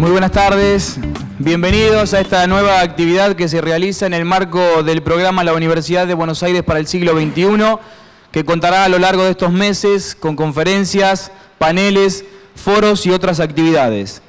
Muy buenas tardes, bienvenidos a esta nueva actividad que se realiza en el marco del programa La Universidad de Buenos Aires para el siglo XXI, que contará a lo largo de estos meses con conferencias, paneles, foros y otras actividades.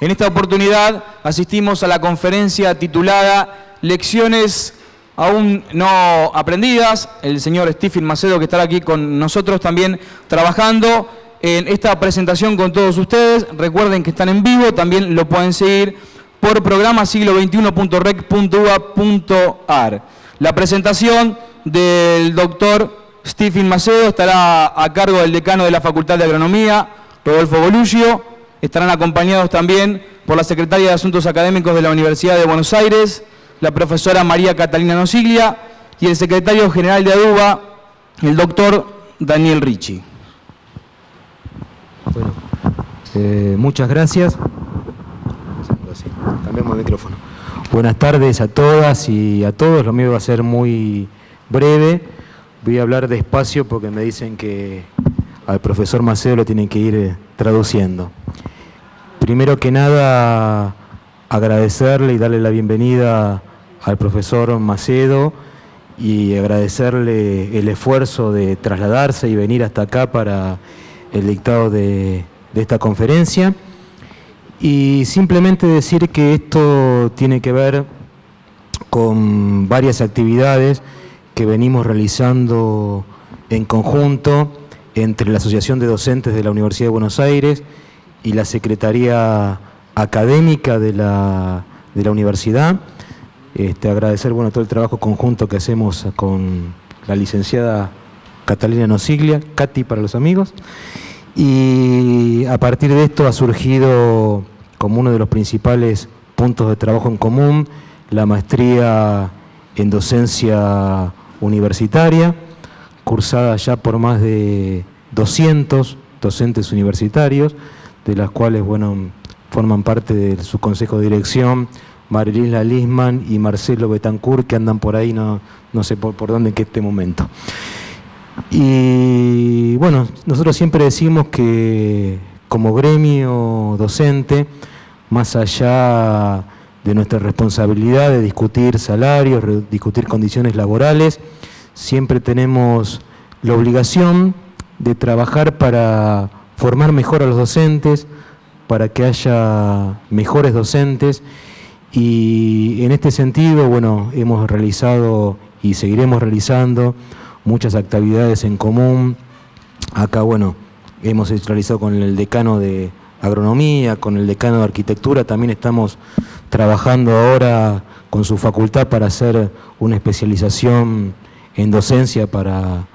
En esta oportunidad asistimos a la conferencia titulada Lecciones aún no aprendidas. El señor Stephen Macedo, que estará aquí con nosotros también trabajando en esta presentación con todos ustedes. Recuerden que están en vivo, también lo pueden seguir por programa siglo21.rec.ua.ar. La presentación del doctor Stephen Macedo estará a cargo del decano de la Facultad de Agronomía, Rodolfo Boluccio. Estarán acompañados también por la secretaria de Asuntos Académicos de la Universidad de Buenos Aires, la profesora María Catalina Nosiglia y el secretario general de ADUBA, el doctor Daniel Ricci. Bueno, eh, muchas gracias. Cambiamos el micrófono. Buenas tardes a todas y a todos. Lo mío va a ser muy breve. Voy a hablar despacio porque me dicen que al profesor Macedo lo tienen que ir eh, traduciendo. Primero que nada, agradecerle y darle la bienvenida al profesor Macedo y agradecerle el esfuerzo de trasladarse y venir hasta acá para el dictado de, esta conferencia. Y simplemente decir que esto tiene que ver con varias actividades que venimos realizando en conjunto entre la Asociación de Docentes de la Universidad de Buenos Aires y la Secretaría Académica de la, de la Universidad. Este, agradecer bueno, todo el trabajo conjunto que hacemos con la licenciada Catalina Nosiglia, Katy para los amigos. Y a partir de esto ha surgido como uno de los principales puntos de trabajo en común la maestría en docencia universitaria, cursada ya por más de 200 docentes universitarios, de las cuales bueno, forman parte de su consejo de dirección Marilisa Lisman y Marcelo Betancourt, que andan por ahí, no, no sé por, por dónde en este momento. Y bueno, nosotros siempre decimos que como gremio docente, más allá de nuestra responsabilidad de discutir salarios, discutir condiciones laborales, siempre tenemos la obligación de trabajar para formar mejor a los docentes, para que haya mejores docentes. Y en este sentido, bueno, hemos realizado y seguiremos realizando muchas actividades en común. Acá, bueno, hemos realizado con el decano de agronomía, con el decano de arquitectura, también estamos trabajando ahora con su facultad para hacer una especialización en docencia para,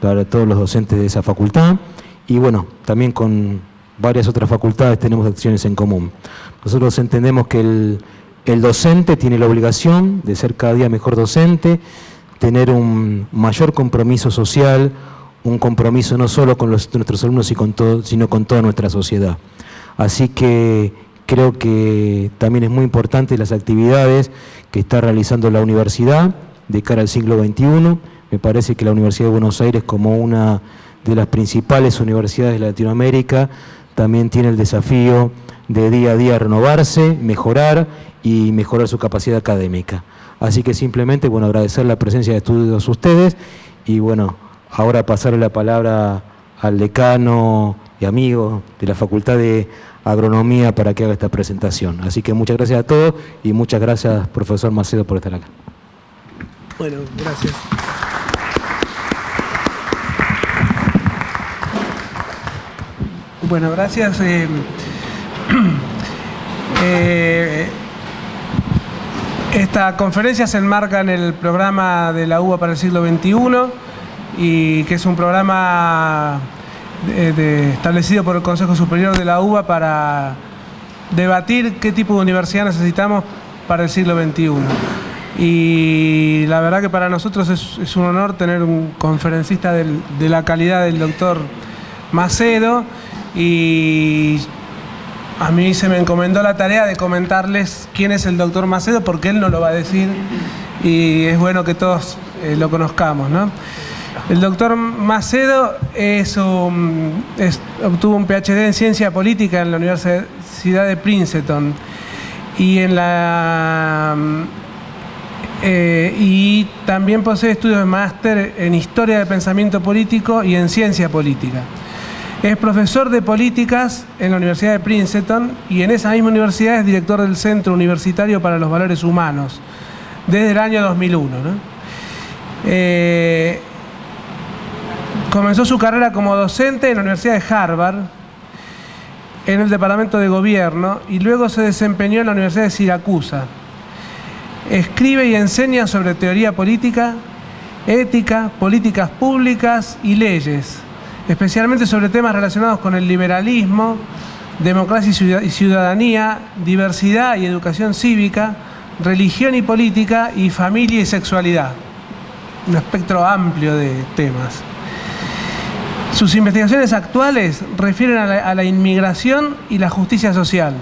para todos los docentes de esa facultad y bueno, también con varias otras facultades tenemos acciones en común. Nosotros entendemos que el, el docente tiene la obligación de ser cada día mejor docente, tener un mayor compromiso social, un compromiso no solo con nuestros alumnos, sino con toda nuestra sociedad. Así que creo que también es muy importante las actividades que está realizando la universidad de cara al siglo XXI. Me parece que la Universidad de Buenos Aires, como una de las principales universidades de Latinoamérica, también tiene el desafío de día a día renovarse, mejorar y mejorar su capacidad académica. Así que simplemente, bueno, agradecer la presencia de todos ustedes y bueno, ahora pasarle la palabra al decano y amigo de la Facultad de Agronomía para que haga esta presentación. Así que muchas gracias a todos y muchas gracias, profesor Macedo, por estar acá. Bueno, gracias. Bueno, gracias. Eh, eh, esta conferencia se enmarca en el programa de la UBA para el siglo XXI y que es un programa establecido por el Consejo Superior de la UBA para debatir qué tipo de universidad necesitamos para el siglo XXI. Y la verdad que para nosotros es, un honor tener un conferencista de la calidad del doctor Macedo y a mí se me encomendó la tarea de comentarles quién es el doctor Macedo, porque él no lo va a decir y es bueno que todos eh, lo conozcamos. ¿no? El doctor Macedo es obtuvo un PhD en ciencia política en la Universidad de Princeton y la eh, y también posee estudios de máster en Historia del Pensamiento Político y en Ciencia Política. Es profesor de políticas en la Universidad de Princeton y en esa misma universidad es director del Centro Universitario para los Valores Humanos desde el año 2001. Eh, comenzó su carrera como docente en la Universidad de Harvard, en el Departamento de Gobierno, y luego se desempeñó en la Universidad de Siracusa. Escribe y enseña sobre teoría política, ética, políticas públicas y leyes especialmente sobre temas relacionados con el liberalismo, democracia y ciudadanía, diversidad y educación cívica, religión y política y familia y sexualidad. Un espectro amplio de temas. Sus investigaciones actuales refieren a la, inmigración y la justicia social,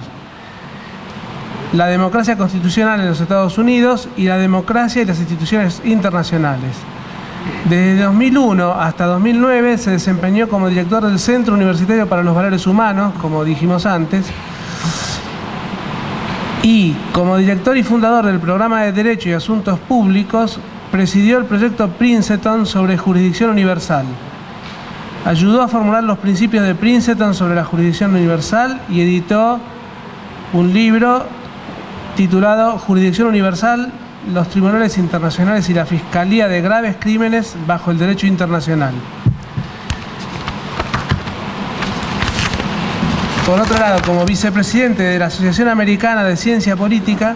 la democracia constitucional en los Estados Unidos y la democracia y las instituciones internacionales. Desde 2001 hasta 2009 se desempeñó como director del Centro Universitario para los Valores Humanos, como dijimos antes, y como director y fundador del programa de Derecho y Asuntos Públicos, presidió el proyecto Princeton sobre jurisdicción universal. Ayudó a formular los principios de Princeton sobre la jurisdicción universal y editó un libro titulado Jurisdicción Universal los tribunales internacionales y la Fiscalía de graves crímenes bajo el derecho internacional. Por otro lado, como vicepresidente de la Asociación Americana de Ciencia Política,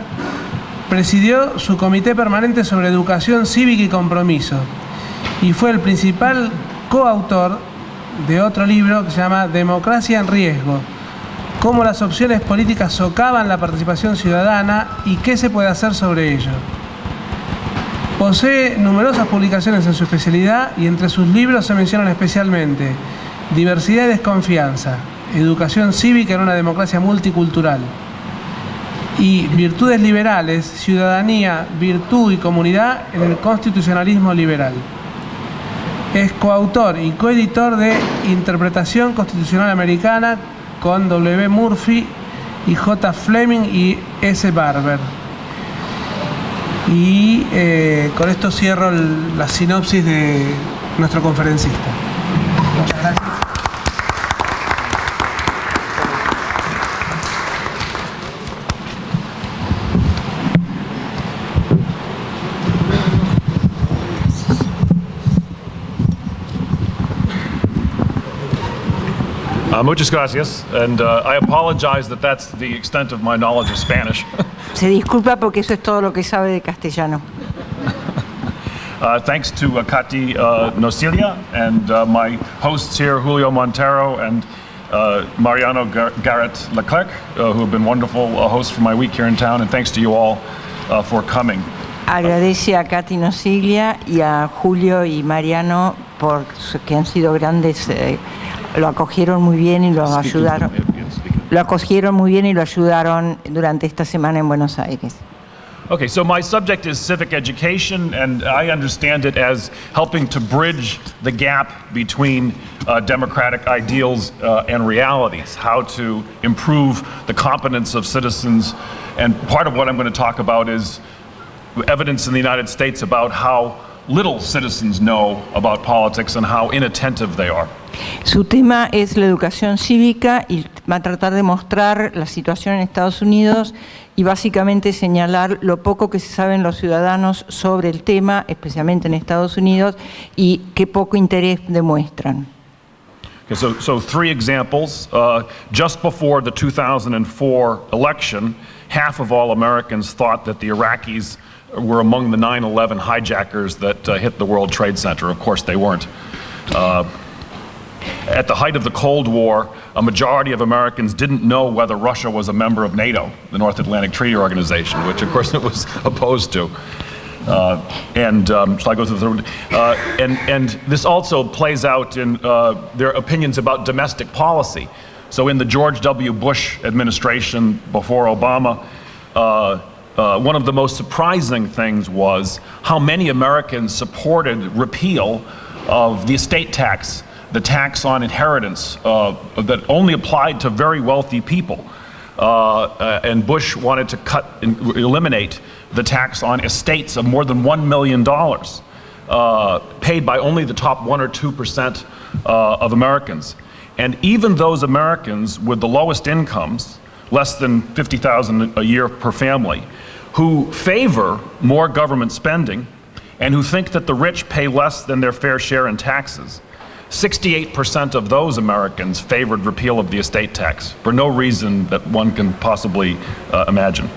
presidió su Comité Permanente sobre Educación Cívica y Compromiso y fue el principal coautor de otro libro que se llama Democracia en Riesgo, cómo las opciones políticas socavan la participación ciudadana y qué se puede hacer sobre ello. Posee numerosas publicaciones en su especialidad y entre sus libros se mencionan especialmente Diversidad y Desconfianza, Educación Cívica en una Democracia Multicultural y Virtudes Liberales, Ciudadanía, Virtud y Comunidad en el Constitucionalismo Liberal. Es coautor y coeditor de Interpretación Constitucional Americana con W. Murphy y J. Fleming y S. Barber. Y eh, con esto cierro la sinopsis de nuestro conferencista. Muchas gracias. Uh, muchas gracias, and uh, I apologize that that's the extent of my knowledge of Spanish. Se disculpa porque eso es todo lo que sabe de castellano. Uh, thanks to uh, Kati uh, Nocilia and uh, my hosts here, Julio Montero and uh, Mariano Gar Garrett Leclerc, uh, who have been wonderful hosts for my week here in town, and thanks to you all for coming. Agradece a Katy Nocilia y a Julio y Mariano por que han sido grandes, eh, lo acogieron muy bien y lo ayudaron. Lo acogieron muy bien y lo ayudaron durante esta semana en Buenos Aires. Okay, so my subject is civic education, and I understand it as helping to bridge the gap between uh, democratic ideals uh, and realities, how to improve the competence of citizens. And part of what I'm going to talk about is evidence in the United States about how little citizens know about politics and how inattentive they are. Su tema es la educación cívica y va a tratar de mostrar la situación en Estados Unidos y básicamente señalar lo poco que se saben los ciudadanos sobre el tema, especialmente en Estados Unidos, y qué poco interés demuestran. Okay, so, so three examples. Uh, just before the 2004 election, half of all Americans thought that the Iraqis were among the 9 11 hijackers that uh, hit the World Trade Center. Of course, they weren't. Uh, at the height of the Cold War, a majority of Americans didn't know whether Russia was a member of NATO, the North Atlantic Treaty Organization, which of course it was opposed to. Uh, and um, shall I go through the third? Uh, and, and this also plays out in uh, their opinions about domestic policy. So in the George W. Bush administration before Obama, uh, uh, one of the most surprising things was how many Americans supported repeal of the estate tax the tax on inheritance uh, that only applied to very wealthy people. uh, uh, and Bush wanted to cut and eliminate the tax on estates of more than $1 million, uh, paid by only the top 1 or 2% uh, of Americans. And even those Americans with the lowest incomes, less than 50,000 a year per family, who favor more government spending and who think that the rich pay less than their fair share in taxes, 68% of those Americans favored repeal of the estate tax for no reason that one can possibly uh, imagine.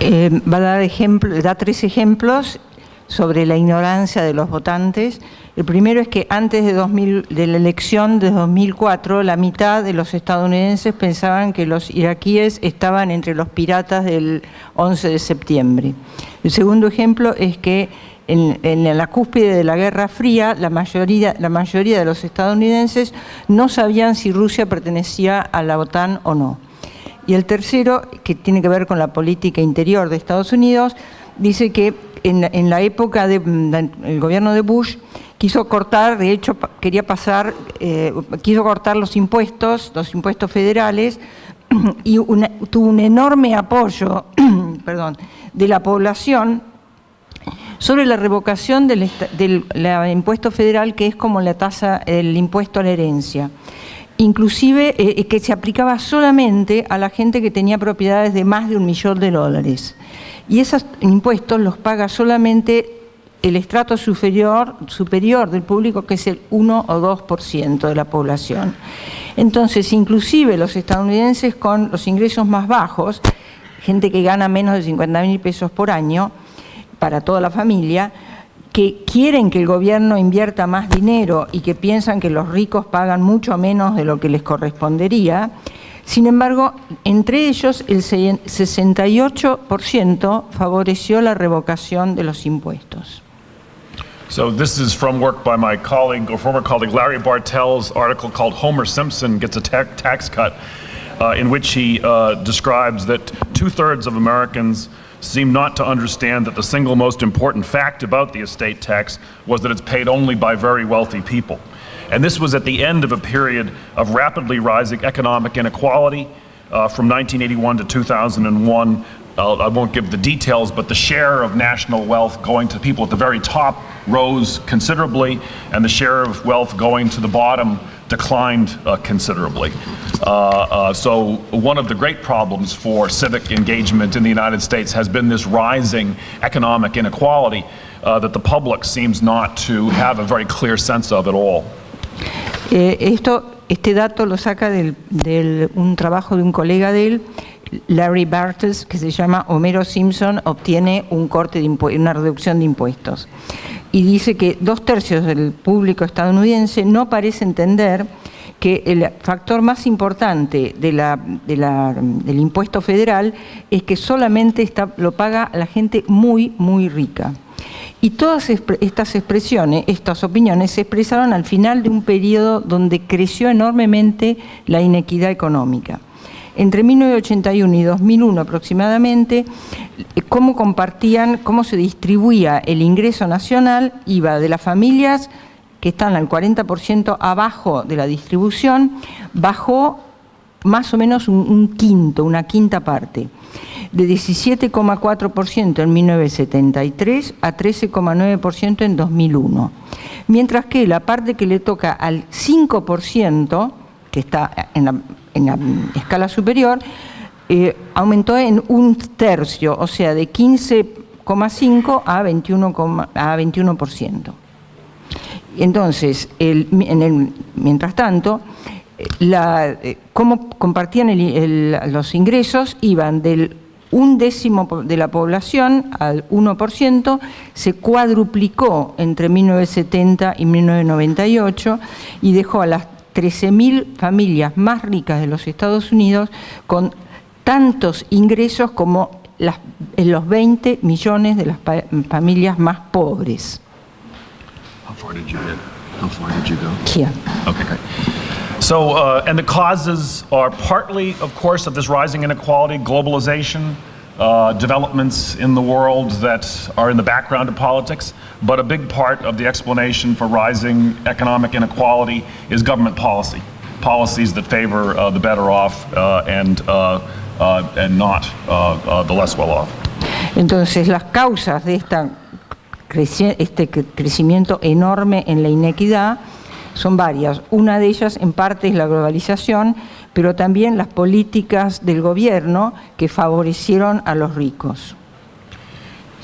Eh, va a dar ejemplo, da tres ejemplos sobre la ignorancia de los votantes. El primero es que antes de, 2000, de la elección de 2004, la mitad de los estadounidenses pensaban que los iraquíes estaban entre los piratas del 11 de septiembre. El segundo ejemplo es que en, en, la cúspide de la Guerra Fría, la mayoría, la mayoría de los estadounidenses no sabían si Rusia pertenecía a la OTAN o no. Y el tercero, que tiene que ver con la política interior de Estados Unidos, dice que en, en la época del gobierno de Bush quiso cortar, de hecho quería pasar, eh, quiso cortar los impuestos, los impuestos federales, y tuvo un enorme apoyo perdón, de la población sobre la revocación del, del impuesto federal, que es como la tasa, el impuesto a la herencia. Inclusive eh, eh, que se aplicaba solamente a la gente que tenía propiedades de más de un millón de dólares. Y esos impuestos los paga solamente el estrato superior, superior del público, que es el 1 o 2% de la población. Entonces, inclusive los estadounidenses con los ingresos más bajos, gente que gana menos de 50 mil pesos por año, para toda la familia, que quieren que el gobierno invierta más dinero y que piensan que los ricos pagan mucho menos de lo que les correspondería. Sin embargo, entre ellos el 68% favoreció la revocación de los impuestos. So this is from work by my colleague, or former colleague Larry Bartell's article called Homer Simpson Gets a Tax Cut, uh, in which he uh, describes that two-thirds of Americans seem not to understand that the single most important fact about the estate tax was that it's paid only by very wealthy people. And this was at the end of a period of rapidly rising economic inequality uh, from 1981 to 2001. Uh, I won't give the details, but the share of national wealth going to people at the very top rose considerably, and the share of wealth going to the bottom declined uh, considerably. Uh, uh, so one of the great problems for civic engagement in the United States has been this rising economic inequality uh, that the public seems not to have a very clear sense of at all. Eh, esto, este dato lo saca del, del, un trabajo de un colega de él, Larry Bartels, que se llama Homero Simpson obtiene un corte de una reducción de impuestos. Y dice que dos tercios del público estadounidense no parece entender que el factor más importante de la, de la, del impuesto federal es que solamente está, lo paga la gente muy, muy rica. Y todas estas expresiones, estas opiniones, se expresaron al final de un periodo donde creció enormemente la inequidad económica. Entre 1981 y 2001 aproximadamente, eh, cómo compartían, cómo se distribuía el ingreso nacional, iba de las familias que están al 40% abajo de la distribución, bajó más o menos un, un quinto, una quinta parte, de 17,4% en 1973 a 13,9% en 2001. Mientras que la parte que le toca al 5%, que está en la, escala superior, eh, aumentó en un tercio, o sea, de 15,5 a 21%. A 21%. Entonces, mientras tanto, la, eh, cómo compartían el, el, los ingresos iban del un décimo de la población al 1%, se cuadruplicó entre 1970 y 1998 y dejó a las 13.000 familias más ricas de los Estados Unidos con tantos ingresos como las, en los 20 millones de las familias más pobres. How far did you get? How far did you go? Here. Okay, great. So, uh, and the causes are partly, of course, of this rising inequality, globalization, uh, developments in the world that are in the background of politics, but a big part of the explanation for rising economic inequality is government policy. policies that favor uh, the better off uh, and, uh, uh, and not uh, the less well off. Entonces, las causas de esta creci- este crecimiento enorme en la inequidad son varias. Una de ellas, en parte, es la globalización, pero también las políticas del gobierno que favorecieron a los ricos.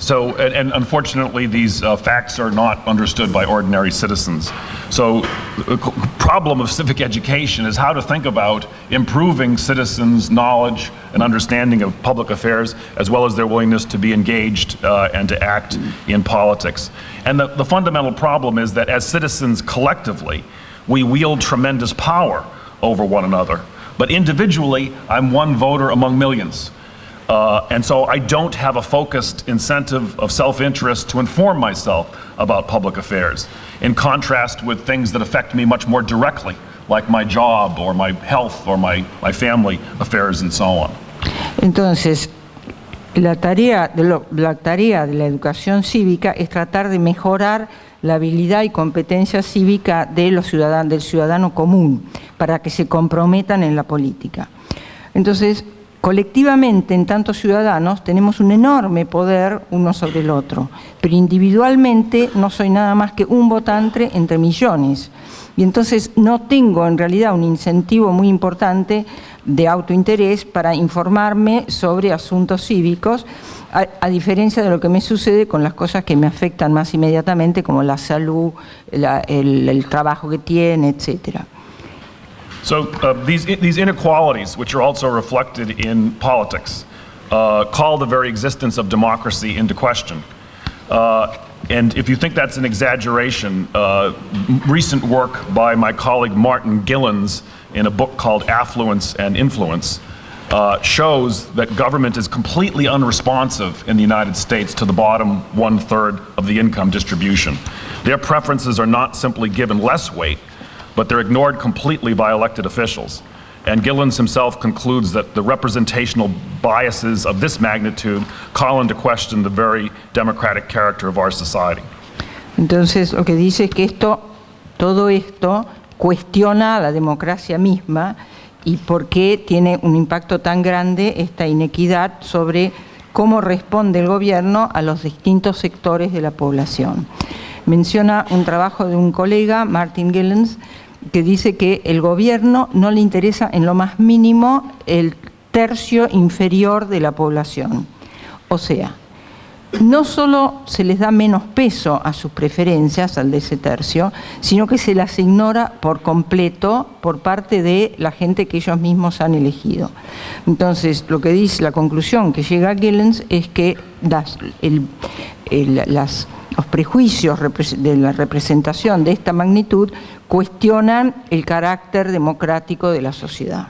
So, and, and unfortunately, these uh, facts are not understood by ordinary citizens. So, the problem of civic education is how to think about improving citizens' knowledge and understanding of public affairs, as well as their willingness to be engaged uh, and to act in politics. And the, the fundamental problem is that as citizens collectively, we wield tremendous power over one another. But individually, I'm one voter among millions. Uh, and so I don't have a focused incentive of self interest to inform myself about public affairs, in contrast with things that affect me much more directly, like my job or my health or my, my family affairs and so on. Entonces, la tarea, de lo- la tarea de la educación cívica es tratar de mejorar la habilidad y competencia cívica de los ciudadanos, del ciudadano común para que se comprometan en la política. Entonces, colectivamente, en tantos ciudadanos, tenemos un enorme poder uno sobre el otro, pero individualmente no soy nada más que un votante entre millones. Y entonces no tengo en realidad un incentivo muy importante de autointerés para informarme sobre asuntos cívicos, a, diferencia de lo que me sucede con las cosas que me afectan más inmediatamente, como la salud, la- el trabajo que tiene, etcétera. So uh, these, these inequalities, which are also reflected in politics, uh, call the very existence of democracy into question. Uh, and if you think that's an exaggeration, uh, recent work by my colleague Martin Gillens in a book called Affluence and Influence uh, shows that government is completely unresponsive in the United States to the bottom one third of the income distribution. Their preferences are not simply given less weight, but they're ignored completely by elected officials. And Gillens himself concludes that the representational biases of this magnitude call into question the very democratic character of our society. Entonces, lo que dice es que esto, todo esto cuestiona la democracia misma y por qué tiene un impacto tan grande esta inequidad sobre cómo responde el gobierno a los distintos sectores de la población. Menciona un trabajo de un colega, Martin Gillens, que dice que el gobierno no le interesa en lo más mínimo el tercio inferior de la población. O sea, no solo se les da menos peso a sus preferencias, al de ese tercio, sino que se las ignora por completo por parte de la gente que ellos mismos han elegido. Entonces, lo que dice la conclusión que llega a Gillens es que los prejuicios de la representación de esta magnitud cuestionan el carácter democrático de la sociedad.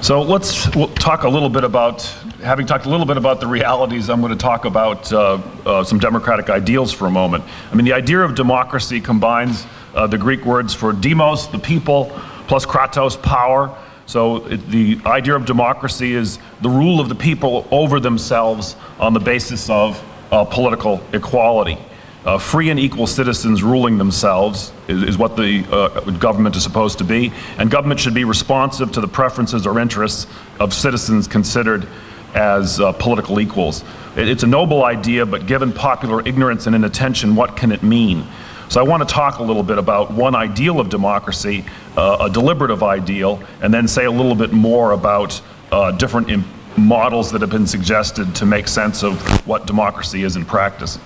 So let's we'll talk a little bit about, having talked a little bit about the realities, I'm going to talk about uh, uh, some democratic ideals for a moment. I mean, the idea of democracy combines uh, the Greek words for demos, the people, plus kratos, power. So it, the idea of democracy is the rule of the people over themselves on the basis of uh, political equality. Uh, free and equal citizens ruling themselves is, is what the uh, government is supposed to be, and government should be responsive to the preferences or interests of citizens considered as uh, political equals. It- it's a noble idea, but given popular ignorance and inattention, what can it mean? So I want to talk a little bit about one ideal of democracy, uh, a deliberative ideal, and then say a little bit more about uh, different models that have been suggested to make sense of what democracy is in practice.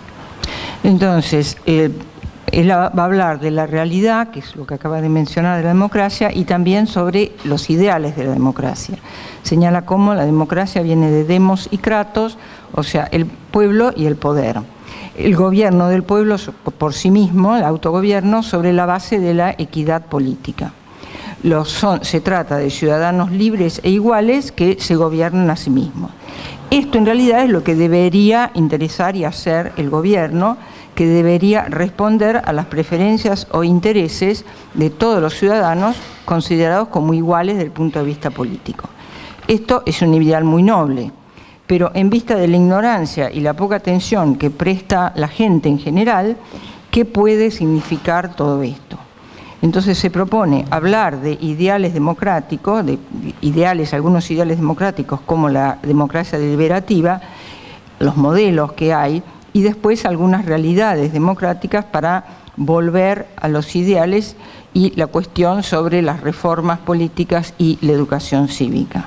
Entonces, eh, él va a hablar de la realidad, que es lo que acaba de mencionar de la democracia, y también sobre los ideales de la democracia. Señala cómo la democracia viene de demos y kratos, o sea, el pueblo y el poder. El gobierno del pueblo por sí mismo, el autogobierno, sobre la base de la equidad política. Son- se trata de ciudadanos libres e iguales que se gobiernan a sí mismos. Esto en realidad es lo que debería interesar y hacer el gobierno, que debería responder a las preferencias o intereses de todos los ciudadanos considerados como iguales desde el punto de vista político. Esto es un ideal muy noble, pero en vista de la ignorancia y la poca atención que presta la gente en general, ¿qué puede significar todo esto? Entonces se propone hablar de ideales democráticos, de ideales, algunos ideales democráticos como la democracia deliberativa, los modelos que hay, y después algunas realidades democráticas para volver a los ideales y la cuestión sobre las reformas políticas y la educación cívica.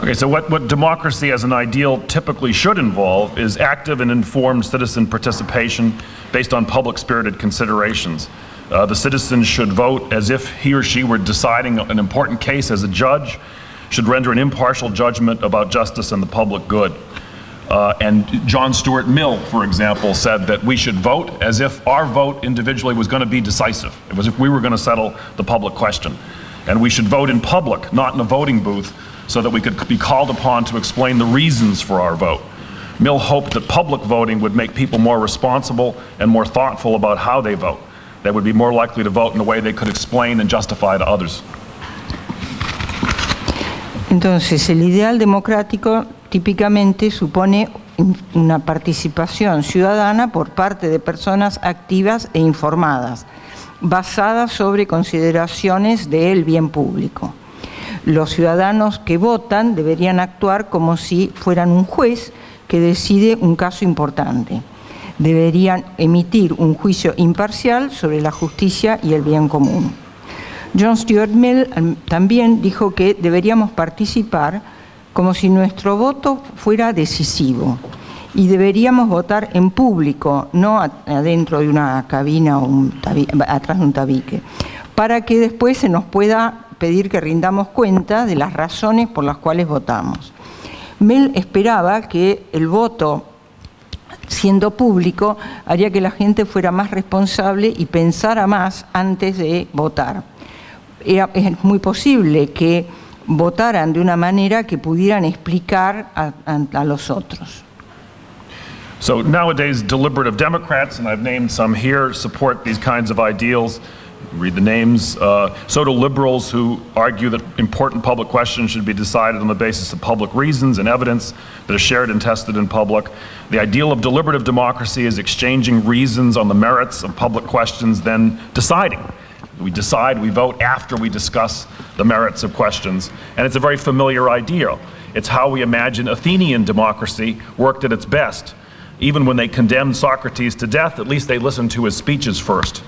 Okay, so what, what democracy as an ideal typically should involve is active and informed citizen participation based on public spirited considerations. Uh, the citizen should vote as if he or she were deciding an important case as a judge, should render an impartial judgment about justice and the public good. Uh, and John Stuart Mill, for example, said that we should vote as if our vote individually was going to be decisive. It was if we were going to settle the public question. And we should vote in public, not in a voting booth, so that we could be called upon to explain the reasons for our vote. Mill hoped that public voting would make people more responsible and more thoughtful about how they vote. They would be more likely to vote in a way they could explain and justify to others. Entonces, el ideal democrático típicamente supone una participación ciudadana por parte de personas activas e informadas, basadas sobre consideraciones del bien público los ciudadanos que votan deberían actuar como si fueran un juez que decide un caso importante. Deberían emitir un juicio imparcial sobre la justicia y el bien común. John Stuart Mill también dijo que deberíamos participar como si nuestro voto fuera decisivo y deberíamos votar en público, no adentro de una cabina o atrás de un tabique, para que después se nos pueda pedir que rindamos cuenta de las razones por las cuales votamos. Mel esperaba que el voto, siendo público, haría que la gente fuera más responsable y pensara más antes de votar. es muy posible que votaran de una manera que pudieran explicar a, los otros. So nowadays, deliberative Democrats, and I've named some here, support these kinds of ideals. Read the names. Uh, so do liberals who argue that important public questions should be decided on the basis of public reasons and evidence that are shared and tested in public. The ideal of deliberative democracy is exchanging reasons on the merits of public questions, then deciding. We decide, we vote after we discuss the merits of questions. And it's a very familiar ideal. It's how we imagine Athenian democracy worked at its best. Even when they condemned Socrates to death, at least they listened to his speeches first.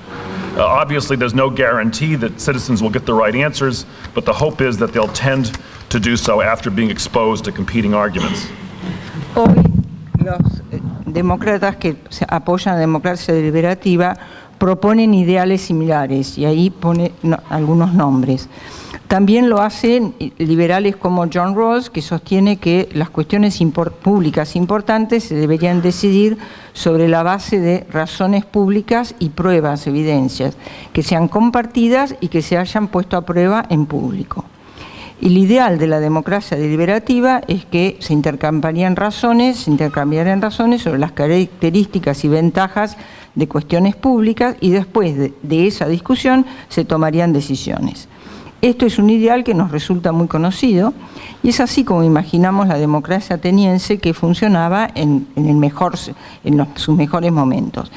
Uh, obviously, there's no guarantee that citizens will get the right answers, but the hope is that they'll tend to do so after being exposed to competing arguments. Hoy, los eh, demócratas que apoyan la democracia deliberativa proponen ideales similares y ahí pone no, algunos nombres. También lo hacen liberales como John Rawls, que sostiene que las cuestiones públicas importantes se deberían decidir sobre la base de razones públicas y pruebas, evidencias, que sean compartidas y que se hayan puesto a prueba en público. El ideal de la democracia deliberativa es que se intercambiarían razones, se intercambiarían razones sobre las características y ventajas de cuestiones públicas y después de esa discusión se tomarían decisiones. Esto es un ideal que nos resulta muy conocido y es así como imaginamos la democracia ateniense que funcionaba en, en sus mejores momentos.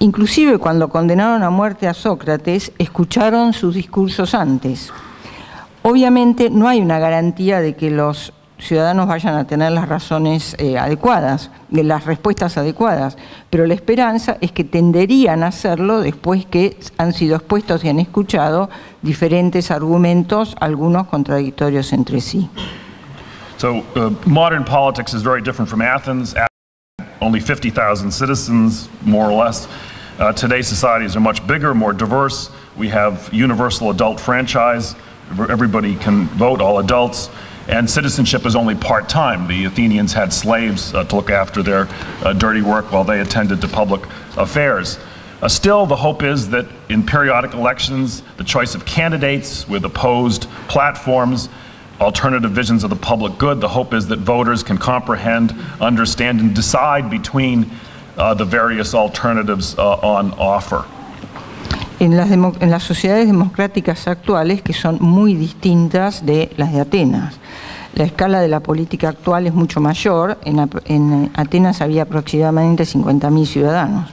Inclusive cuando condenaron a muerte a Sócrates, escucharon sus discursos antes. Obviamente no hay una garantía de que los ciudadanos vayan a tener las razones eh, adecuadas, de las respuestas adecuadas, pero la esperanza es que tenderían a hacerlo después que han sido expuestos y han escuchado diferentes argumentos, algunos contradictorios entre sí. So, uh, modern politics is very different from Athens. Only 50,000 citizens, more or less. Uh, today's societies are much bigger, more diverse. We have universal adult franchise. Everybody can vote, all adults. And citizenship is only part time. The Athenians had slaves uh, to look after their uh, dirty work while they attended to public affairs. Uh, still, the hope is that in periodic elections, the choice of candidates with opposed platforms, alternative visions of the public good, the hope is that voters can comprehend, understand, and decide between uh, the various alternatives uh, on offer. En las, sociedades democráticas actuales, que son muy distintas de las de Atenas. La escala de la política actual es mucho mayor. En, en Atenas había aproximadamente 50.000 ciudadanos.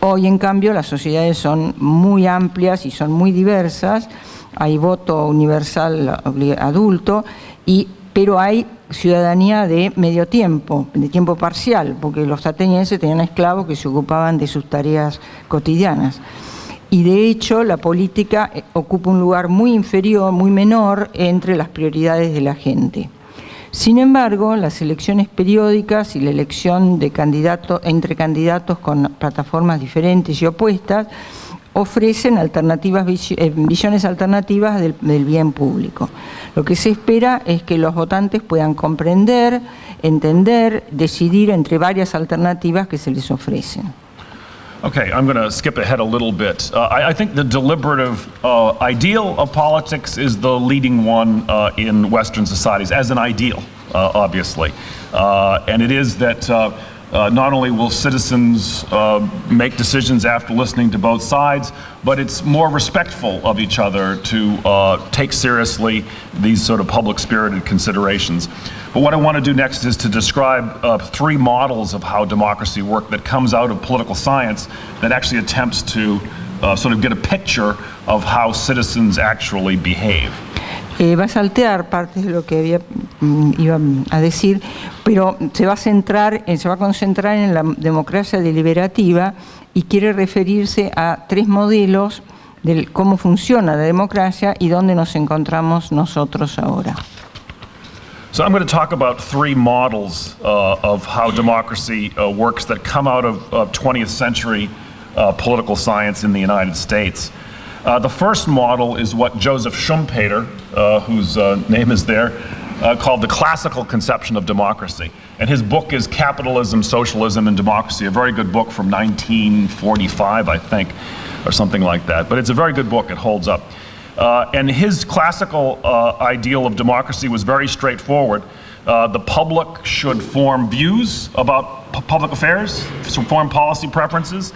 Hoy, en cambio, las sociedades son muy amplias y son muy diversas. Hay voto universal adulto, y, pero hay ciudadanía de medio tiempo, de tiempo parcial, porque los atenienses tenían esclavos que se ocupaban de sus tareas cotidianas. Y de hecho la política eh, ocupa un lugar muy inferior, muy menor entre las prioridades de la gente. Sin embargo, las elecciones periódicas y la elección de candidatos entre candidatos con plataformas diferentes y opuestas ofrecen eh, visiones alternativas del, del, bien público. Lo que se espera es que los votantes puedan comprender, entender, decidir entre varias alternativas que se les ofrecen. Okay, I'm going to skip ahead a little bit. Uh, I, I, think the deliberative uh, ideal of politics is the leading one uh, in Western societies, as an ideal, uh, obviously. Uh, and it is that uh, not only will citizens make decisions after listening to both sides, but it's more respectful of each other to take seriously these sort of public spirited considerations. But what I want to do next is to describe uh, three models of how democracy works that comes out of political science that actually attempts to uh, sort of get a picture of how citizens actually behave. Eh, va a saltear partes de lo que había, mm, iba a decir, pero se va a centrar, eh, se va a concentrar en la democracia deliberativa y quiere referirse a tres modelos de cómo funciona la democracia y dónde nos encontramos nosotros ahora. So I'm going to talk about three models uh, of how democracy uh, works that come out of uh, 20th century uh, political science in the United States. Uh, the first model is what Joseph Schumpeter, uh, whose name is there, called the classical conception of democracy. And his book is Capitalism, Socialism, and Democracy, a very good book from 1945, I think, or something like that. But it's a very good book, it holds up. Uh, and his classical uh, ideal of democracy was very straightforward. Uh, the public should form views about public affairs, form policy preferences,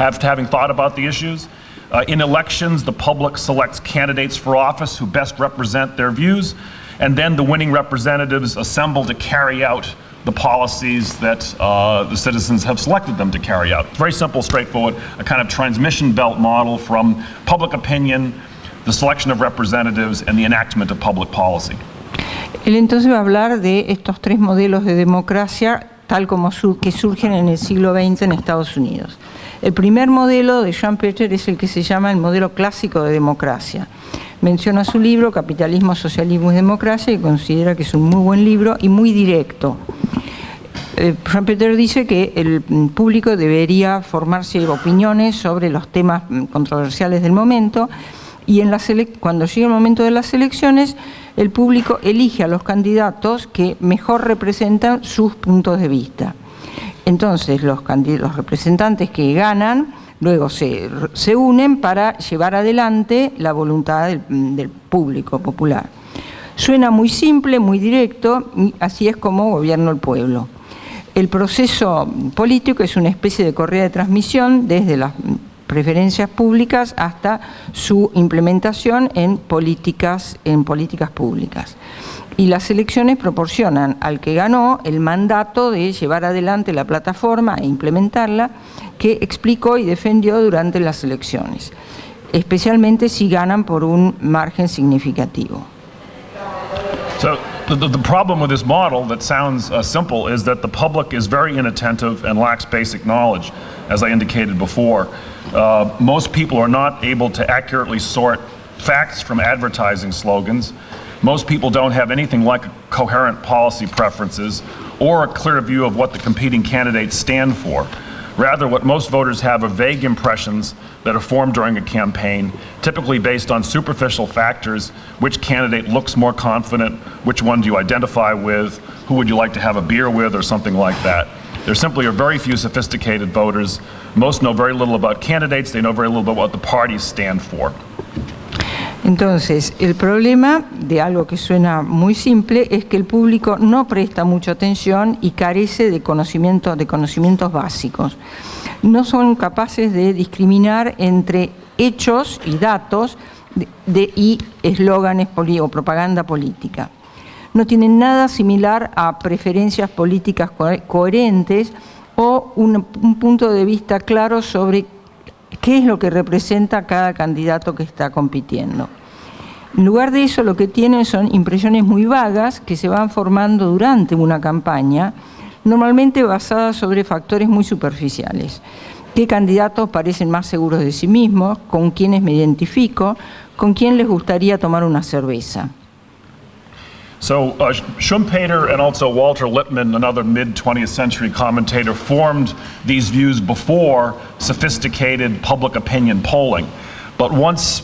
have having thought about the issues. Uh, in elections, the public selects candidates for office who best represent their views, and then the winning representatives assemble to carry out the policies that uh, the citizens have selected them to carry out. Very simple, straightforward, a kind of transmission belt model from public opinion the selection of representatives, and the enactment of public policy. Él entonces va a hablar de estos tres modelos de democracia tal como su, que surgen en el siglo XX en Estados Unidos. El primer modelo de Jean Peter es el que se llama el modelo clásico de democracia. Menciona su libro Capitalismo, Socialismo y Democracia y considera que es un muy buen libro y muy directo. Eh, Jean Peter dice que el público debería formarse opiniones sobre los temas controversiales del momento y en cuando llega el momento de las elecciones, el público elige a los candidatos que mejor representan sus puntos de vista. Entonces, los, representantes que ganan luego se, unen para llevar adelante la voluntad del, público popular. Suena muy simple, muy directo, así es como gobierna el pueblo. El proceso político es una especie de correa de transmisión desde las preferencias públicas hasta su implementación en políticas públicas. Y las elecciones proporcionan al que ganó el mandato de llevar adelante la plataforma e implementarla que explicó y defendió durante las elecciones, especialmente si ganan por un margen significativo. So the, the, problem with this model that sounds uh, simple is that the public is very inattentive and lacks basic knowledge, as I indicated before. Uh, most people are not able to accurately sort facts from advertising slogans. Most people don't have anything like coherent policy preferences or a clear view of what the competing candidates stand for. Rather, what most voters have are vague impressions that are formed during a campaign, typically based on superficial factors which candidate looks more confident, which one do you identify with, who would you like to have a beer with, or something like that. There simply are very few sophisticated voters. Most know very little about candidates, they know very little about what the parties stand for. Entonces, el problema de algo que suena muy simple es que el público no presta mucha atención y carece de, de conocimientos básicos. No son capaces de discriminar entre hechos y datos y eslóganes o propaganda política no tienen nada similar a preferencias políticas co coherentes o un punto de vista claro sobre qué es lo que representa cada candidato que está compitiendo. En lugar de eso, lo que tienen son impresiones muy vagas que se van formando durante una campaña, normalmente basadas sobre factores muy superficiales. ¿Qué candidatos parecen más seguros de sí mismos? ¿Con quiénes me identifico? ¿Con quién les gustaría tomar una cerveza? So uh, Schumpeter and also Walter Lippmann, another mid 20th century commentator, formed these views before sophisticated public opinion polling. But once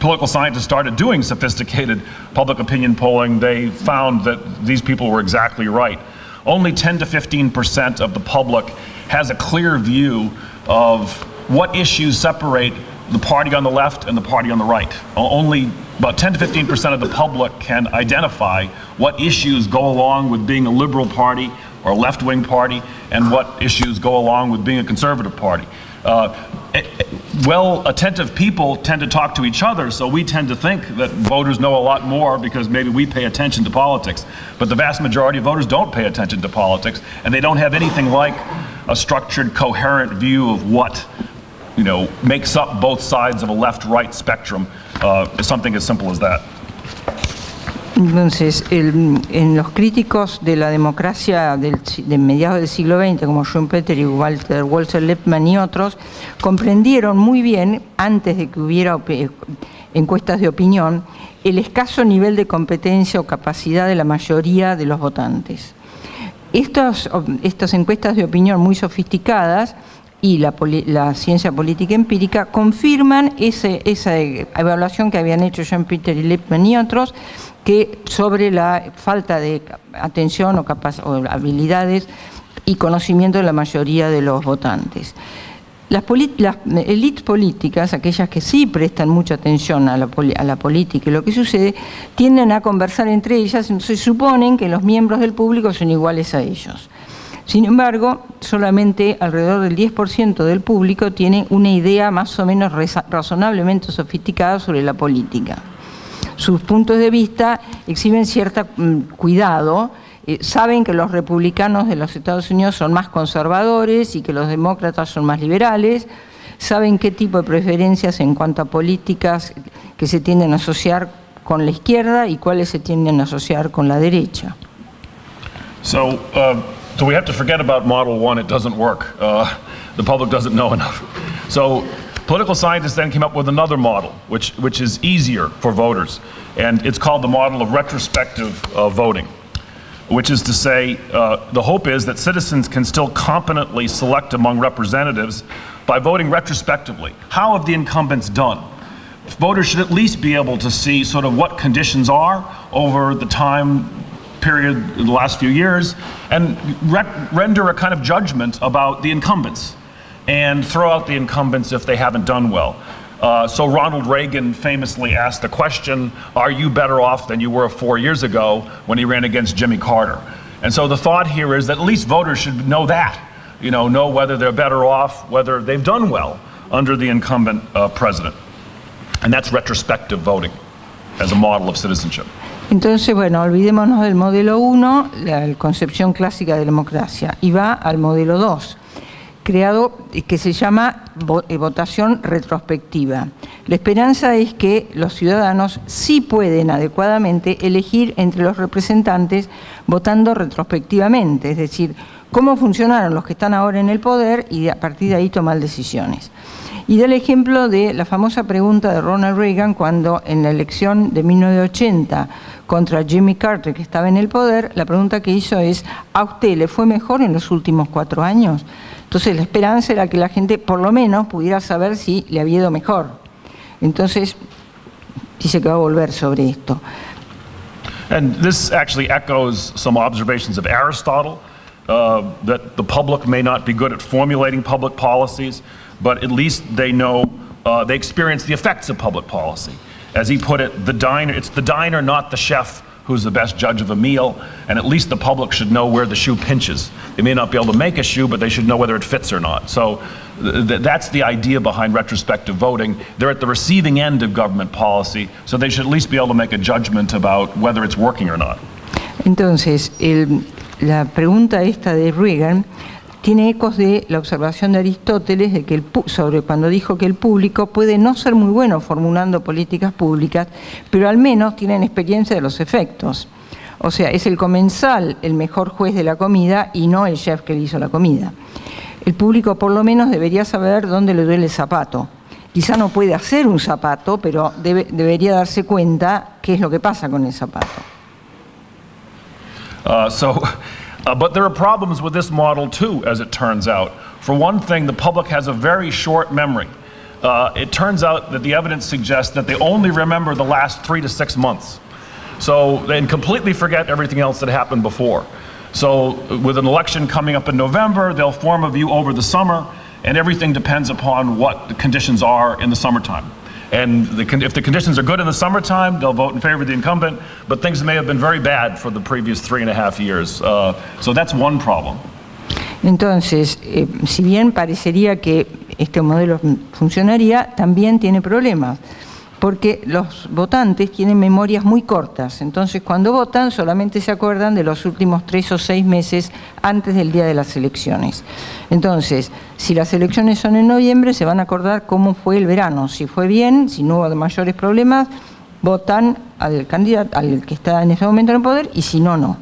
political scientists started doing sophisticated public opinion polling, they found that these people were exactly right. Only 10 to 15% of the public has a clear view of what issues separate the party on the left and the party on the right. Only about 10 to 15 percent of the public can identify what issues go along with being a liberal party or a left-wing party and what issues go along with being a conservative party. Uh, eh, eh, well, attentive people tend to talk to each other, so we tend to think that voters know a lot more because maybe we pay attention to politics. But the vast majority of voters don't pay attention to politics, and they don't have anything like a structured, coherent view of what you know, makes up both sides of a left-right spectrum uh, something as simple as that. Entonces, el, en los críticos de la democracia del, de mediados del siglo XX, como Schumpeter y Walter, Walter Lippmann y otros, comprendieron muy bien, antes de que hubiera encuestas de opinión, el escaso nivel de competencia o capacidad de la mayoría de los votantes. Estos, estas encuestas de opinión muy sofisticadas y la, ciencia política empírica confirman esa evaluación que habían hecho Jean Peter y Lippmann y otros que sobre la falta de atención o, o habilidades y conocimiento de la mayoría de los votantes. Las, las, élites políticas, aquellas que sí prestan mucha atención a la, a la, política y lo que sucede, tienden a conversar entre ellas, se suponen que los miembros del público son iguales a ellos. Sin embargo, solamente alrededor del 10% del público tiene una idea más o menos razonablemente sofisticada sobre la política. Sus puntos de vista exhiben cierto mm, cuidado, eh, saben que los republicanos de los Estados Unidos son más conservadores y que los demócratas son más liberales, saben qué tipo de preferencias en cuanto a políticas que se tienden a asociar con la izquierda y cuáles se tienden a asociar con la derecha. Uh, So we have to forget about Model 1. It doesn't work. Uh, the public doesn't know enough. So political scientists then came up with another model, which, which is easier for voters. And it's called the model of retrospective uh, voting, which is to say, uh, the hope is that citizens can still competently select among representatives by voting retrospectively. How have the incumbents done? Voters should at least be able to see sort of what conditions are over the time period the last few years and render a kind of judgment about the incumbents and throw out the incumbents if they haven't done well. Uh, so Ronald Reagan famously asked the question, are you better off than you were four years ago when he ran against Jimmy Carter? And so the thought here is that at least voters should know that, you know, know whether they're better off, whether they've done well under the incumbent uh, president. And that's retrospective voting as a model of citizenship. Entonces, bueno, olvidémonos del modelo 1, la concepción clásica de democracia, y va al modelo 2, creado que se llama eh, votación retrospectiva. La esperanza es que los ciudadanos sí pueden adecuadamente elegir entre los representantes votando retrospectivamente, es decir, cómo funcionaron los que están ahora en el poder y a partir de ahí tomar decisiones. Y da el ejemplo de la famosa pregunta de Ronald Reagan cuando en la elección de 1980 contra Jimmy Carter, que estaba en el poder, la pregunta que hizo es, ¿a usted le fue mejor en los últimos cuatro años? Entonces la esperanza era que la gente por lo menos pudiera saber si le había ido mejor. Entonces dice que va a volver sobre esto. And this actually echoes some observations of Aristotle, uh, that the public may not be good at formulating public policies, but at least they know, uh, they experience the effects of public policy. As he put it, the diner, it's the diner, not the chef, who's the best judge of a meal, and at least the public should know where the shoe pinches. They may not be able to make a shoe, but they should know whether it fits or not. So th that's the idea behind retrospective voting. They're at the receiving end of government policy, so they should at least be able to make a judgment about whether it's working or not. Entonces, el, la pregunta esta de Reagan tiene ecos de la observación de Aristóteles de que el, sobre cuando dijo que el público puede no ser muy bueno formulando políticas públicas, pero al menos tienen experiencia de los efectos. O sea, es el comensal el mejor juez de la comida y no el chef que le hizo la comida. El público por lo menos debería saber dónde le duele el zapato. Quizá no puede hacer un zapato, pero debería darse cuenta qué es lo que pasa con el zapato. Uh, so, uh, but there are problems with this model too, as it turns out. For one thing, the public has a very short memory. Uh, it turns out that the evidence suggests that they only remember the last three to six months. So they completely forget everything else that happened before. So with an election coming up in November, they'll form a view over the summer, and everything depends upon what the conditions are in the summertime. And the, if the conditions are good in the summertime, they'll vote in favor of the incumbent, but things may have been very bad for the previous three and a half years. Uh, so that's one problem. Entonces, eh, si bien parecería que este modelo funcionaría, también tiene problemas. Porque los votantes tienen memorias muy cortas, entonces cuando votan solamente se acuerdan de los últimos tres o seis meses antes del día de las elecciones. Entonces, si las elecciones son en noviembre, se van a acordar cómo fue el verano, si fue bien, si no hubo mayores problemas, votan al candidato, al que está en ese momento en poder, y si no, no.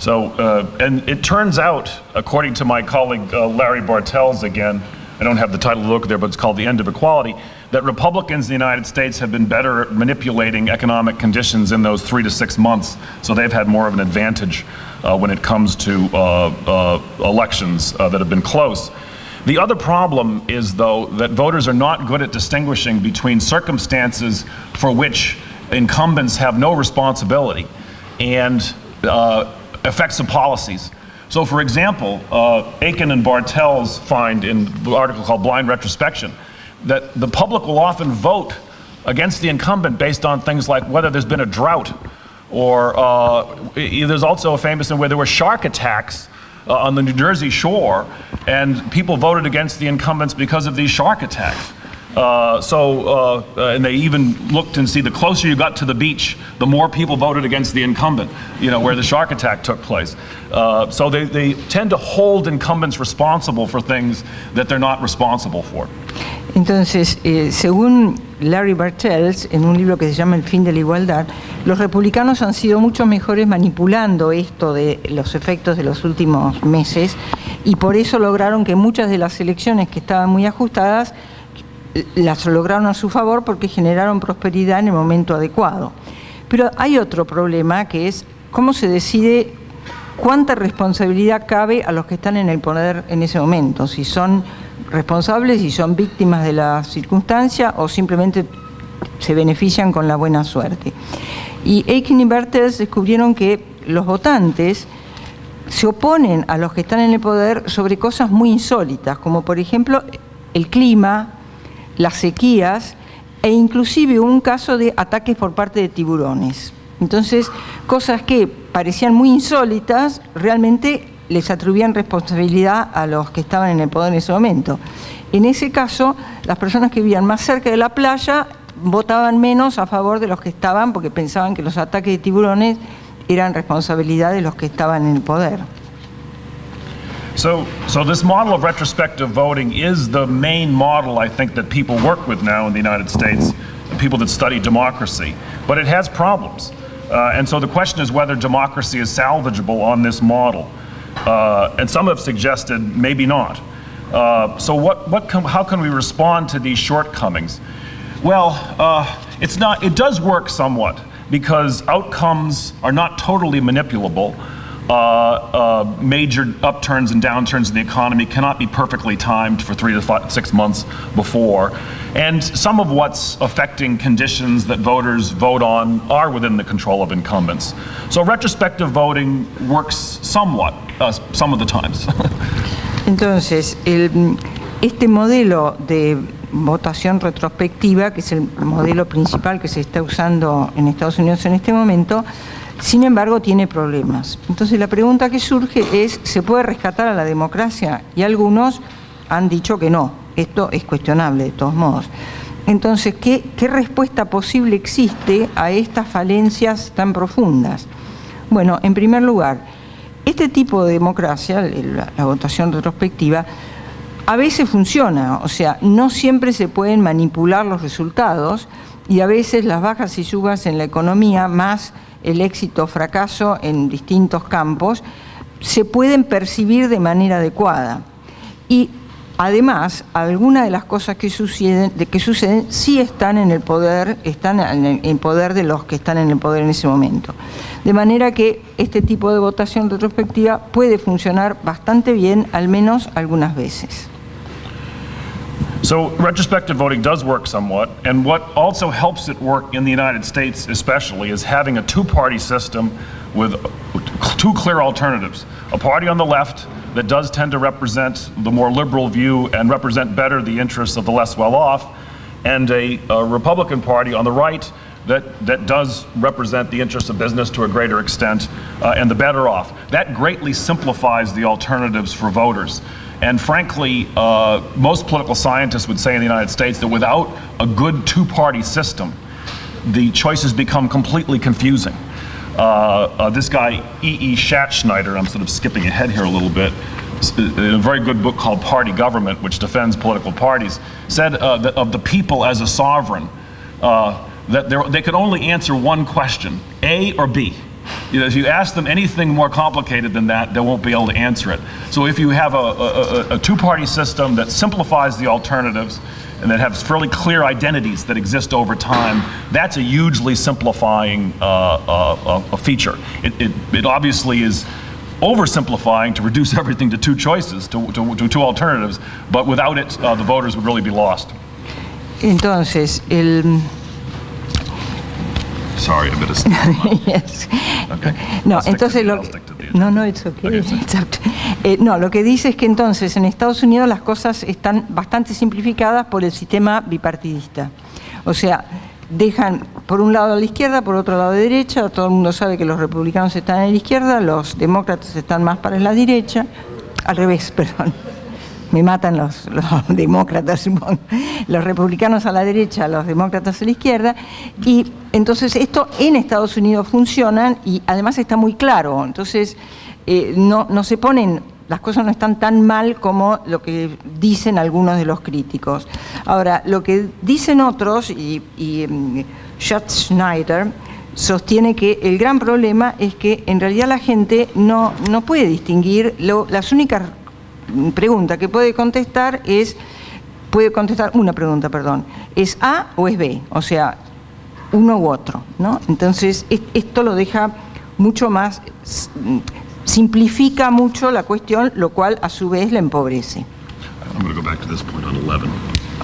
So, uh, and it turns out, according to my colleague uh, Larry Bartels again, I don't have the title look there, but it's called The End of Equality, that Republicans in the United States have been better at manipulating economic conditions in those three to six months. So they've had more of an advantage uh, when it comes to uh, uh, elections uh, that have been close. The other problem is, though, that voters are not good at distinguishing between circumstances for which incumbents have no responsibility and uh, effects of policies. So, for example, uh, Aiken and Bartels find in the article called Blind Retrospection that the public will often vote against the incumbent based on things like whether there's been a drought or uh, there's also a famous one where there were shark attacks uh, on the New Jersey shore, and people voted against the incumbents because of these shark attacks. Uh, so, uh, and they even looked and see the closer you got to the beach, the more people voted against the incumbent, you know, where the shark attack took place. Uh, so they, they tend to hold incumbents responsible for things that they're not responsible for. Entonces, eh, según Larry Bartels, en un libro que se llama El fin de la igualdad, los republicanos han sido mucho mejores manipulando esto de los efectos de los últimos meses y por eso lograron que muchas de las elecciones que estaban muy ajustadas las lograron a su favor porque generaron prosperidad en el momento adecuado. Pero hay otro problema que es cómo se decide cuánta responsabilidad cabe a los que están en el poder en ese momento, si son responsables, si son víctimas de la circunstancia o simplemente se benefician con la buena suerte. Y Aiken y Bertels descubrieron que los votantes se oponen a los que están en el poder sobre cosas muy insólitas, como por ejemplo el clima, las sequías e inclusive un caso de ataques por parte de tiburones. Entonces, cosas que parecían muy insólitas, realmente les atribuían responsabilidad a los que estaban en el poder en ese momento. En ese caso, las personas que vivían más cerca de la playa votaban menos a favor de los que estaban porque pensaban que los ataques de tiburones eran responsabilidad de los que estaban en el poder. So, so this model of retrospective voting is the main model I think that people work with now in the United States, people that study democracy. But it has problems. Uh, and so the question is whether democracy is salvageable on this model. Uh, and some have suggested maybe not. Uh, so what, what can, how can we respond to these shortcomings? Well, uh, it's not, it does work somewhat because outcomes are not totally manipulable. Uh, uh, major upturns and downturns in the economy cannot be perfectly timed for three to five, six months before. And some of what's affecting conditions that voters vote on are within the control of incumbents. So retrospective voting works somewhat, uh, some of the times. Entonces, el, este modelo de votación retrospectiva, que es el modelo principal que se está usando en Estados Unidos en este momento, Sin embargo, tiene problemas. Entonces la pregunta que surge es, ¿se puede rescatar a la democracia? Y algunos han dicho que no. Esto es cuestionable de todos modos. Entonces, ¿qué, respuesta posible existe a estas falencias tan profundas? Bueno, en primer lugar, este tipo de democracia, la, la votación retrospectiva, a veces funciona, o sea, no siempre se pueden manipular los resultados y a veces las bajas y subas en la economía, más el éxito o fracaso en distintos campos, se pueden percibir de manera adecuada. Y además, algunas de las cosas que suceden, de que suceden sí están en el poder, están en el poder de los que están en el poder en ese momento. De manera que este tipo de votación retrospectiva puede funcionar bastante bien, al menos algunas veces. So retrospective voting does work somewhat, and what also helps it work in the United States especially is having a two-party system with two clear alternatives. A party on the left that does tend to represent the more liberal view and represent better the interests of the less well-off, and a, a Republican Party on the right that, that does represent the interests of business to a greater extent uh, and the better off. That greatly simplifies the alternatives for voters. And frankly, uh, most political scientists would say in the United States that without a good two party system, the choices become completely confusing. Uh, uh, this guy, E.E. E. Schatzschneider, I'm sort of skipping ahead here a little bit, in a very good book called Party Government, which defends political parties, said uh, of the people as a sovereign, uh, that they could only answer one question A or B. You know, if you ask them anything more complicated than that, they won't be able to answer it. So if you have a, a, a two-party system that simplifies the alternatives and that has fairly clear identities that exist over time, that's a hugely simplifying uh, uh, a feature. It, it, it obviously is oversimplifying to reduce everything to two choices, to, to, to two alternatives, but without it, uh, the voters would really be lost. Entonces, el... Sorry, a bit of yes. No, entonces lo no, no, it's okay. Eh, no, lo que dice es que entonces en Estados Unidos las cosas están bastante simplificadas por el sistema bipartidista. O sea, dejan por un lado a la izquierda, por otro lado a la derecha, todo el mundo sabe que los republicanos están en la izquierda, los demócratas están más para la derecha, al revés, perdón me matan los, demócratas, los republicanos a la derecha, los demócratas a la izquierda, y entonces esto en Estados Unidos funciona y además está muy claro, entonces eh, no, no se ponen las cosas no están tan mal como lo que dicen algunos de los críticos. Ahora, lo que dicen otros, y, y mm, Schneider, sostiene que el gran problema es que en realidad la gente no, no puede distinguir las únicas pregunta que puede contestar es, puede contestar una pregunta, perdón, ¿es A o es B? O sea, uno u otro, ¿no? Entonces, esto lo deja mucho más, simplifica mucho la cuestión, lo cual a su vez la empobrece. I'm going to go back to this point on 11.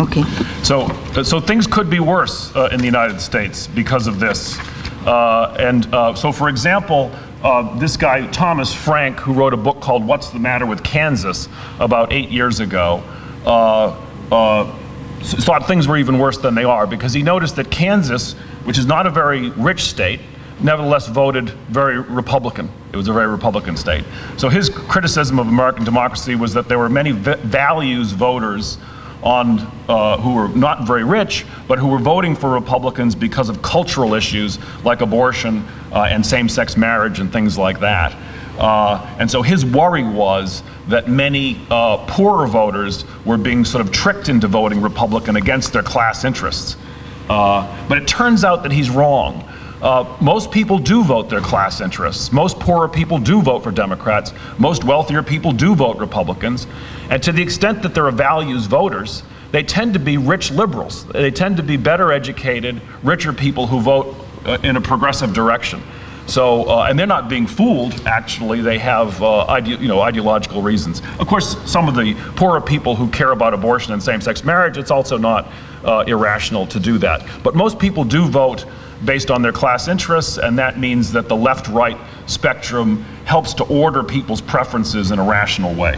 Okay. So, uh, so things could be worse uh, in the United States because of this. Uh, and uh, so, for example, uh, this guy, Thomas Frank, who wrote a book called What's the Matter with Kansas about eight years ago, uh, uh, thought things were even worse than they are because he noticed that Kansas, which is not a very rich state, nevertheless voted very Republican. It was a very Republican state. So his criticism of American democracy was that there were many values voters on uh, who were not very rich, but who were voting for Republicans because of cultural issues like abortion uh, and same-sex marriage and things like that. Uh, and so his worry was that many uh, poorer voters were being sort of tricked into voting Republican against their class interests. Uh, but it turns out that he's wrong. Uh, most people do vote their class interests. Most poorer people do vote for Democrats. Most wealthier people do vote Republicans. And to the extent that there are values voters, they tend to be rich liberals. They tend to be better educated, richer people who vote uh, in a progressive direction. So, uh, and they're not being fooled, actually. They have uh, you know, ideological reasons. Of course, some of the poorer people who care about abortion and same sex marriage, it's also not uh, irrational to do that. But most people do vote based on their class interests, and that means that the left right spectrum helps to order people's preferences in a rational way.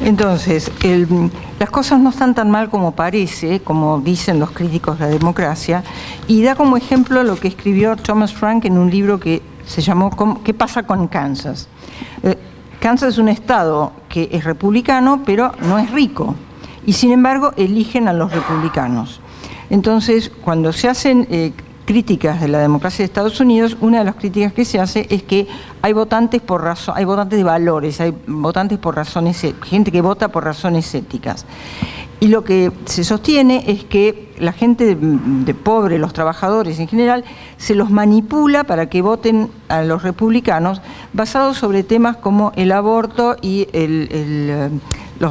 Entonces, el, las cosas no están tan mal como parece, como dicen los críticos de la democracia, y da como ejemplo lo que escribió Thomas Frank en un libro que se llamó ¿Qué pasa con Kansas? Eh, Kansas es un estado que es republicano, pero no es rico, y sin embargo eligen a los republicanos. Entonces, cuando se hacen eh, críticas de la democracia de Estados Unidos, una de las críticas que se hace es que hay votantes por razón, hay votantes de valores, hay votantes por razones, gente que vota por razones éticas. Y lo que se sostiene es que la gente de, pobre, los trabajadores en general, se los manipula para que voten a los republicanos basados sobre temas como el aborto y el,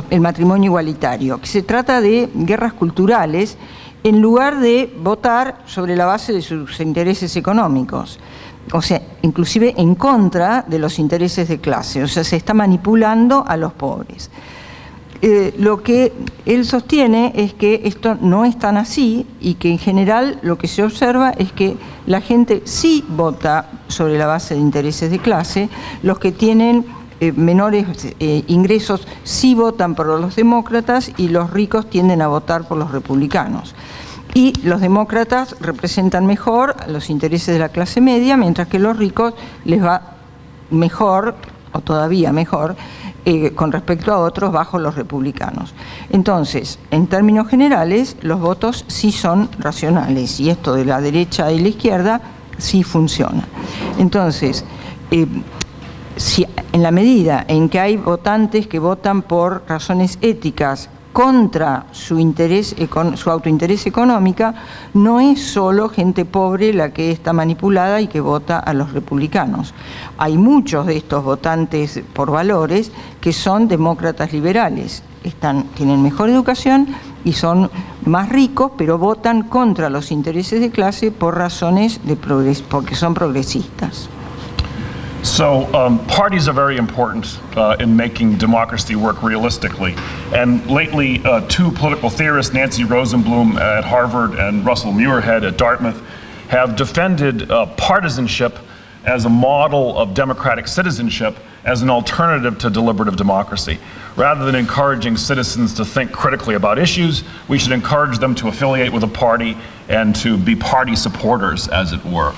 el matrimonio igualitario, se trata de guerras culturales en lugar de votar sobre la base de sus intereses económicos. O sea, inclusive en contra de los intereses de clase. O sea, se está manipulando a los pobres. Eh, lo que él sostiene es que esto no es tan así y que en general lo que se observa es que la gente sí vota sobre la base de intereses de clase, los que tienen eh, menores eh, ingresos sí votan por los demócratas y los ricos tienden a votar por los republicanos. Y los demócratas representan mejor los intereses de la clase media, mientras que los ricos les va mejor, o todavía mejor, eh, con respecto a otros bajo los republicanos. Entonces, en términos generales, los votos sí son racionales y esto de la derecha y la izquierda sí funciona. Entonces, si en la medida en que hay votantes que votan por razones éticas contra su, interés, su autointerés económica, no es solo gente pobre la que está manipulada y que vota a los republicanos. Hay muchos de estos votantes por valores que son demócratas liberales, están, tienen mejor educación y son más ricos, pero votan contra los intereses de clase por razones de porque son progresistas. So um, parties are very important uh, in making democracy work realistically. And lately, uh, two political theorists, Nancy Rosenblum at Harvard and Russell Muirhead at Dartmouth, have defended uh, partisanship as a model of democratic citizenship as an alternative to deliberative democracy. Rather than encouraging citizens to think critically about issues, we should encourage them to affiliate with a party and to be party supporters, as it were.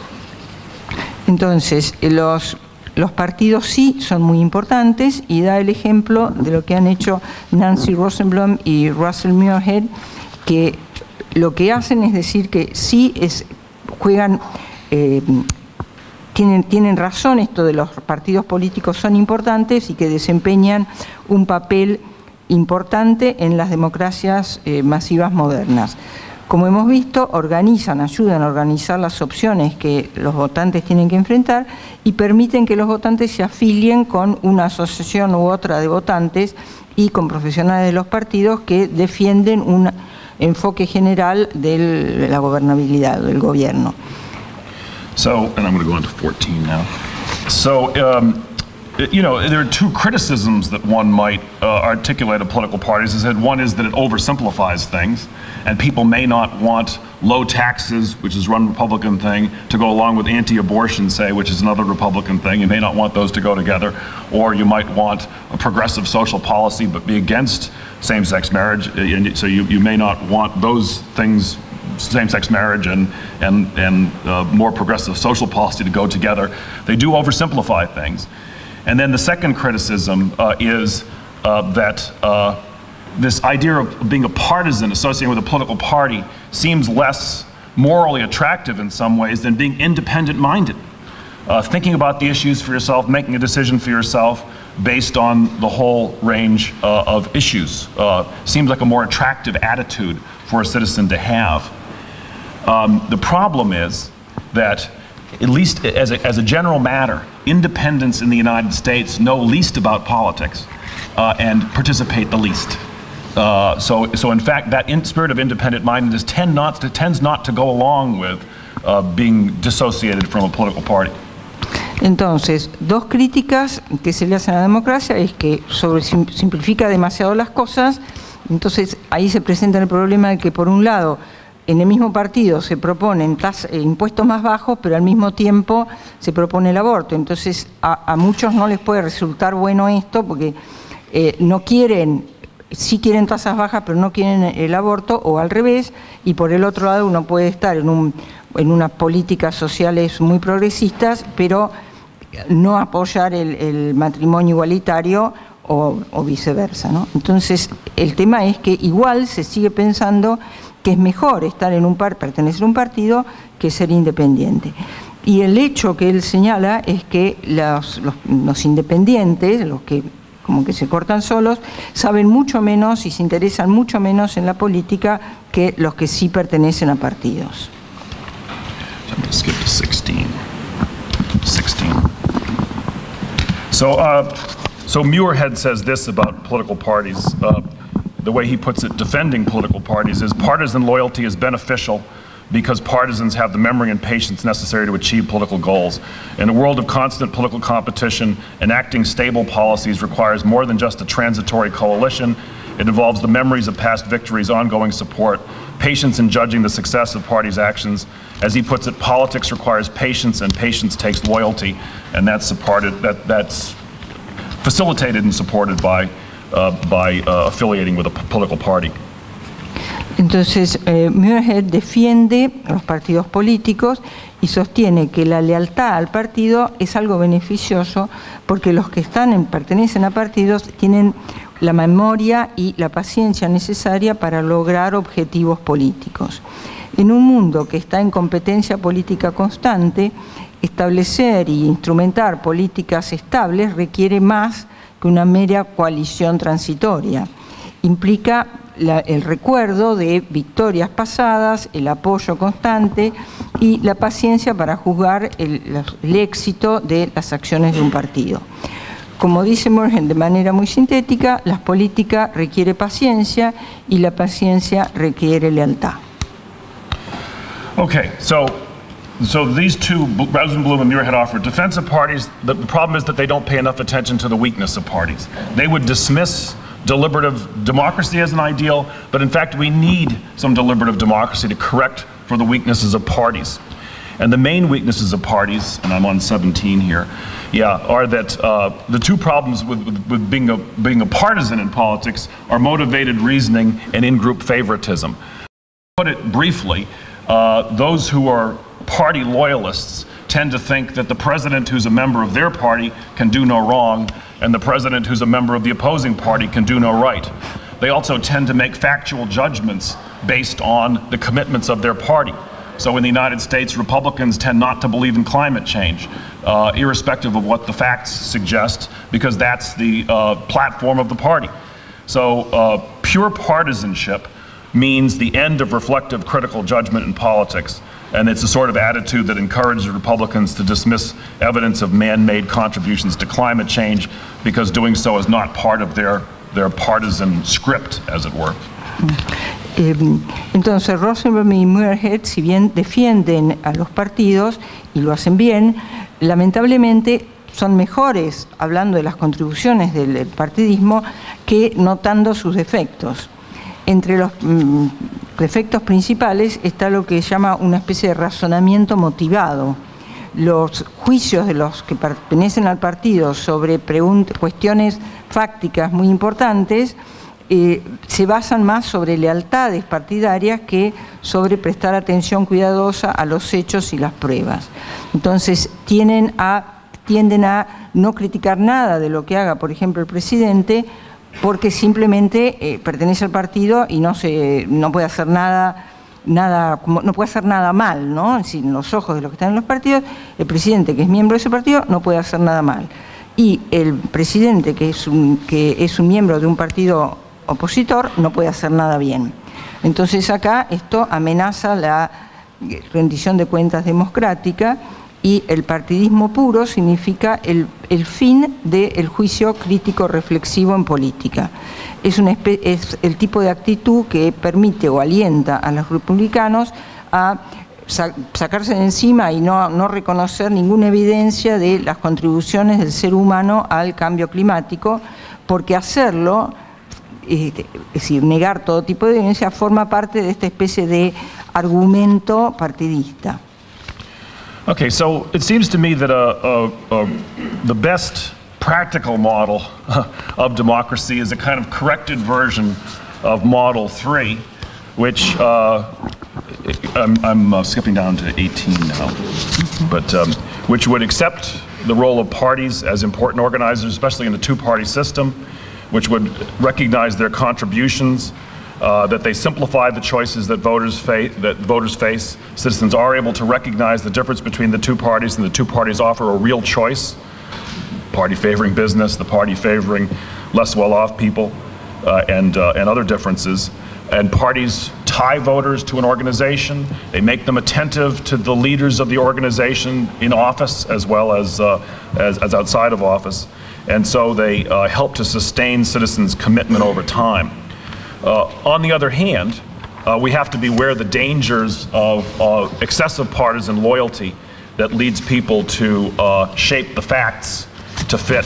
Entonces, los Los partidos sí son muy importantes y da el ejemplo de lo que han hecho Nancy Rosenblum y Russell Muirhead, que lo que hacen es decir que sí es, juegan, eh, tienen, tienen razón esto de los partidos políticos son importantes y que desempeñan un papel importante en las democracias eh, masivas modernas como hemos visto, organizan, ayudan a organizar las opciones que los votantes tienen que enfrentar y permiten que los votantes se afilien con una asociación u otra de votantes y con profesionales de los partidos que defienden un enfoque general de la gobernabilidad del gobierno. So, and I'm going to go into 14 now. Um, you know, there are two criticisms that one might uh, articulate of political parties. Is that one is that it oversimplifies things, and people may not want low taxes, which is one Republican thing, to go along with anti-abortion, say, which is another Republican thing. You may not want those to go together, or you might want a progressive social policy but be against same-sex marriage, and so you, you may not want those things same-sex marriage and and and uh, more progressive social policy to go together. They do oversimplify things. And then the second criticism uh, is uh, that uh, this idea of being a partisan associated with a political party seems less morally attractive in some ways than being independent minded. Uh, thinking about the issues for yourself, making a decision for yourself based on the whole range uh, of issues uh, seems like a more attractive attitude for a citizen to have. Um, the problem is that at least as a, as a general matter, independents in the United States know least about politics uh, and participate the least. Uh, so, so in fact, that in spirit of independent mindedness tend not to, tends not to go along with uh, being dissociated from a political party. Entonces, dos críticas que se le hacen a la democracia es que sobre simplifica demasiado las cosas, entonces ahí se presenta el problema de que por un lado en el mismo partido se proponen eh, impuestos más bajos, pero al mismo tiempo se propone el aborto. Entonces a, muchos no les puede resultar bueno esto porque eh, no quieren, sí quieren tasas bajas, pero no quieren el aborto, o al revés, y por el otro lado uno puede estar en, un, en unas políticas sociales muy progresistas, pero no apoyar el, matrimonio igualitario o, viceversa. Entonces el tema es que igual se sigue pensando que es mejor estar en un par, pertenecer a un partido que ser independiente. Y el hecho que él señala es que los, los independientes, los que como que se cortan solos, saben mucho menos y se interesan mucho menos en la política que los que sí pertenecen a partidos. skip to 16. 16. So, uh, so Muirhead says this about political parties. Uh, the way he puts it, defending political parties is partisan loyalty is beneficial because partisans have the memory and patience necessary to achieve political goals. In a world of constant political competition, enacting stable policies requires more than just a transitory coalition. It involves the memories of past victories, ongoing support, patience in judging the success of parties' actions. As he puts it, politics requires patience, and patience takes loyalty, and that's supported. That, that's facilitated and supported by by uh, affiliating with a political party. Entonces, eh, Muirhead defiende los partidos políticos y sostiene que la lealtad al partido es algo beneficioso porque los que están en, pertenecen a partidos tienen la memoria y la paciencia necesaria para lograr objetivos políticos. En un mundo que está en competencia política constante, establecer y instrumentar políticas estables requiere más que una mera coalición transitoria. Implica el recuerdo de victorias pasadas, el apoyo constante y la paciencia para juzgar el, éxito de las acciones de un partido. Como dice Morgan de manera muy sintética, la política requiere paciencia y la paciencia requiere lealtad. Okay, so so these two, Rosenblum and Muirhead offer defensive parties. The problem is that they don't pay enough attention to the weakness of parties. They would dismiss deliberative democracy as an ideal, but in fact, we need some deliberative democracy to correct for the weaknesses of parties. And the main weaknesses of parties, and I'm on 17 here, yeah, are that uh, the two problems with, with, with, being, a, being a partisan in politics are motivated reasoning and in group favoritism. Put it briefly, uh, those who are party loyalists tend to think that the president who's a member of their party can do no wrong, and the president who's a member of the opposing party can do no right. They also tend to make factual judgments based on the commitments of their party. So in the United States, Republicans tend not to believe in climate change, uh, irrespective of what the facts suggest, because that's the uh, platform of the party. So uh, pure partisanship means the end of reflective critical judgment in politics. And it's a sort of attitude that encourages Republicans to dismiss evidence of man-made contributions to climate change because doing so is not part of their, their partisan script, as it were. Eh, entonces, Rosenberg y Muirhead, si bien defienden a los partidos y lo hacen bien, lamentablemente son mejores hablando de las contribuciones del partidismo que notando sus defectos. Entre los mm, efectos principales está lo que se llama una especie de razonamiento motivado. Los juicios de los que pertenecen al partido sobre cuestiones fácticas muy importantes eh, se basan más sobre lealtades partidarias que sobre prestar atención cuidadosa a los hechos y las pruebas. Entonces tienden a no criticar nada de lo que haga, por ejemplo, el presidente, porque simplemente eh, pertenece al partido y no, se, no puede hacer nada nada, no puede hacer nada mal, ¿no? en los ojos de los que están en los partidos, el presidente que es miembro de ese partido no puede hacer nada mal. Y el presidente que es un, que es un miembro de un partido opositor no puede hacer nada bien. Entonces acá esto amenaza la rendición de cuentas democrática y el partidismo puro significa el, fin del juicio crítico reflexivo en política. Es, es el tipo de actitud que permite o alienta a los republicanos a sacarse de encima y no, no reconocer ninguna evidencia de las contribuciones del ser humano al cambio climático, porque hacerlo, es decir, negar todo tipo de evidencia, forma parte de esta especie de argumento partidista. Okay, so it seems to me that uh, uh, uh, the best practical model of democracy is a kind of corrected version of Model 3, which I'm, I'm skipping down to 18 now, but um, which would accept the role of parties as important organizers, especially in a two-party system, which would recognize their contributions uh, that they simplify the choices that voters, that voters face. Citizens are able to recognize the difference between the two parties, and the two parties offer a real choice. Party favoring business, the party favoring less well-off people, uh, and, uh, and other differences. And parties tie voters to an organization. They make them attentive to the leaders of the organization in office as well as, uh, as, as outside of office. And so they uh, help to sustain citizens' commitment over time. Uh, on the other hand, uh, we have to beware the dangers of excessive partisan loyalty that leads people to uh, shape the facts to fit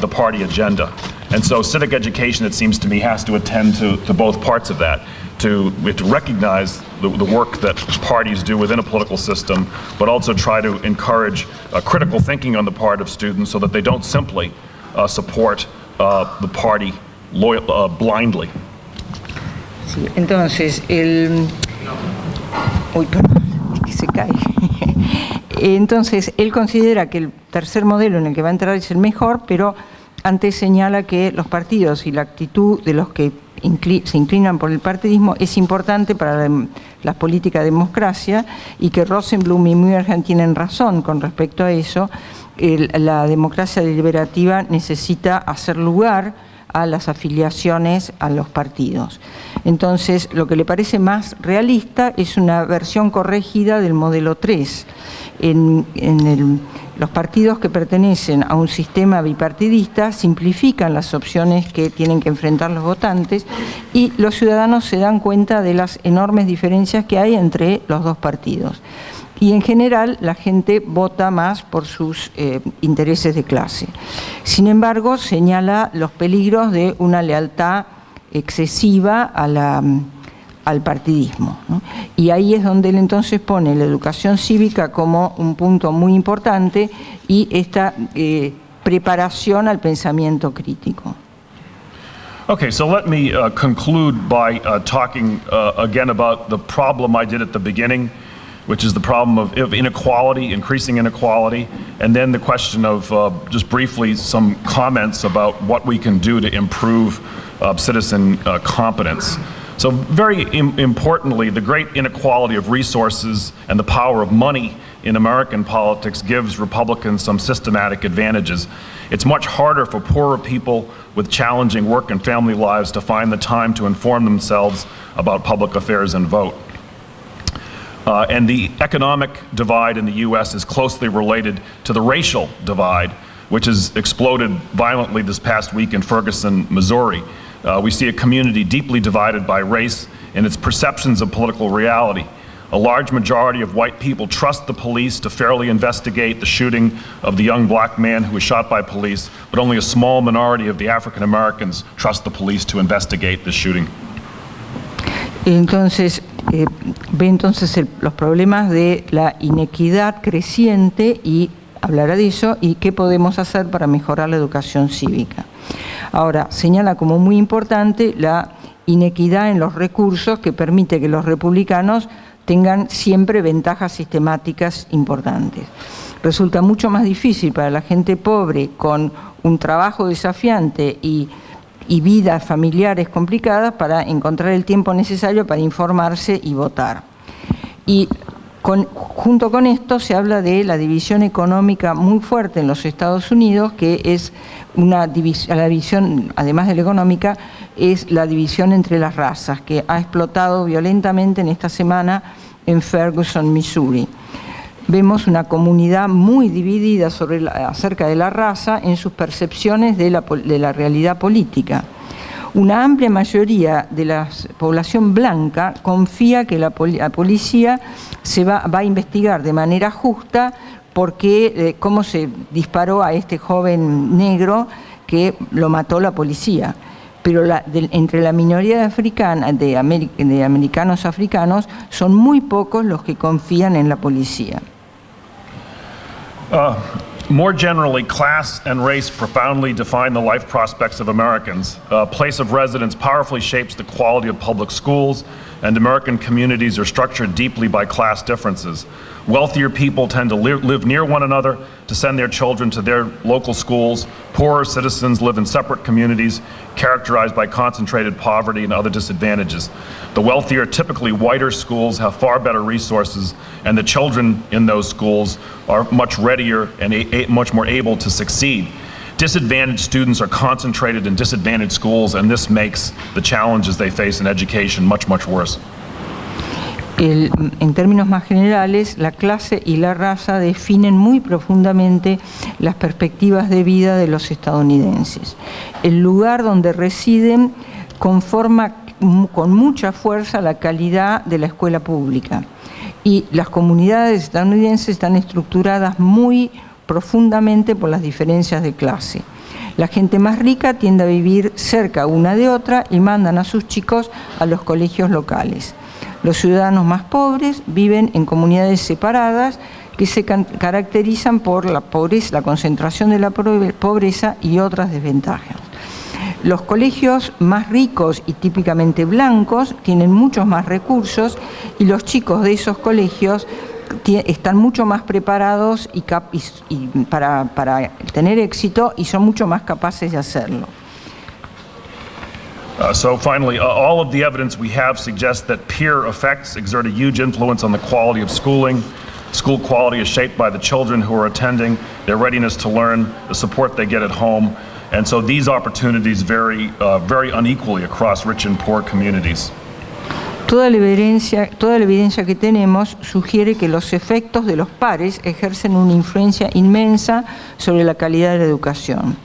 the party agenda. And so civic education, it seems to me, has to attend to, to both parts of that. To, to recognize the, the work that parties do within a political system, but also try to encourage uh, critical thinking on the part of students so that they don't simply uh, support uh, the party blindly. Sí, entonces, el... Uy, perdón, es que se cae. Entonces, él considera que el tercer modelo en el que va a entrar es el mejor, pero antes señala que los partidos y la actitud de los que se inclinan por el partidismo es importante para la, la política de democracia y que Rosenblum y Muyergen tienen razón con respecto a eso. La democracia deliberativa necesita hacer lugar a las afiliaciones a los partidos. Entonces, lo que le parece más realista es una versión corregida del modelo 3. En, los partidos que pertenecen a un sistema bipartidista simplifican las opciones que tienen que enfrentar los votantes y los ciudadanos se dan cuenta de las enormes diferencias que hay entre los dos partidos. Y en general la gente vota más por sus eh, intereses de clase. Sin embargo, señala los peligros de una lealtad excesiva a la, al partidismo. Y ahí es donde él entonces pone la educación cívica como un punto muy importante y esta eh, preparación al pensamiento crítico. Okay, so let me uh, conclude by uh, talking uh, again about the problem I did at the beginning, which is the problem of, of inequality, increasing inequality, and then the question of uh, just briefly some comments about what we can do to improve uh, citizen uh, competence. So, very im- importantly, the great inequality of resources and the power of money in American politics gives Republicans some systematic advantages. It's much harder for poorer people with challenging work and family lives to find the time to inform themselves about public affairs and vote. Uh, and the economic divide in the U.S. is closely related to the racial divide, which has exploded violently this past week in Ferguson, Missouri. Uh, we see a community deeply divided by race and its perceptions of political reality. A large majority of white people trust the police to fairly investigate the shooting of the young black man who was shot by police, but only a small minority of the African Americans trust the police to investigate the shooting. Entonces, eh, ve entonces el- los problemas de la inequidad creciente y hablará de eso y qué podemos hacer para mejorar la educación cívica. Ahora, señala como muy importante la inequidad en los recursos que permite que los republicanos tengan siempre ventajas sistemáticas importantes. Resulta mucho más difícil para la gente pobre con un trabajo desafiante y vidas familiares complicadas para encontrar el tiempo necesario para informarse y votar. Y junto con esto se habla de la división económica muy fuerte en los Estados Unidos, que es una división, además de la económica, es la división entre las razas, que ha explotado violentamente en esta semana en Ferguson, Missouri vemos una comunidad muy dividida acerca de la raza en sus percepciones de la realidad política. Una amplia mayoría de la población blanca confía que la, poli- la policía se va, a investigar de manera justa por qué, eh, cómo se disparó a este joven negro que lo mató la policía pero entre la minoría de, africana, de, de americanos africanos son muy pocos los que confían en la policía. More generally, class and race profoundly define the life prospects of Americans. Place of residence powerfully shapes the quality of public schools, and American communities are structured deeply by class differences. Wealthier people tend to li- live near one another to send their children to their local schools. Poorer citizens live in separate communities characterized by concentrated poverty and other disadvantages. The wealthier, typically whiter schools have far better resources, and the children in those schools are much readier and a- a- much more able to succeed. Disadvantaged students are concentrated in disadvantaged schools, and this makes the challenges they face in education much, much worse. En términos más generales, la clase y la raza definen muy profundamente las perspectivas de vida de los estadounidenses. El lugar donde residen conforma con mucha fuerza la calidad de la escuela pública. Y las comunidades estadounidenses están estructuradas muy profundamente por las diferencias de clase. La gente más rica tiende a vivir cerca una de otra y mandan a sus chicos a los colegios locales. Los ciudadanos más pobres viven en comunidades separadas que se caracterizan por la pobreza, la concentración de la pobre- pobreza y otras desventajas. Los colegios más ricos y típicamente blancos tienen muchos más recursos y los chicos de esos colegios están mucho más preparados para tener éxito y son mucho más capaces de hacerlo. Uh, so finally, uh, all of the evidence we have suggests that peer effects exert a huge influence on the quality of schooling. School quality is shaped by the children who are attending, their readiness to learn, the support they get at home, and so these opportunities vary uh, very unequally across rich and poor communities. Toda la, evidencia, toda la evidencia que tenemos sugiere que los efectos de los pares ejercen una influencia inmensa sobre la calidad de la educación.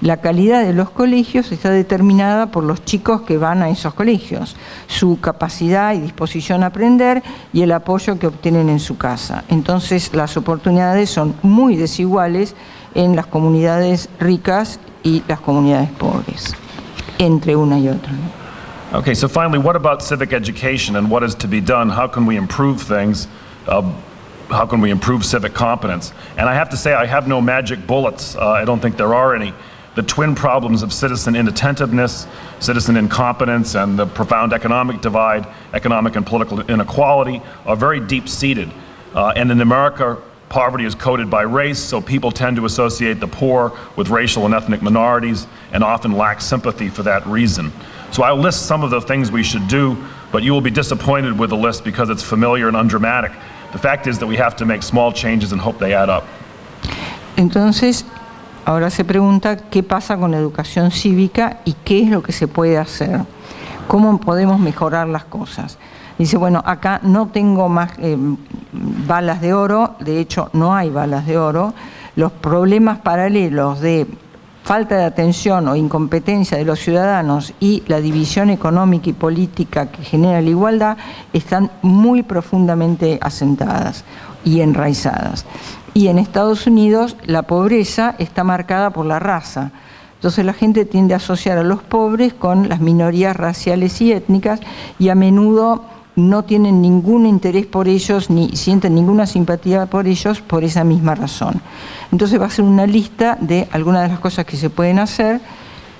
La calidad de los colegios está determinada por los chicos que van a esos colegios, su capacidad y disposición a aprender y el apoyo que obtienen en su casa. Entonces las oportunidades son muy desiguales en las comunidades ricas y las comunidades pobres, entre una y otra. Okay, so finally, what about civic education and what is to be done? How can we improve things? Uh, how can we improve civic competence? And I have to say, I have no magic bullets. Uh, I don't think there are any. The twin problems of citizen inattentiveness, citizen incompetence, and the profound economic divide, economic and political inequality are very deep seated. Uh, and in America, poverty is coded by race, so people tend to associate the poor with racial and ethnic minorities and often lack sympathy for that reason. So I'll list some of the things we should do, but you will be disappointed with the list because it's familiar and undramatic. The fact is that we have to make small changes and hope they add up. Entonces, ahora se pregunta qué pasa con la educación cívica y qué es lo que se puede hacer, cómo podemos mejorar las cosas. Dice, bueno, acá no tengo más eh, balas de oro, de hecho no hay balas de oro, los problemas paralelos de falta de atención o incompetencia de los ciudadanos y la división económica y política que genera la igualdad están muy profundamente asentadas y enraizadas. Y en Estados Unidos la pobreza está marcada por la raza. Entonces la gente tiende a asociar a los pobres con las minorías raciales y étnicas y a menudo no tienen ningún interés por ellos ni sienten ninguna simpatía por ellos por esa misma razón. Entonces va a ser una lista de algunas de las cosas que se pueden hacer,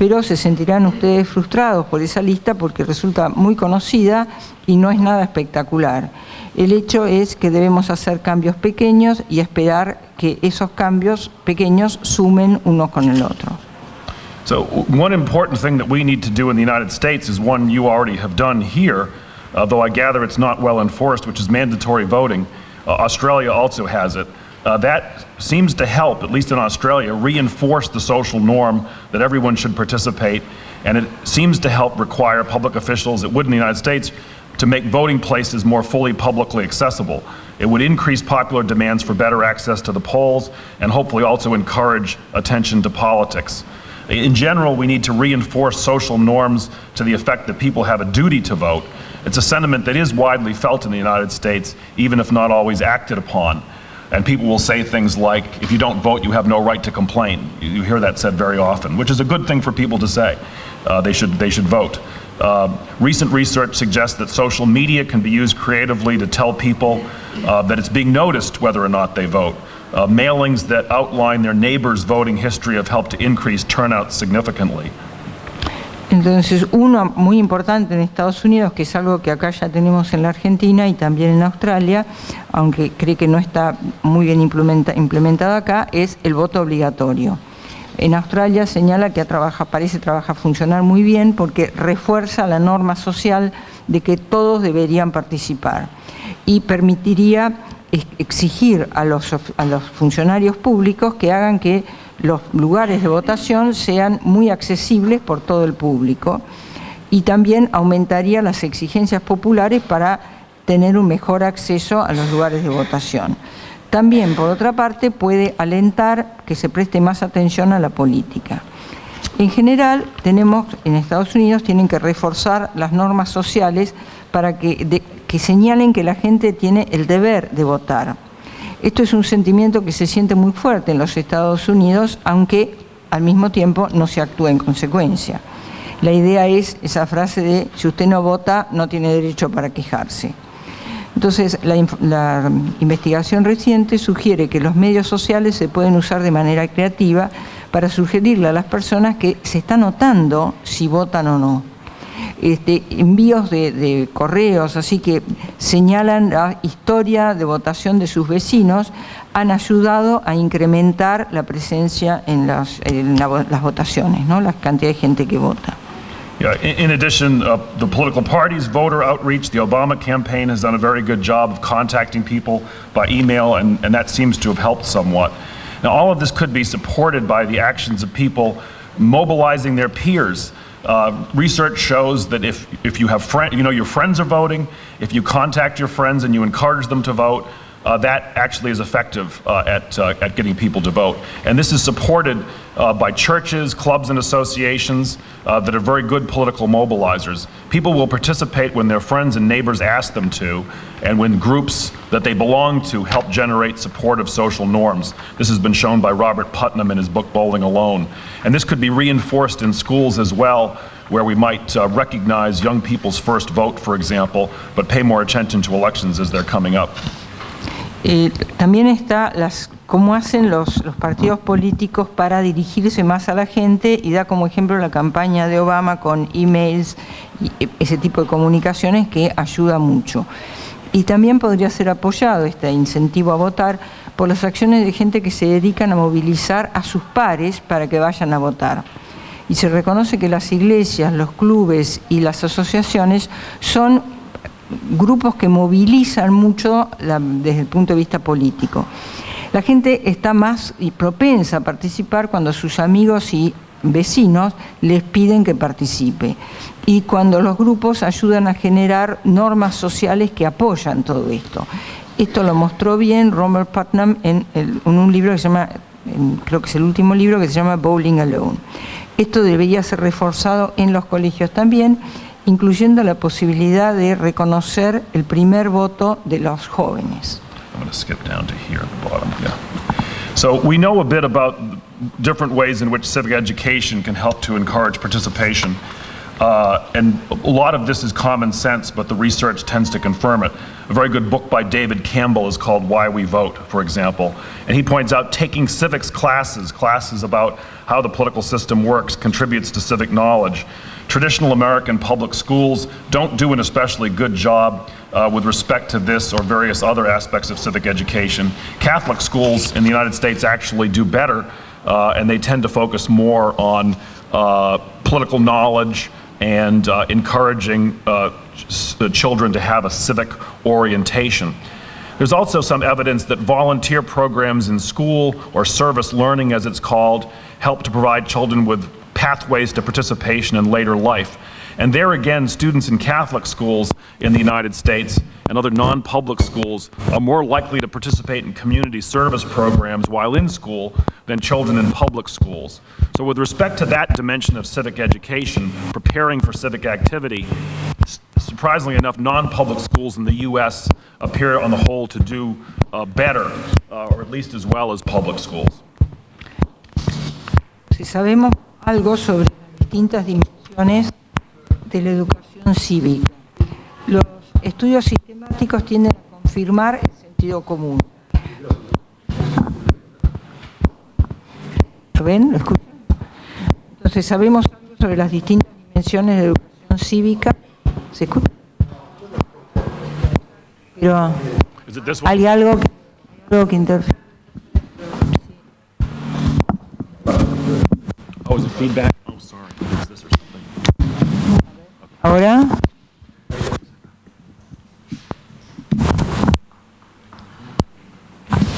pero se sentirán ustedes frustrados por esa lista porque resulta muy conocida y no es nada espectacular. El hecho es que debemos hacer cambios pequeños y esperar que esos cambios pequeños sumen uno con el otro. So, one important thing that we need to do in the United States is one you already have done here, uh, though I gather it's not well enforced, which is mandatory voting. Uh, Australia also has it. Uh, that seems to help, at least in Australia, reinforce the social norm that everyone should participate, and it seems to help require public officials it would in the United States to make voting places more fully publicly accessible. It would increase popular demands for better access to the polls and hopefully also encourage attention to politics. In general, we need to reinforce social norms to the effect that people have a duty to vote. It's a sentiment that is widely felt in the United States, even if not always acted upon. And people will say things like, if you don't vote, you have no right to complain. You hear that said very often, which is a good thing for people to say. Uh, they, should, they should vote. Uh, recent research suggests that social media can be used creatively to tell people uh, that it's being noticed whether or not they vote. Uh, mailings that outline their neighbor's voting history have helped to increase turnout significantly. Entonces, uno muy importante en Estados Unidos, que es algo que acá ya tenemos en la Argentina y también en Australia, aunque cree que no está muy bien implementado acá, es el voto obligatorio. En Australia señala que trabaja, parece trabajar funcionar muy bien porque refuerza la norma social de que todos deberían participar y permitiría exigir a los, a los funcionarios públicos que hagan que los lugares de votación sean muy accesibles por todo el público y también aumentaría las exigencias populares para tener un mejor acceso a los lugares de votación. También, por otra parte, puede alentar que se preste más atención a la política. En general, tenemos en Estados Unidos tienen que reforzar las normas sociales para que, que señalen que la gente tiene el deber de votar. Esto es un sentimiento que se siente muy fuerte en los Estados Unidos, aunque al mismo tiempo no se actúa en consecuencia. La idea es esa frase de si usted no vota, no tiene derecho para quejarse. Entonces, la, la, investigación reciente sugiere que los medios sociales se pueden usar de manera creativa para sugerirle a las personas que se está notando si votan o no. Este, envíos de, correos, así que señalan la historia de votación de sus vecinos, han ayudado a incrementar la presencia en las, votaciones, ¿no? la cantidad de gente que vota. in, addition, uh, the political parties, voter outreach, the Obama campaign has done a very good job of contacting people by email, and, and that seems to have helped somewhat. Now, all of this could be supported by the actions of people mobilizing their peers. Uh, research shows that if, if you have friend, you know your friends are voting, if you contact your friends and you encourage them to vote, uh, that actually is effective uh, at, uh, at getting people to vote. And this is supported uh, by churches, clubs, and associations uh, that are very good political mobilizers. People will participate when their friends and neighbors ask them to, and when groups that they belong to help generate supportive social norms. This has been shown by Robert Putnam in his book Bowling Alone. And this could be reinforced in schools as well, where we might uh, recognize young people's first vote, for example, but pay more attention to elections as they're coming up. Eh, también está las, cómo hacen los, los, partidos políticos para dirigirse más a la gente y da como ejemplo la campaña de Obama con emails y ese tipo de comunicaciones que ayuda mucho. Y también podría ser apoyado este incentivo a votar por las acciones de gente que se dedican a movilizar a sus pares para que vayan a votar. Y se reconoce que las iglesias, los clubes y las asociaciones son grupos que movilizan mucho desde el punto de vista político. La gente está más propensa a participar cuando sus amigos y vecinos les piden que participe y cuando los grupos ayudan a generar normas sociales que apoyan todo esto. Esto lo mostró bien Robert Putnam en, un libro que se llama, creo que es el último libro, que se llama Bowling Alone. Esto debería ser reforzado en los colegios también incluyendo la posibilidad de reconocer el primer voto de los jóvenes. I'm going to skip down to here at the bottom. So we know a bit about different ways in which civic education can help to encourage participation. Uh, and a lot of this is common sense, but the research tends to confirm it. A very good book by David Campbell is called Why We Vote, for example. And he points out taking civics classes, classes about how the political system works, contributes to civic knowledge traditional American public schools don't do an especially good job uh, with respect to this or various other aspects of civic education. Catholic schools in the United States actually do better, uh, and they tend to focus more on uh, political knowledge and uh, encouraging uh, children to have a civic orientation. There's also some evidence that volunteer programs in school, or service learning as it's called, help to provide children with pathways to participation in later life. And there again, students in Catholic schools in the United States and other non-public schools are more likely to participate in community service programs while in school than children in public schools. So with respect to that dimension of civic education, preparing for civic activity, surprisingly enough, non-public schools in the U.S. appear on the whole to do uh, better, uh, or at least as well as public schools. Si sabemos algo sobre las distintas dimensiones de la educación cívica. Los estudios sistemáticos tienden a confirmar el sentido común. ¿Lo ven? ¿Lo escuchan? Entonces sabemos algo sobre las distintas dimensiones de educación cívica. ¿Se escucha? Pero hay algo que, algo que interfiere. Oh, is it feedback? Oh, sorry. Is this or something? Ahora.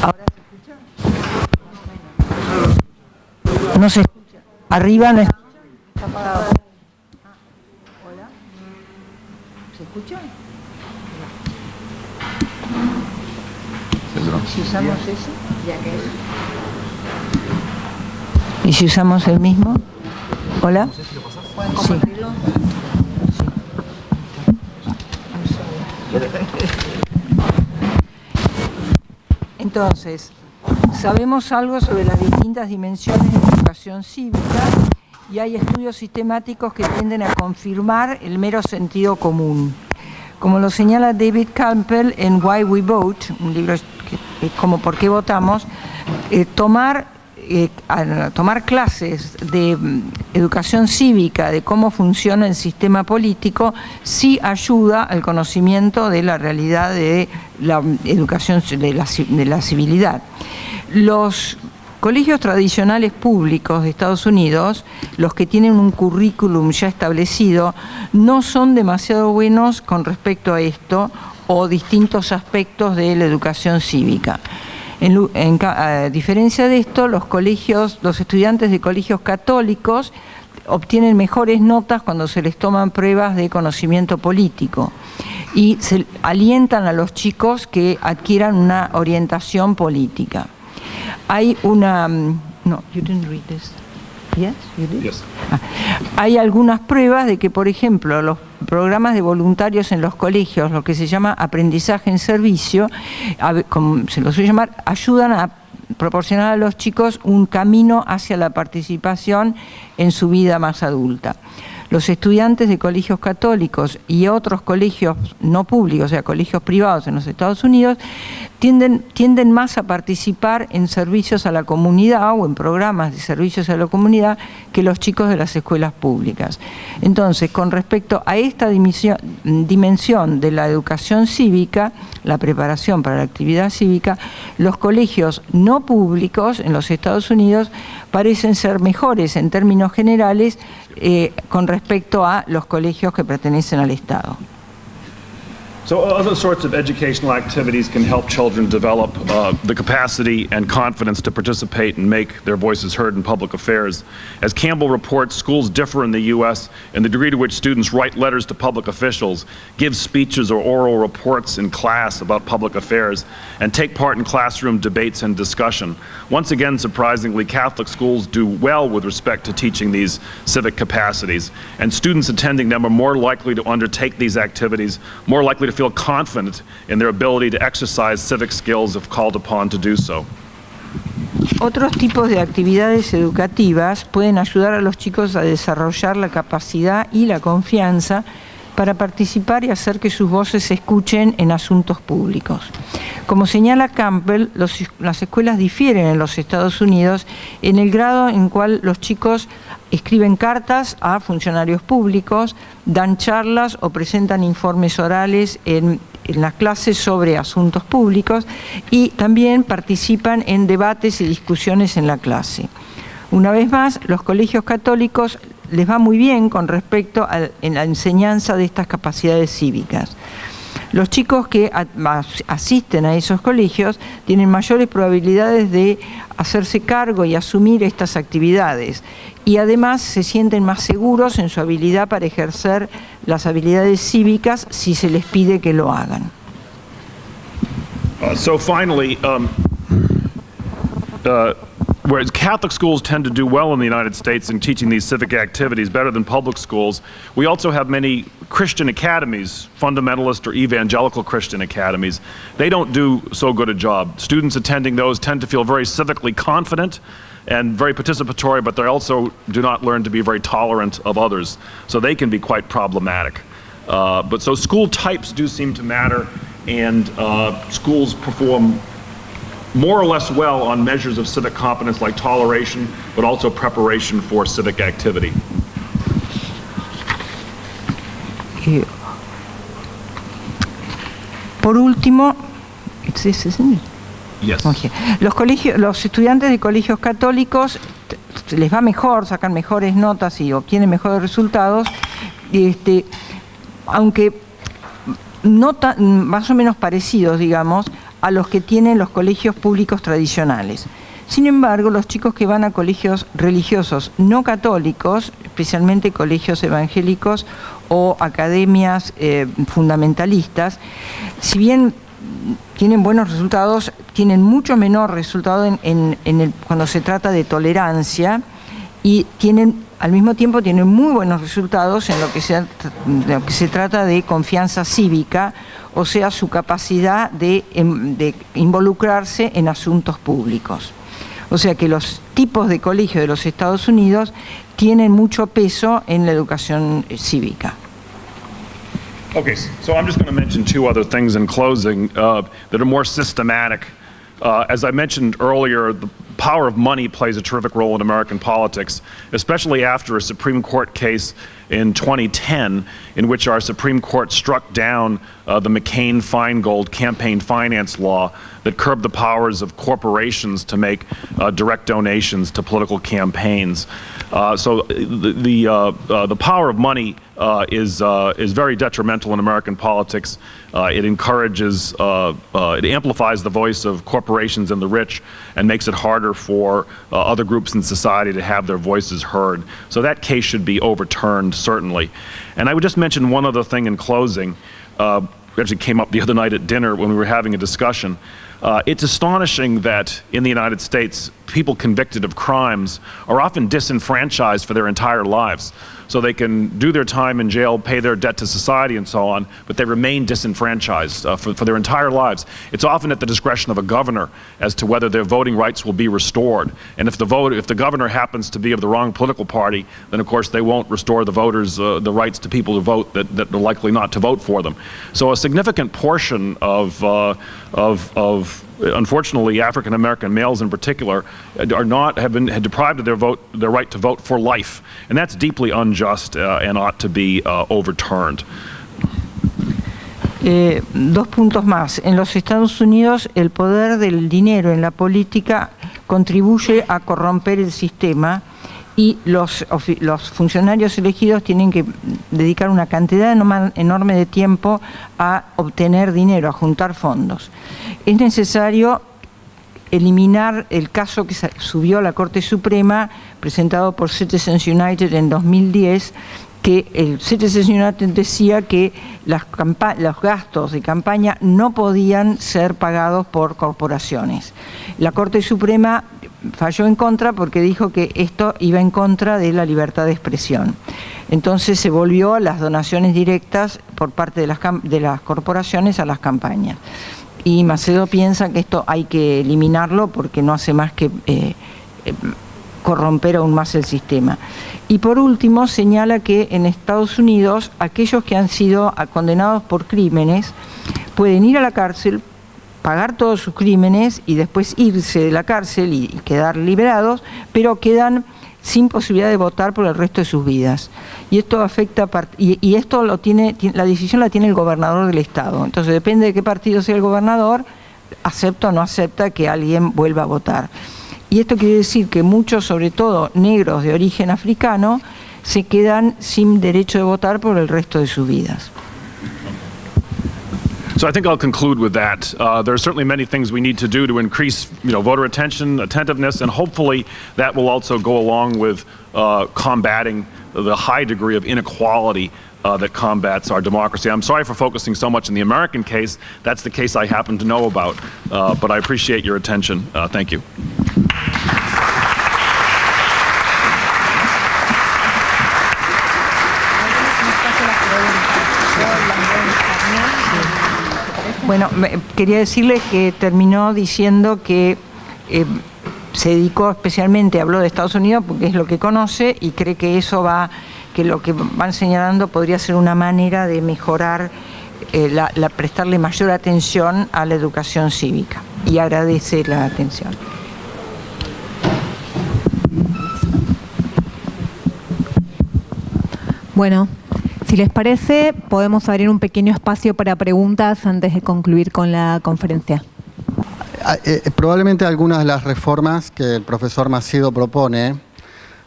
¿Ahora se escucha? No se escucha. Arriba no escucha. Está apagado. Hola. ¿Se escucha? Si usamos ese, ya que es. ¿Y si usamos el mismo? Hola. Sí. Entonces, sabemos algo sobre las distintas dimensiones de educación cívica y hay estudios sistemáticos que tienden a confirmar el mero sentido común. Como lo señala David Campbell en Why We Vote, un libro que es como ¿Por qué votamos?, eh, tomar eh, a tomar clases de mm, educación cívica, de cómo funciona el sistema político, sí ayuda al conocimiento de la realidad de la educación de la, de la civilidad. Los colegios tradicionales públicos de Estados Unidos, los que tienen un currículum ya establecido, no son demasiado buenos con respecto a esto o distintos aspectos de la educación cívica. En, en a diferencia de esto, los colegios, los estudiantes de colegios católicos obtienen mejores notas cuando se les toman pruebas de conocimiento político y se alientan a los chicos que adquieran una orientación política. Hay una mm, no, you didn't read this. Yes, you did? Yes. Ah, Hay algunas pruebas de que, por ejemplo, los programas de voluntarios en los colegios, lo que se llama aprendizaje en servicio, como se los suele llamar, ayudan a proporcionar a los chicos un camino hacia la participación en su vida más adulta. Los estudiantes de colegios católicos y otros colegios no públicos, o sea, colegios privados en los Estados Unidos, tienden, tienden más a participar en servicios a la comunidad o en programas de servicios a la comunidad que los chicos de las escuelas públicas. Entonces, con respecto a esta dimisión- dimensión de la educación cívica, la preparación para la actividad cívica, los colegios no públicos en los Estados Unidos parecen ser mejores en términos generales eh, con respecto a los colegios que pertenecen al Estado. So other sorts of educational activities can help children develop uh, the capacity and confidence to participate and make their voices heard in public affairs. As Campbell reports, schools differ in the U.S. in the degree to which students write letters to public officials, give speeches or oral reports in class about public affairs, and take part in classroom debates and discussion. Once again, surprisingly, Catholic schools do well with respect to teaching these civic capacities, and students attending them are more likely to undertake these activities, more likely to feel confident in their ability to exercise civic skills if called upon to do so. Otros tipos de actividades educativas pueden ayudar a los chicos a desarrollar la capacidad y la confianza para participar y hacer que sus voces se escuchen en asuntos públicos. Como señala Campbell, las escuelas difieren en los Estados Unidos en el grado en cual los chicos escriben cartas a funcionarios públicos, dan charlas o presentan informes orales en las clases sobre asuntos públicos y también participan en debates y discusiones en la clase. Una vez más, los colegios católicos les va muy bien con respecto a la enseñanza de estas capacidades cívicas. Los chicos que asisten a esos colegios tienen mayores probabilidades de hacerse cargo y asumir estas actividades y además se sienten más seguros en su habilidad para ejercer las habilidades cívicas si se les pide que lo hagan. Uh, so finally, um, uh, whereas Catholic schools tend to do well in the United States in teaching these civic activities better than public schools, we also have many Christian academies, fundamentalist or evangelical Christian academies. They don't do so good a job. Students attending those tend to feel very civically confident and very participatory, but they also do not learn to be very tolerant of others. So they can be quite problematic. Uh, but so school types do seem to matter, and uh, schools perform more or less well on measures of civic competence like toleration, but also preparation for civic activity. Eh, por último, los, colegios, los estudiantes de colegios católicos les va mejor, sacan mejores notas y obtienen mejores resultados, este, aunque no más o menos parecidos, digamos, a los que tienen los colegios públicos tradicionales. Sin embargo, los chicos que van a colegios religiosos no católicos, especialmente colegios evangélicos o academias eh, fundamentalistas, si bien tienen buenos resultados, tienen mucho menor resultado cuando se trata de tolerancia y tienen al mismo tiempo tienen muy buenos resultados en lo que se, trata de confianza cívica, o sea, su capacidad de, em, de involucrarse en asuntos públicos. O sea que los tipos de colegio de los Estados Unidos tienen mucho peso en la educación eh, cívica. Okay, so I'm just going to mention two other things in closing uh, that are more systematic. Uh, as I mentioned earlier, the power of money plays a terrific role in American politics, especially after a Supreme Court case in 2010 in which our Supreme Court struck down uh, the McCain-Feingold campaign finance law that curbed the powers of corporations to make uh, direct donations to political campaigns. Uh, so the the, uh, uh, the power of money uh, is is very detrimental in American politics. it encourages, it amplifies the voice of corporations and the rich, and makes it harder for other groups in society to have their voices heard. So that case should be overturned certainly. And I would just mention one other thing in closing. Uh, actually came up the other night at dinner when we were having a discussion. Uh, it's astonishing that in the United States, people convicted of crimes are often disenfranchised for their entire lives. So they can do their time in jail, pay their debt to society and so on, but they remain disenfranchised uh, for, for their entire lives. It's often at the discretion of a governor as to whether their voting rights will be restored. And if the, vote, if the governor happens to be of the wrong political party, then of course they won't restore the voters uh, the rights to people to vote that, that are likely not to vote for them. So a significant portion of, uh, of, of unfortunately, African American males in particular are not have been deprived of their vote, their right to vote for life, and that's deeply unjust uh, and ought to be uh, overturned. Eh, dos puntos más. En los Estados Unidos, el poder del dinero en la política contribuye a corromper el sistema y los, los funcionarios elegidos tienen que dedicar una cantidad enorme de tiempo a obtener dinero, a juntar fondos. Es necesario eliminar el caso que subió a la Corte Suprema, presentado por Citizens United en 2010, que el Citizens United decía que las los gastos de campaña no podían ser pagados por corporaciones. La Corte Suprema falló en contra porque dijo que esto iba en contra de la libertad de expresión. Entonces se volvió a las donaciones directas por parte de las, corporaciones a las campañas. Y Macedo piensa que esto hay que eliminarlo porque no hace más que eh, eh, corromper aún más el sistema. Y por último señala que en Estados Unidos aquellos que han sido condenados por crímenes pueden ir a la cárcel pagar todos sus crímenes y después irse de la cárcel y, quedar liberados, pero quedan sin posibilidad de votar por el resto de sus vidas. Y esto afecta y, esto lo tiene la decisión la tiene el gobernador del estado. Entonces depende de qué partido sea el gobernador, acepta o no acepta que alguien vuelva a votar. Y esto quiere decir que muchos, sobre todo negros de origen africano, se quedan sin derecho de votar por el resto de sus vidas. So I think I'll conclude with that. Uh, there are certainly many things we need to do to increase, you know, voter attention, attentiveness, and hopefully that will also go along with uh, combating the high degree of inequality uh, that combats our democracy. I'm sorry for focusing so much in the American case. That's the case I happen to know about, uh, but I appreciate your attention. Uh, thank you. Bueno, quería decirles que terminó diciendo que eh, se dedicó especialmente, habló de Estados Unidos porque es lo que conoce y cree que eso va, que lo que van señalando podría ser una manera de mejorar, eh, la, prestarle mayor atención a la educación cívica y agradece la atención. Bueno, Si les parece, podemos abrir un pequeño espacio para preguntas antes de concluir con la conferencia. Ah, eh, probablemente algunas de las reformas que el profesor Macido propone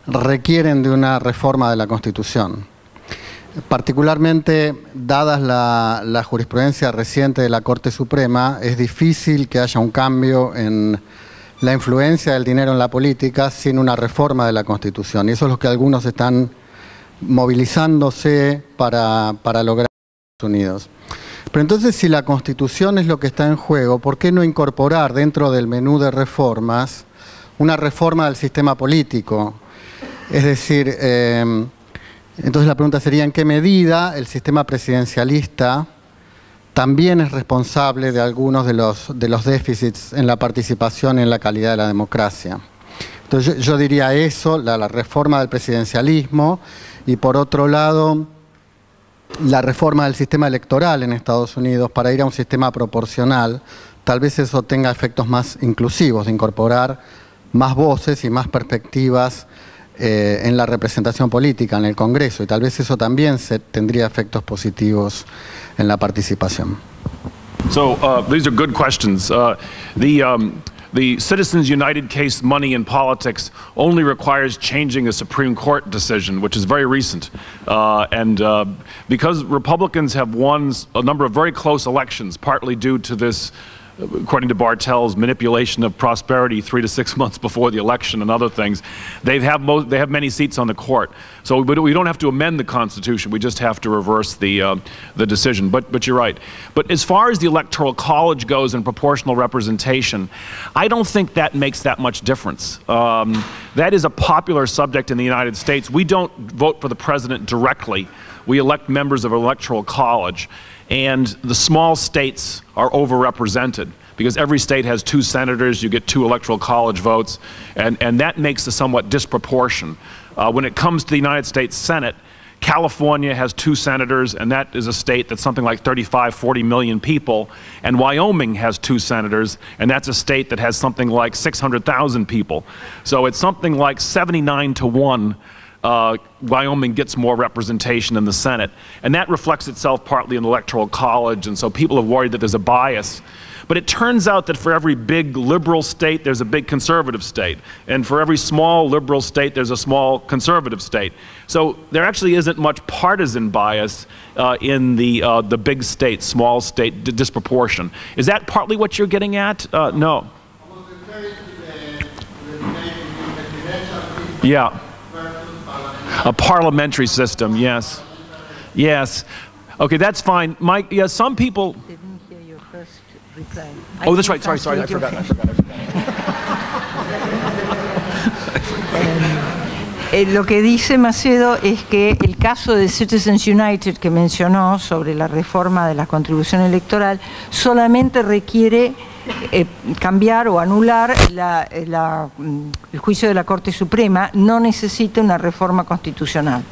requieren de una reforma de la Constitución. Particularmente, dadas la, la, jurisprudencia reciente de la Corte Suprema, es difícil que haya un cambio en la influencia del dinero en la política sin una reforma de la Constitución. Y eso es lo que algunos están movilizándose para, para lograr Estados Unidos. Pero entonces, si la Constitución es lo que está en juego, ¿por qué no incorporar dentro del menú de reformas una reforma del sistema político? Es decir, eh, entonces la pregunta sería, ¿en qué medida el sistema presidencialista también es responsable de algunos de los, de los déficits en la participación y en la calidad de la democracia? Entonces yo, diría eso, la reforma del presidencialismo, y por otro lado, la reforma del sistema electoral en Estados Unidos para ir a un sistema proporcional, tal vez eso tenga efectos más inclusivos, de incorporar más voces y más perspectivas eh, en la representación política, en el Congreso, y tal vez eso también se, tendría efectos positivos en la participación. So, uh, these are good questions. Uh, um, the Citizens United case, money in politics, only requires changing a Supreme Court decision, which is very recent. Uh, and uh, because Republicans have won a number of very close elections, partly due to this according to Bartel's manipulation of prosperity three to six months before the election and other things, they have, they have many seats on the court. So we don't have to amend the Constitution. We just have to reverse the, uh, the decision. But, but you're right. But as far as the Electoral College goes and proportional representation, I don't think that makes that much difference. Um, that is a popular subject in the United States. We don't vote for the president directly. We elect members of Electoral College and the small states are overrepresented because every state has two senators, you get two electoral college votes, and, and that makes a somewhat disproportion. Uh, when it comes to the United States Senate, California has two senators, and that is a state that's something like 35, 40 million people. And Wyoming has two senators, and that's a state that has something like 600,000 people. So it's something like 79 to 1 uh, Wyoming gets more representation in the Senate. And that reflects itself partly in the Electoral College, and so people have worried that there's a bias. But it turns out that for every big liberal state, there's a big conservative state. And for every small liberal state, there's a small conservative state. So there actually isn't much partisan bias uh, in the, uh, the big state, small state disproportion. Is that partly what you're getting at? Uh, no. Yeah. A parliamentary system, yes. Yes. Okay, that's fine. Mike, yeah, some people. Didn't hear your first reply. Oh, that's right. Sorry, sorry. I forgot. I forgot. I forgot. Eh, lo que dice Macedo es que el caso de Citizens United que mencionó sobre la reforma de la contribución electoral solamente requiere eh, cambiar o anular mm, el juicio de la Corte Suprema, no necesita una reforma constitucional.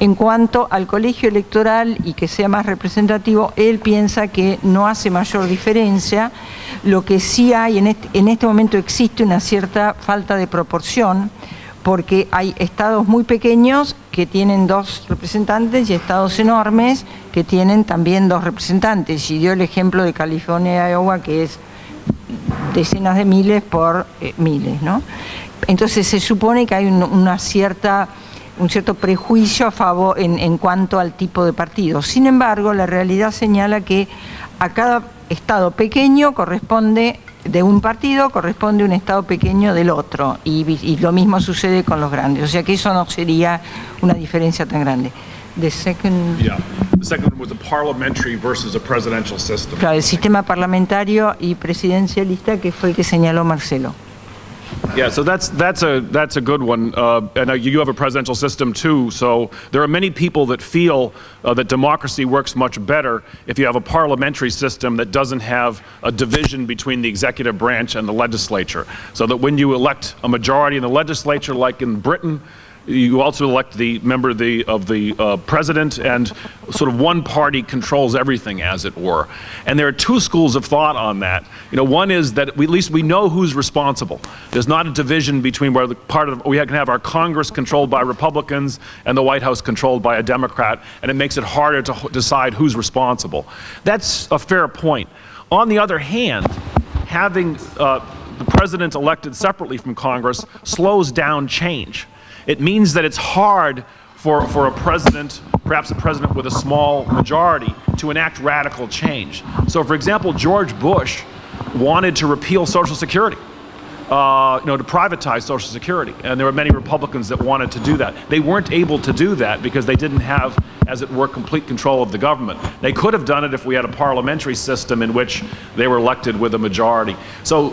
En cuanto al colegio electoral y que sea más representativo, él piensa que no hace mayor diferencia. Lo que sí hay, en este, en este momento existe una cierta falta de proporción porque hay estados muy pequeños que tienen dos representantes y estados enormes que tienen también dos representantes. Y dio el ejemplo de California y Iowa, que es decenas de miles por eh, miles. ¿no? Entonces se supone que hay una cierta, un cierto prejuicio a favor en, en cuanto al tipo de partido. Sin embargo, la realidad señala que a cada estado pequeño corresponde de un partido corresponde un Estado pequeño del otro y, lo mismo sucede con los grandes. O sea que eso no sería una diferencia tan grande. The second... Yeah. The second was a parliamentary versus a presidential system. Claro, el sistema parlamentario y presidencialista que fue el que señaló Marcelo. Yeah, so that's that's a that's a good one, uh, and uh, you have a presidential system too. So there are many people that feel uh, that democracy works much better if you have a parliamentary system that doesn't have a division between the executive branch and the legislature. So that when you elect a majority in the legislature, like in Britain, you also elect the member of the, of the uh, president, and sort of one party controls everything, as it were. And there are two schools of thought on that. You know, one is that we, at least we know who's responsible. There's not a division between where the part of we can have our Congress controlled by Republicans and the White House controlled by a Democrat, and it makes it harder to decide who's responsible. That's a fair point. On the other hand, having uh, the president elected separately from Congress slows down change. It means that it's hard for, for a president, perhaps a president with a small majority, to enact radical change. So, for example, George Bush wanted to repeal Social Security. Uh, you know, to privatize Social Security, and there were many Republicans that wanted to do that. They weren't able to do that because they didn't have, as it were, complete control of the government. They could have done it if we had a parliamentary system in which they were elected with a majority. So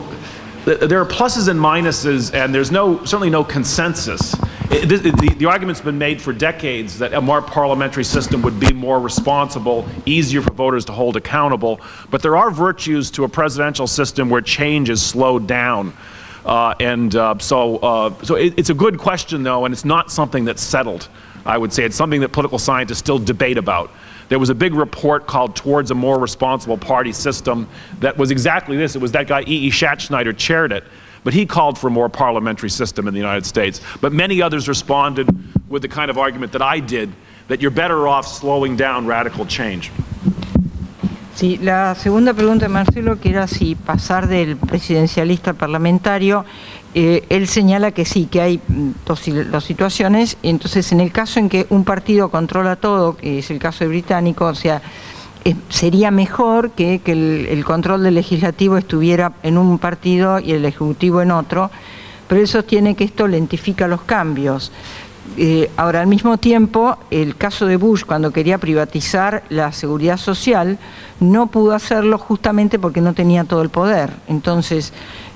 there are pluses and minuses, and there's no certainly no consensus. It, the, the, argument's been made for decades that a more parliamentary system would be more responsible, easier for voters to hold accountable. But there are virtues to a presidential system where change is slowed down. Uh, and uh, so, uh, so it, it's a good question, though, and it's not something that's settled. I would say it's something that political scientists still debate about. There was a big report called Towards a More Responsible Party System that was exactly this. It was that guy, E. E. Schattschneider, chaired it. But he called for a more parliamentary system in the United States. But many others responded with the kind of argument that I did, that you're better off slowing down radical change. Sí, la segunda pregunta Marcelo, que era si pasar del presidencialista al parlamentario, eh, él señala que sí, que hay mm, dos, situaciones. Entonces, en el caso en que un partido controla todo, que es el caso de británico, o sea, sería mejor que, el, control del legislativo estuviera en un partido y el ejecutivo en otro, pero eso tiene que esto lentifica los cambios. Eh, ahora, al mismo tiempo, el caso de Bush, cuando quería privatizar la seguridad social, no pudo hacerlo justamente porque no tenía todo el poder. Entonces,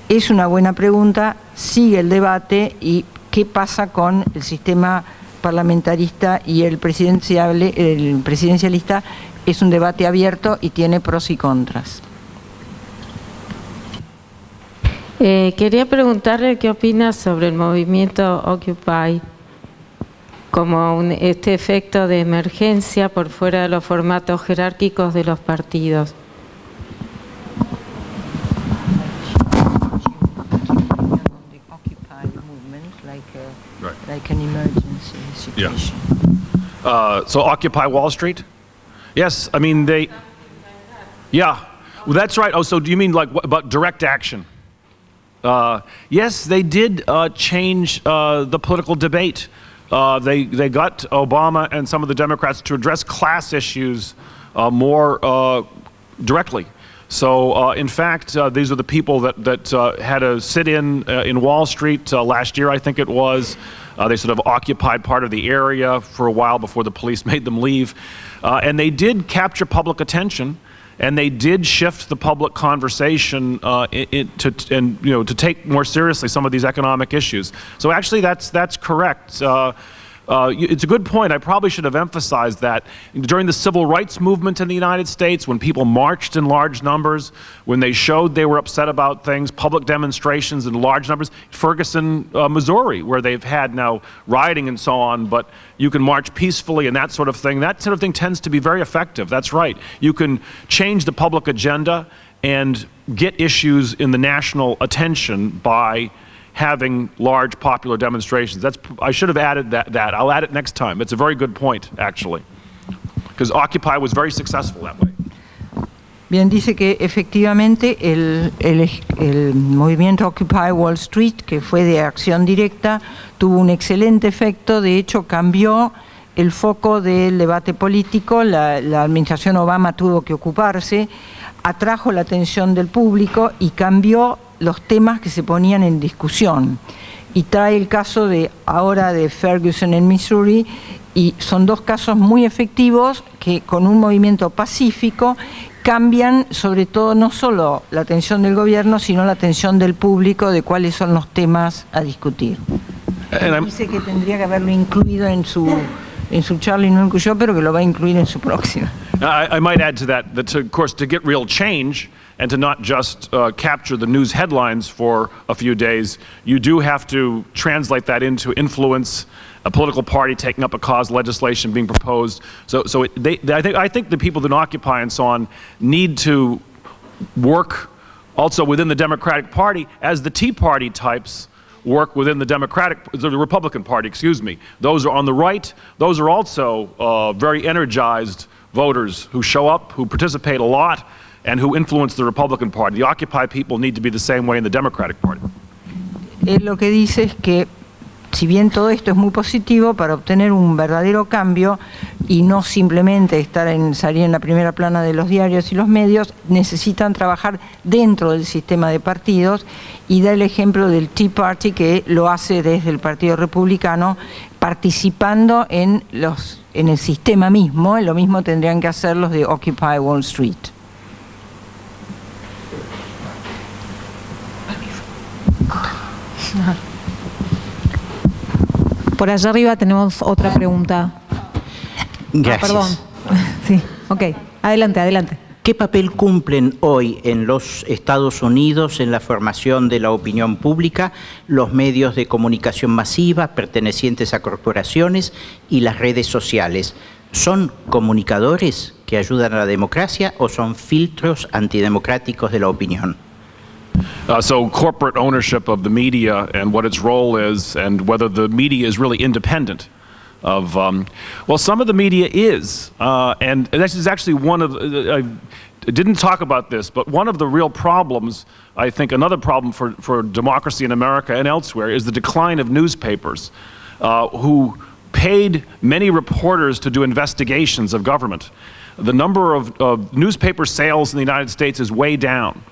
es una buena pregunta, sigue el debate y qué pasa con el sistema parlamentarista y el, presidencialista es un debate abierto y tiene pros y contras. Eh, quería preguntarle qué opina sobre el movimiento Occupy como este efecto de emergencia por fuera de los formatos jerárquicos de los partidos. Uh, so Occupy Wall Street? Yes, I mean, they. Yeah, well, that's right. Oh, so do you mean like what, about direct action? Uh, yes, they did uh, change uh, the political debate. Uh, they, they got Obama and some of the Democrats to address class issues uh, more directly. So, uh, in fact, uh, these are the people that, that uh, had a sit in in Wall Street last year, I think it was. they sort of occupied part of the area for a while before the police made them leave. Uh, and they did capture public attention and they did shift the public conversation uh, to, and you know to take more seriously some of these economic issues. So actually, that's that's correct. Uh, it's a good point. I probably should have emphasized that during the civil rights movement in the United States, when people marched in large numbers, when they showed they were upset about things, public demonstrations in large numbers, Ferguson, uh, Missouri, where they've had now rioting and so on, but you can march peacefully and that sort of thing. That sort of thing tends to be very effective. That's right. You can change the public agenda and get issues in the national attention by having large popular demonstrations. That's, I should have added that, that. I'll add it next time. It's a very good point, actually. Because Occupy was very successful that way. Bien, dice que efectivamente el, el, el, movimiento Occupy Wall Street, que fue de acción directa, tuvo un excelente efecto, de hecho cambió el foco del debate político, la, la administración Obama tuvo que ocuparse, atrajo la atención del público y cambió los temas que se ponían en discusión. Y trae el caso de ahora de Ferguson en Missouri y son dos casos muy efectivos que con un movimiento pacífico cambian sobre todo no solo la atención del gobierno, sino la atención del público de cuáles son los temas a discutir. Dice que tendría que haberlo incluido en su en su charla y no incluyó, pero que lo va a incluir en su próxima. I, I might add to that that, to, of course, to get real change, and to not just uh, capture the news headlines for a few days. You do have to translate that into influence, a political party taking up a cause, legislation being proposed. So, so it, they, I, think, I think the people that Occupy and so on need to work also within the Democratic Party as the Tea Party types work within the Democratic, the Republican Party, excuse me. Those are on the right. Those are also uh, very energized voters who show up, who participate a lot, and who influence the Republican Party. The Occupy people need to be the same way in the Democratic Party. Él lo que dice es que si bien todo esto es muy positivo para obtener un verdadero cambio y no simplemente estar en salir en la primera plana de los diarios y los medios, necesitan trabajar dentro del sistema de partidos y da el ejemplo del Tea Party que lo hace desde el Partido Republicano participando en los en el sistema mismo, lo mismo tendrían que hacer los de Occupy Wall Street. Por allá arriba tenemos otra pregunta. Gracias. Ah, perdón. Sí, ok. Adelante, adelante. ¿Qué papel cumplen hoy en los Estados Unidos en la formación de la opinión pública los medios de comunicación masiva pertenecientes a corporaciones y las redes sociales? ¿Son comunicadores que ayudan a la democracia o son filtros antidemocráticos de la opinión? Uh, so corporate ownership of the media and what its role is and whether the media is really independent of um, well some of the media is. Uh, and this is actually one of uh, I didn't talk about this but one of the real problems I think another problem for, for democracy in America and elsewhere is the decline of newspapers uh, who paid many reporters to do investigations of government. The number of, of newspaper sales in the United States is way down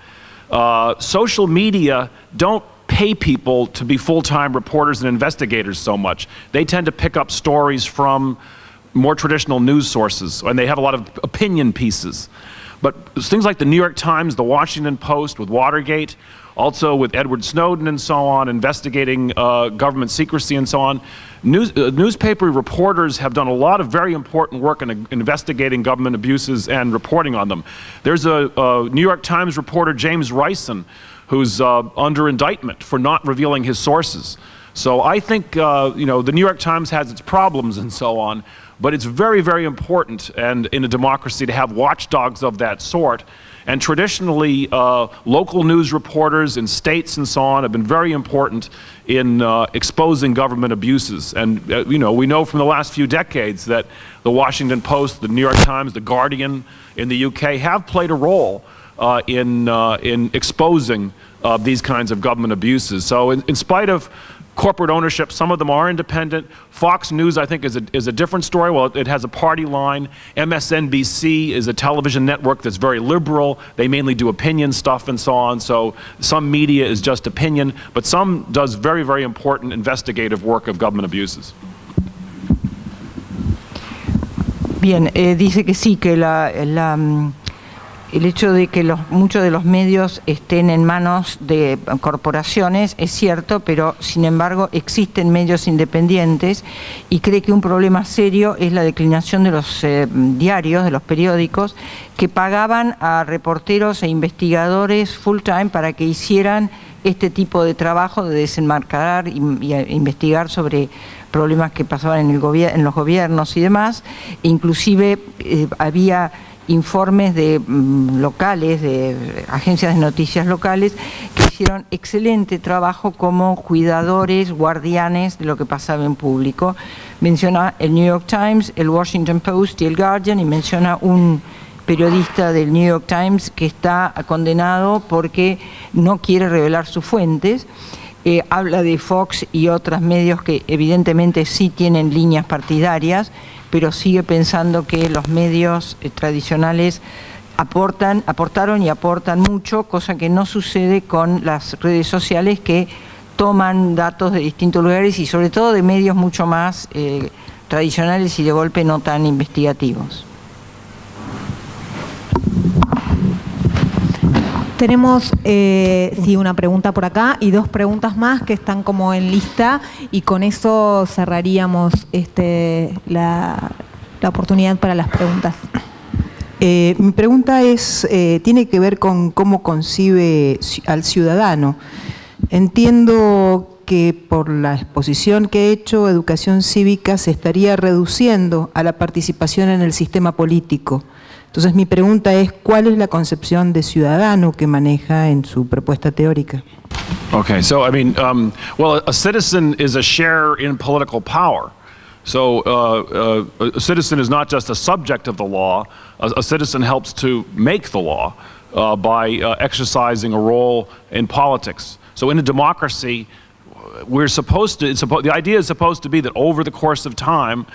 uh, social media don't pay people to be full-time reporters and investigators so much. They tend to pick up stories from more traditional news sources, and they have a lot of opinion pieces. But things like the New York Times, the Washington Post with Watergate, also with Edward Snowden and so on, investigating uh, government secrecy and so on. News, uh, newspaper reporters have done a lot of very important work in uh, investigating government abuses and reporting on them. There's a, a New York Times reporter, James Rison, who's uh, under indictment for not revealing his sources. So I think, uh, you know, the New York Times has its problems and so on, but it's very, very important and in a democracy to have watchdogs of that sort. And traditionally, uh, local news reporters in states and so on have been very important in uh, exposing government abuses. And, uh, you know, we know from the last few decades that the Washington Post, the New York Times, the Guardian in the UK have played a role uh, in, uh, in exposing uh, these kinds of government abuses. So in, in spite of corporate ownership. Some of them are independent. Fox News, I think, is a, is a different story. Well, it has a party line. MSNBC is a television network that's very liberal. They mainly do opinion stuff and so on. So some media is just opinion, but some does very, very important investigative work of government abuses. Bien, eh, dice que sí, que la, la, mm, el hecho de que los, muchos de los medios estén en manos de corporaciones es cierto, pero sin embargo existen medios independientes y cree que un problema serio es la declinación de los eh, diarios, de los periódicos, que pagaban a reporteros e investigadores full time para que hicieran este tipo de trabajo de desenmarcar y, y investigar sobre problemas que pasaban en, el en los gobiernos y demás, e inclusive eh, había informes de mm, locales, de agencias de noticias locales, que hicieron excelente trabajo como cuidadores, guardianes de lo que pasaba en público. Menciona el New York Times, el Washington Post y el Guardian, y menciona un periodista del New York Times que está condenado porque no quiere revelar sus fuentes. Eh, habla de Fox y otros medios que evidentemente sí tienen líneas partidarias, pero sigue pensando que los medios eh, tradicionales aportan, aportaron y aportan mucho, cosa que no sucede con las redes sociales que toman datos de distintos lugares y sobre todo de medios mucho más eh, tradicionales y de golpe no tan investigativos. Tenemos eh, sí, una pregunta por acá y dos preguntas más que están como en lista y con eso cerraríamos este, la, la oportunidad para las preguntas. Eh, mi pregunta es, eh, tiene que ver con cómo concibe al ciudadano. Entiendo que por la exposición que he hecho, educación cívica se estaría reduciendo a la participación en el sistema político. Entonces mi pregunta es, ¿cuál es la concepción de ciudadano que maneja en su propuesta teórica? Okay, so I mean, um, well, a citizen is a share in political power. So uh, uh, a citizen is not just a subject of the law. A, a citizen helps to make the law uh, by uh, exercising a role in politics. So in a democracy, we're supposed to. Suppo the idea is supposed to be that over the course of time,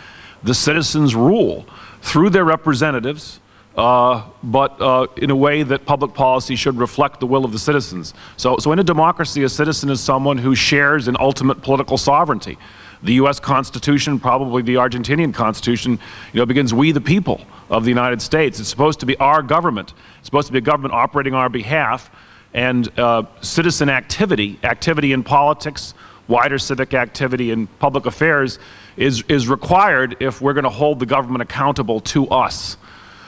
the citizens rule through their representatives uh, but uh, in a way that public policy should reflect the will of the citizens. So, so in a democracy, a citizen is someone who shares in ultimate political sovereignty. The U.S. Constitution, probably the Argentinian Constitution, you know, begins "We the people" of the United States. It's supposed to be our government. It's supposed to be a government operating on our behalf, and uh, citizen activity, activity in politics, wider civic activity in public affairs, is is required if we're going to hold the government accountable to us.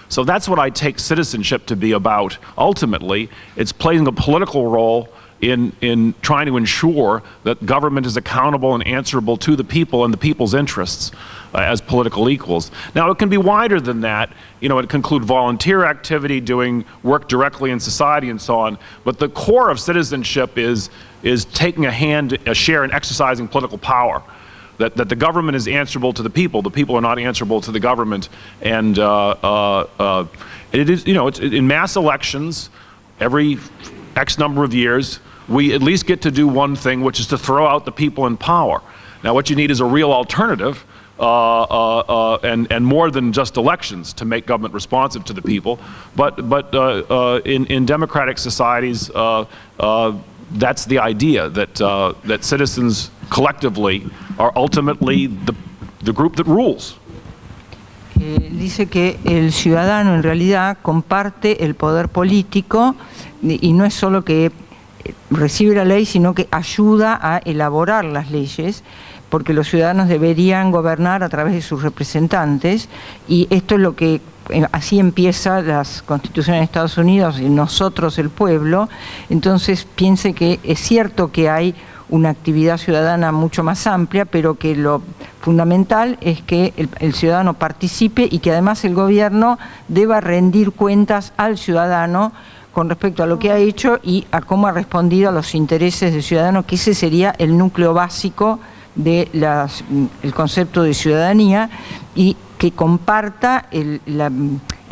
So that's what I take citizenship to be about. Ultimately, it's playing a political role in, in trying to ensure that government is accountable and answerable to the people and the people's interests uh, as political equals. Now, it can be wider than that. You know, it can include volunteer activity, doing work directly in society and so on. But the core of citizenship is, is taking a hand, a share in exercising political power that, that the government is answerable to the people. The people are not answerable to the government. And uh, uh, uh, it is, you know, in mass elections, every X number of years, we at least get to do one thing, which is to throw out the people in power. Now, what you need is a real alternative. Uh, uh, uh, and, and more than just elections to make government responsive to the people. But, but in, in democratic societies, that's the idea that, that citizens collectively are ultimately the, the group that rules. Eh, dice que el ciudadano en realidad comparte el poder político y no es solo que eh, recibe la ley, sino que ayuda a elaborar las leyes, porque los ciudadanos deberían gobernar a través de sus representantes, y esto es lo que así empieza las constituciones de Estados Unidos, y nosotros el pueblo, entonces piense que es cierto que hay una actividad ciudadana mucho más amplia, pero que lo fundamental es que el, ciudadano participe y que además el gobierno deba rendir cuentas al ciudadano con respecto a lo que ha hecho y a cómo ha respondido a los intereses del ciudadano, que ese sería el núcleo básico del concepto de ciudadanía. Y que comparta el,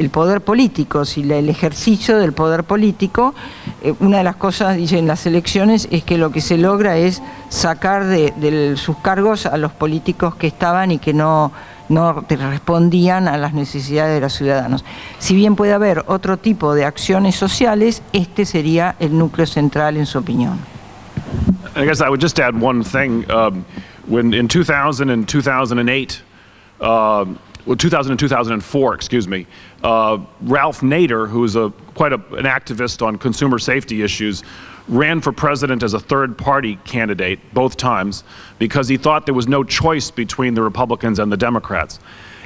poder político, si el ejercicio del poder político, eh, una de las cosas, dicen las elecciones, es que lo que se logra es sacar de, sus cargos a los políticos que estaban y que no, no respondían a las necesidades de los ciudadanos. Si bien puede haber otro tipo de acciones sociales, este sería el núcleo central en su opinión. I guess I would just add one thing. Um, when in 2000 and 2008, well, 2000 and 2004, excuse me, uh, Ralph Nader, who is a, quite a, an activist on consumer safety issues, ran for president as a third party candidate both times because he thought there was no choice between the Republicans and the Democrats.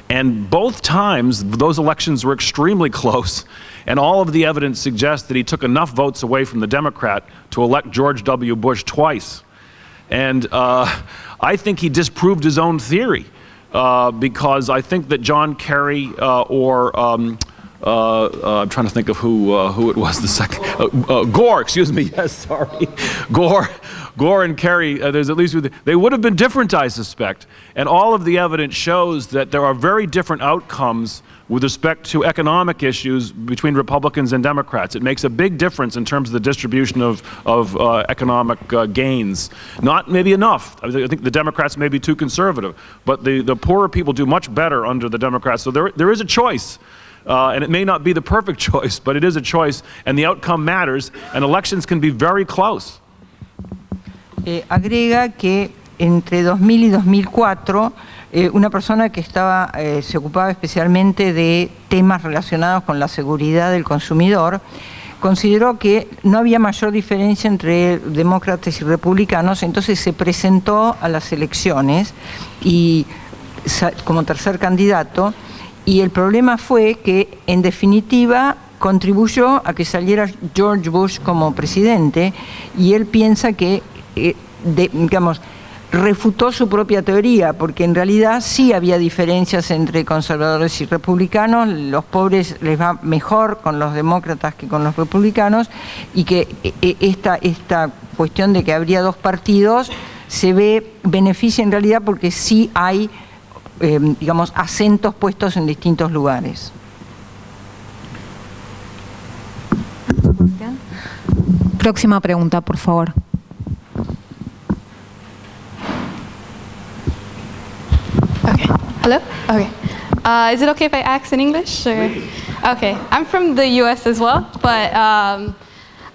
And both times, those elections were extremely close, and all of the evidence suggests that he took enough votes away from the Democrat to elect George W. Bush twice. And uh, I think he disproved his own theory uh, because I think that John Kerry uh, or um, uh, uh I'm trying to think of who who it was the second Gore, excuse me. Yes, sorry, Gore, Gore and Kerry. there's at least they would have been different, I suspect. And all of the evidence shows that there are very different outcomes with respect to economic issues between Republicans and Democrats. It makes a big difference in terms of the distribution of, of uh, economic uh, gains. Not maybe enough. I think the Democrats may be too conservative, but the, the poorer people do much better under the Democrats. So there, there is a choice. Uh, and it may not be the perfect choice, but it is a choice, and the outcome matters, and elections can be very close. Eh, agrega que entre 2000 y 2004 Eh, una persona que estaba, eh, se ocupaba especialmente de temas relacionados con la seguridad del consumidor, consideró que no había mayor diferencia entre demócratas y republicanos, entonces se presentó a las elecciones y como tercer candidato y el problema fue que, en definitiva, contribuyó a que saliera George Bush como presidente y él piensa que, eh, digamos, refutó su propia teoría, porque en realidad sí había diferencias entre conservadores y republicanos, los pobres les va mejor con los demócratas que con los republicanos, y que eh, eh, esta, esta cuestión de que habría dos partidos se ve, beneficia en realidad porque sí hay, eh, digamos, acentos puestos en distintos lugares. Próxima pregunta, por favor. Okay. Hello? Okay. Uh, is it okay if I ask in English? Or? Okay. I'm from the US as well, but um,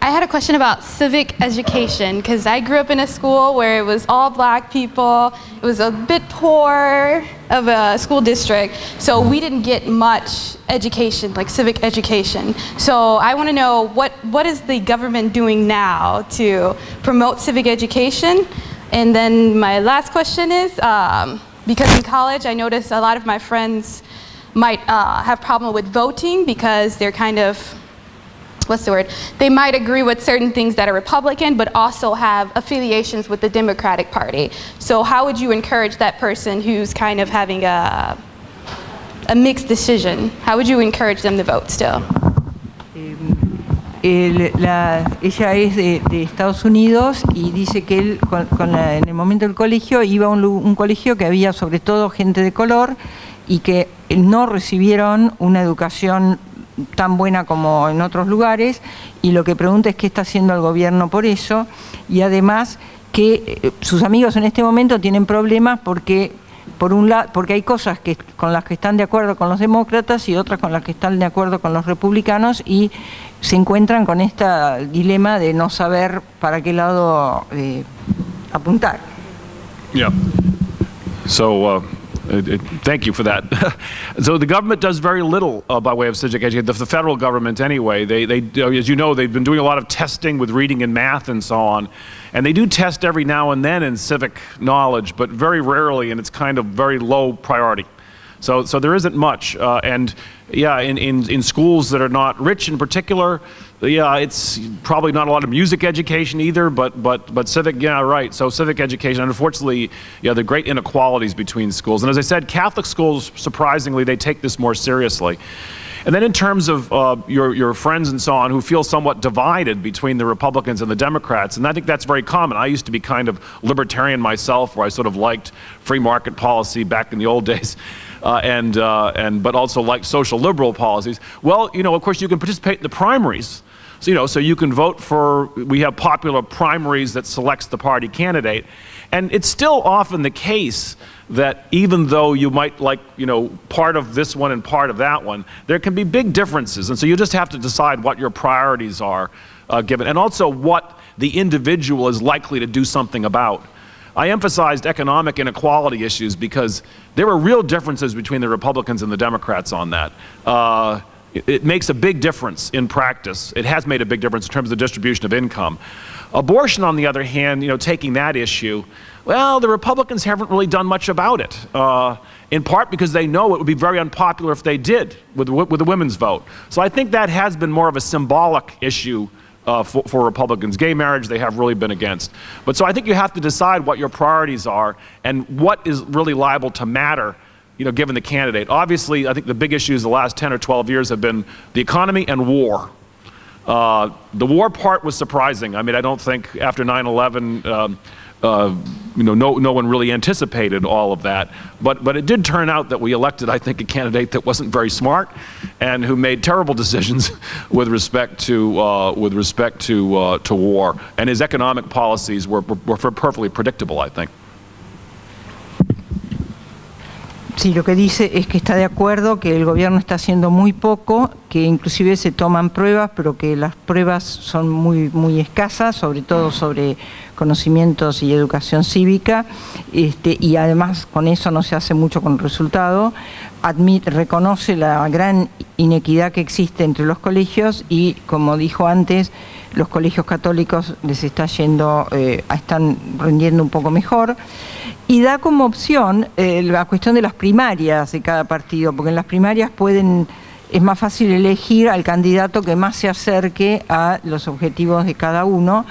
I had a question about civic education because I grew up in a school where it was all black people. It was a bit poor of a school district, so we didn't get much education, like civic education. So I want to know what, what is the government doing now to promote civic education? And then my last question is, um, because in college I noticed a lot of my friends might uh, have problem with voting because they're kind of what's the word? They might agree with certain things that are Republican, but also have affiliations with the Democratic Party. So how would you encourage that person who's kind of having a, a mixed decision? How would you encourage them to vote still? El, la, ella es de, Estados Unidos y dice que él, en el momento del colegio, iba a un, colegio que había sobre todo gente de color y que no recibieron una educación tan buena como en otros lugares y lo que pregunta es qué está haciendo el gobierno por eso y además que eh, sus amigos en este momento tienen problemas porque por un lado porque hay cosas con las que están de acuerdo con los demócratas y otras con las que están de acuerdo con los republicanos y se encuentran con este dilema de no saber para qué lado eh, apuntar. Yeah. So uh... Uh, uh, thank you for that. so the government does very little uh, by way of civic education. The, the, federal government, anyway, they, they, as you know, they've been doing a lot of testing with reading and math and so on, and they do test every now and then in civic knowledge, but very rarely, and it's kind of very low priority. So, so there isn't much, uh, and yeah, in, in, in schools that are not rich in particular, yeah, it's probably not a lot of music education either, but but but civic, yeah, right. So civic education, unfortunately, yeah, the great inequalities between schools. And as I said, Catholic schools, surprisingly, they take this more seriously. And then in terms of uh, your, your friends and so on who feel somewhat divided between the Republicans and the Democrats, and I think that's very common. I used to be kind of libertarian myself, where I sort of liked free market policy back in the old days. Uh, and, uh, and, but also like social liberal policies. Well, you know, of course, you can participate in the primaries. So, you know, so you can vote for, we have popular primaries that selects the party candidate. And it's still often the case that even though you might like, you know, part of this one and part of that one, there can be big differences. And so you just have to decide what your priorities are uh, given, and also what the individual is likely to do something about. I emphasized economic inequality issues because there were real differences between the Republicans and the Democrats on that. Uh, it makes a big difference in practice. It has made a big difference in terms of the distribution of income. Abortion, on the other hand, you know, taking that issue, well, the Republicans haven't really done much about it. Uh, in part because they know it would be very unpopular if they did with, with the women's vote. So I think that has been more of a symbolic issue uh, for, for, Republicans. Gay marriage, they have really been against. But so I think you have to decide what your priorities are and what is really liable to matter you know, given the candidate. Obviously, I think the big issues the last 10 or 12 years have been the economy and war. Uh, the war part was surprising. I mean, I don't think after 9/11, um, uh, you know, no, no one really anticipated all of that. But, but it did turn out that we elected, I think, a candidate that wasn't very smart and who made terrible decisions with respect to, uh, with respect to, uh, to war. And his economic policies were, were, perfectly predictable, I think. Sí, lo que dice es que está de acuerdo que el gobierno está haciendo muy poco, que inclusive se toman pruebas, pero que las pruebas son muy, muy escasas, sobre todo sobre conocimientos y educación cívica, este, y además con eso no se hace mucho con resultado. Admit, reconoce la gran inequidad que existe entre los colegios y, como dijo antes, los colegios católicos les está yendo, eh, están rindiendo un poco mejor. Y da como opción eh, la cuestión de las primarias de cada partido, porque en las primarias pueden, es más fácil elegir al candidato que más se acerque a los objetivos de cada uno.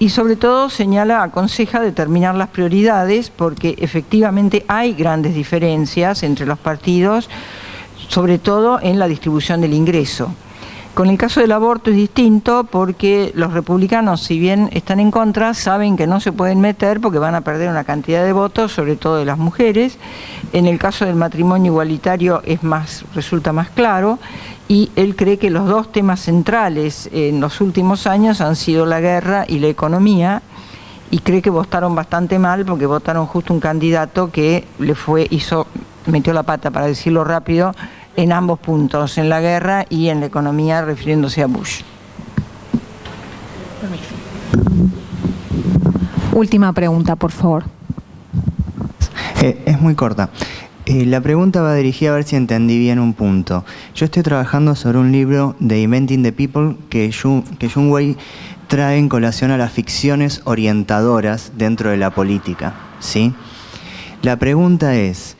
Y sobre todo señala, aconseja determinar las prioridades, porque efectivamente hay grandes diferencias entre los partidos, sobre todo en la distribución del ingreso. Con el caso del aborto es distinto porque los republicanos, si bien están en contra, saben que no se pueden meter porque van a perder una cantidad de votos, sobre todo de las mujeres. En el caso del matrimonio igualitario es más, resulta más claro y él cree que los dos temas centrales en los últimos años han sido la guerra y la economía y cree que votaron bastante mal porque votaron justo un candidato que le fue hizo metió la pata para decirlo rápido en ambos puntos, en la guerra y en la economía, refiriéndose a Bush. Última pregunta, por favor. Eh, es muy corta. Eh, la pregunta va dirigida a ver si entendí bien un punto. Yo estoy trabajando sobre un libro de Inventing the People que Jung, que Wei trae en colación a las ficciones orientadoras dentro de la política. ¿sí? La pregunta es,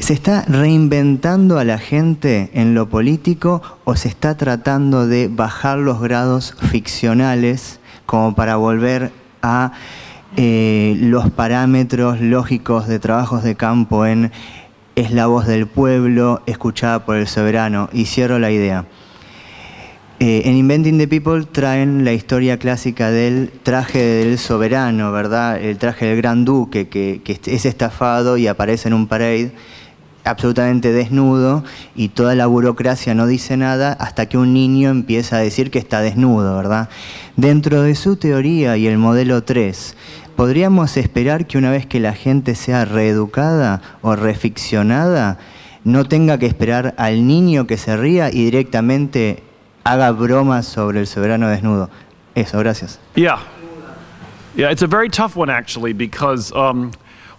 ¿Se está reinventando a la gente en lo político o se está tratando de bajar los grados ficcionales como para volver a eh, los parámetros lógicos de trabajos de campo en es la voz del pueblo escuchada por el soberano? Y cierro la idea. Eh, en Inventing the People traen la historia clásica del traje del soberano, ¿verdad? El traje del gran duque que, que es estafado y aparece en un parade absolutamente desnudo y toda la burocracia no dice nada hasta que un niño empieza a decir que está desnudo, ¿verdad? Dentro de su teoría y el modelo 3, ¿podríamos esperar que una vez que la gente sea reeducada o reficcionada, no tenga que esperar al niño que se ría y directamente haga bromas sobre el soberano desnudo? Eso, gracias. Yeah. Yeah, it's a very tough one actually because um,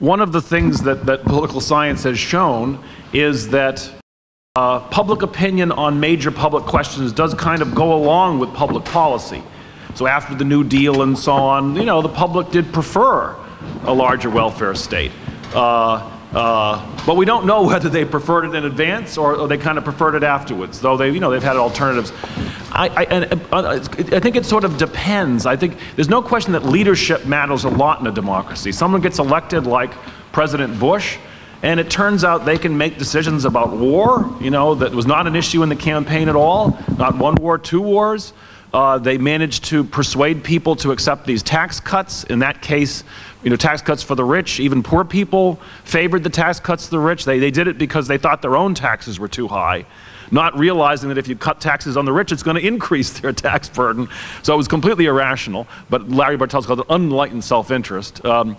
One of the things that, that political science has shown is that uh, public opinion on major public questions does kind of go along with public policy. So after the New Deal and so on, you know, the public did prefer a larger welfare state. Uh, uh, but we don't know whether they preferred it in advance or, or, they kind of preferred it afterwards, though they, you know, they've had alternatives. I, I, and, uh, I think it sort of depends. I think there's no question that leadership matters a lot in a democracy. Someone gets elected like President Bush, and it turns out they can make decisions about war, you know, that was not an issue in the campaign at all, not one war, two wars. Uh, they managed to persuade people to accept these tax cuts. In that case, you know, tax cuts for the rich, even poor people favored the tax cuts to the rich. They, they did it because they thought their own taxes were too high, not realizing that if you cut taxes on the rich, it's going to increase their tax burden. So it was completely irrational, but Larry Bartels called it unenlightened self-interest. Um,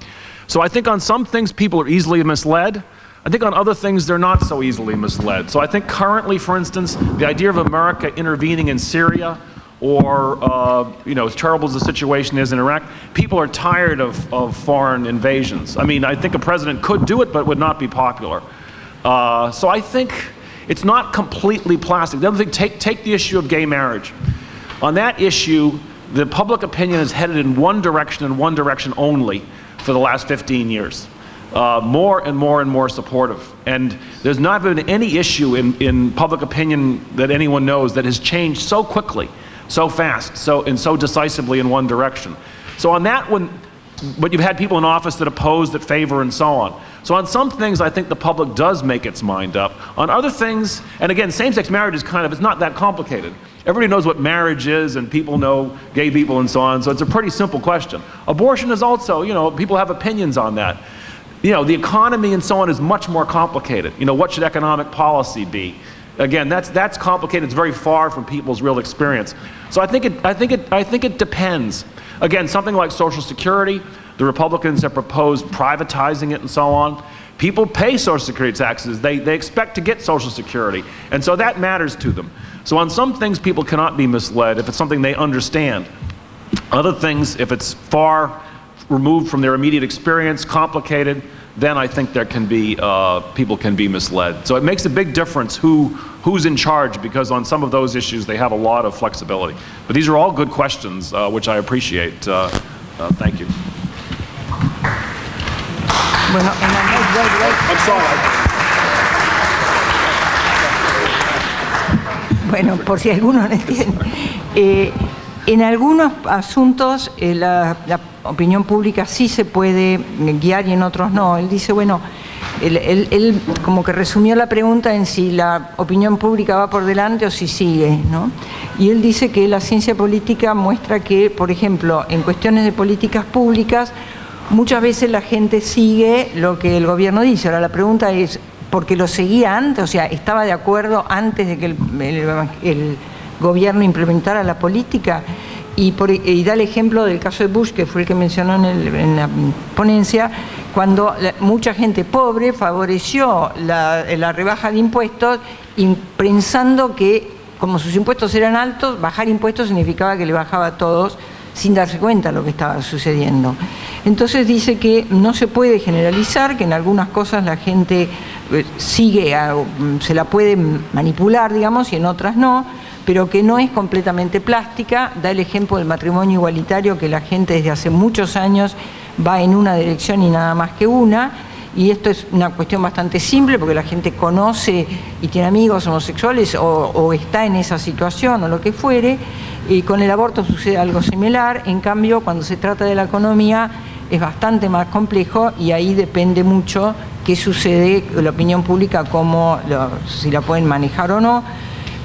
so I think on some things people are easily misled. I think on other things they're not so easily misled. So I think currently, for instance, the idea of America intervening in Syria or uh, you know, as terrible as the situation is in Iraq, people are tired of, of foreign invasions. I mean, I think a president could do it, but would not be popular. Uh, so I think it's not completely plastic. The other thing, take, take the issue of gay marriage. On that issue, the public opinion is headed in one direction and one direction only for the last 15 years. Uh, more and more and more supportive. And there's not been any issue in, in public opinion that anyone knows that has changed so quickly so fast, so and so decisively in one direction. So on that one, but you've had people in office that oppose, that favor, and so on. So on some things, I think the public does make its mind up. On other things, and again, same-sex marriage is kind of, it's not that complicated. Everybody knows what marriage is, and people know gay people and so on, so it's a pretty simple question. Abortion is also, you know, people have opinions on that. You know, the economy and so on is much more complicated. You know, what should economic policy be? Again, that's, that's complicated. It's very far from people's real experience. So I think, it, I, think it, I think it depends. Again, something like Social Security, the Republicans have proposed privatizing it and so on. People pay Social Security taxes. They, they expect to get Social Security. And so that matters to them. So on some things, people cannot be misled if it's something they understand. Other things, if it's far removed from their immediate experience, complicated, then I think there can be, uh, people can be misled. So it makes a big difference who, who's in charge because on some of those issues they have a lot of flexibility. But these are all good questions, uh, which I appreciate. Uh, uh, thank you. Bueno, en la- I'm sorry. Bueno, por si alguno no entiende. Eh, en algunos asuntos eh, la, la opinión pública sí se puede guiar y en otros no. Él dice, bueno, él, como que resumió la pregunta en si la opinión pública va por delante o si sigue, ¿no? Y él dice que la ciencia política muestra que, por ejemplo, en cuestiones de políticas públicas, muchas veces la gente sigue lo que el gobierno dice. Ahora la pregunta es, porque lo seguía antes, o sea, estaba de acuerdo antes de que el gobierno implementara la política. Y, por- y da el ejemplo del caso de Bush, que fue el que mencionó en, el- en la ponencia, cuando la- mucha gente pobre favoreció la, rebaja de impuestos pensando que, como sus impuestos eran altos, bajar impuestos significaba que le bajaba a todos sin darse cuenta lo que estaba sucediendo. Entonces dice que no se puede generalizar, que en algunas cosas la gente eh, sigue, a- se la puede manipular, digamos, y en otras no, pero que no es completamente plástica. Da el ejemplo del matrimonio igualitario, que la gente desde hace muchos años va en una dirección y nada más que una. Y esto es una cuestión bastante simple porque la gente conoce y tiene amigos homosexuales o, está en esa situación o lo que fuere. Y con el aborto sucede algo similar. En cambio, cuando se trata de la economía es bastante más complejo y ahí depende mucho qué sucede, la opinión pública, cómo, si la pueden manejar o no.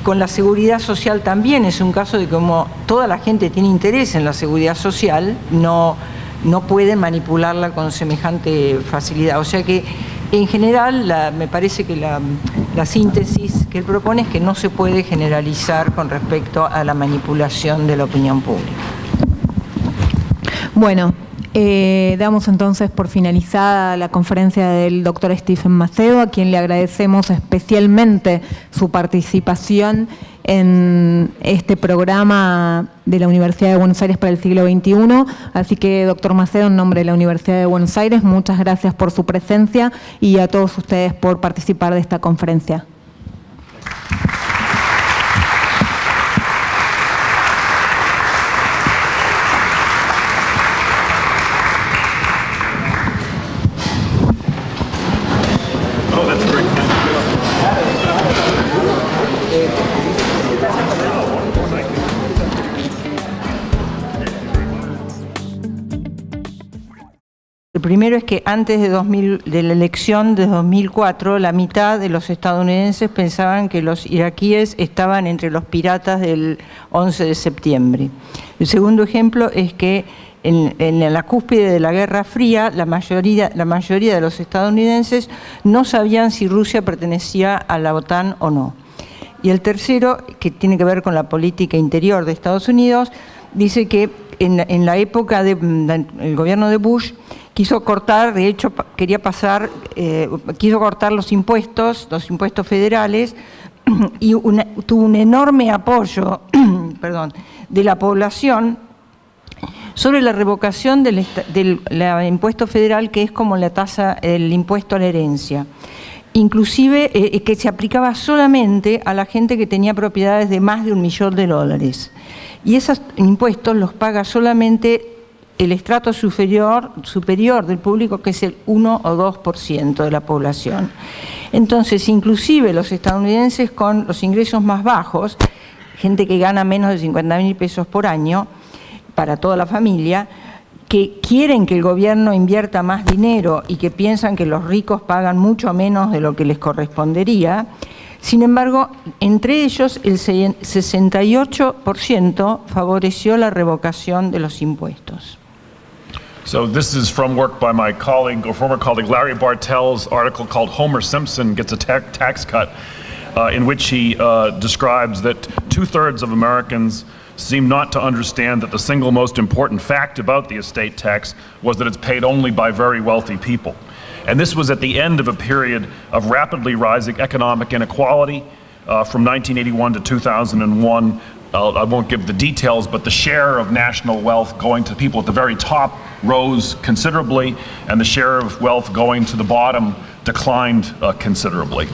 Con la seguridad social también es un caso de como toda la gente tiene interés en la seguridad social, no, no pueden manipularla con semejante facilidad. O sea que en general me parece que la, la síntesis que él propone es que no se puede generalizar con respecto a la manipulación de la opinión pública. Bueno, eh, damos entonces por finalizada la conferencia del doctor Stephen Macedo, a quien le agradecemos especialmente su participación en este programa de la Universidad de Buenos Aires para el siglo XXI. Así que, doctor Macedo, en nombre de la Universidad de Buenos Aires, muchas gracias por su presencia y a todos ustedes por participar de esta conferencia. Primero es que antes de, 2000 de la elección de 2004, la mitad de los estadounidenses pensaban que los iraquíes estaban entre los piratas del 11 de septiembre. El segundo ejemplo es que en, la cúspide de la Guerra Fría, la mayoría de los estadounidenses no sabían si Rusia pertenecía a la OTAN o no. Y el tercero, que tiene que ver con la política interior de Estados Unidos, dice que en, en la época del gobierno de Bush quiso cortar, de hecho quería pasar, eh, quiso cortar los impuestos, los impuestos federales, y tuvo un enorme apoyo perdón, de la población sobre la revocación del, del impuesto federal, que es como la tasa, el impuesto a la herencia. Inclusive eh, eh, que se aplicaba solamente a la gente que tenía propiedades de más de un millón de dólares. Y esos impuestos los paga solamente el estrato superior, superior del público, que es el 1 o 2% de la población. Entonces, inclusive los estadounidenses con los ingresos más bajos, gente que gana menos de 50 mil pesos por año, para toda la familia, que quieren que el gobierno invierta más dinero y que piensan que los ricos pagan mucho menos de lo que les correspondería. Sin embargo, entre ellos el 68% favoreció la revocación de los impuestos. So this is from work by my colleague or former colleague Larry Bartell's article called Homer Simpson Gets a Ta- Tax Cut, uh, in which he uh, describes that two-thirds of Americans seem not to understand that the single most important fact about the estate tax was that it's paid only by very wealthy people. And this was at the end of a period of rapidly rising economic inequality uh, from 1981 to 2001. I'll- I won't give the details, but the share of national wealth going to people at the very top rose considerably, and the share of wealth going to the bottom declined uh, considerably.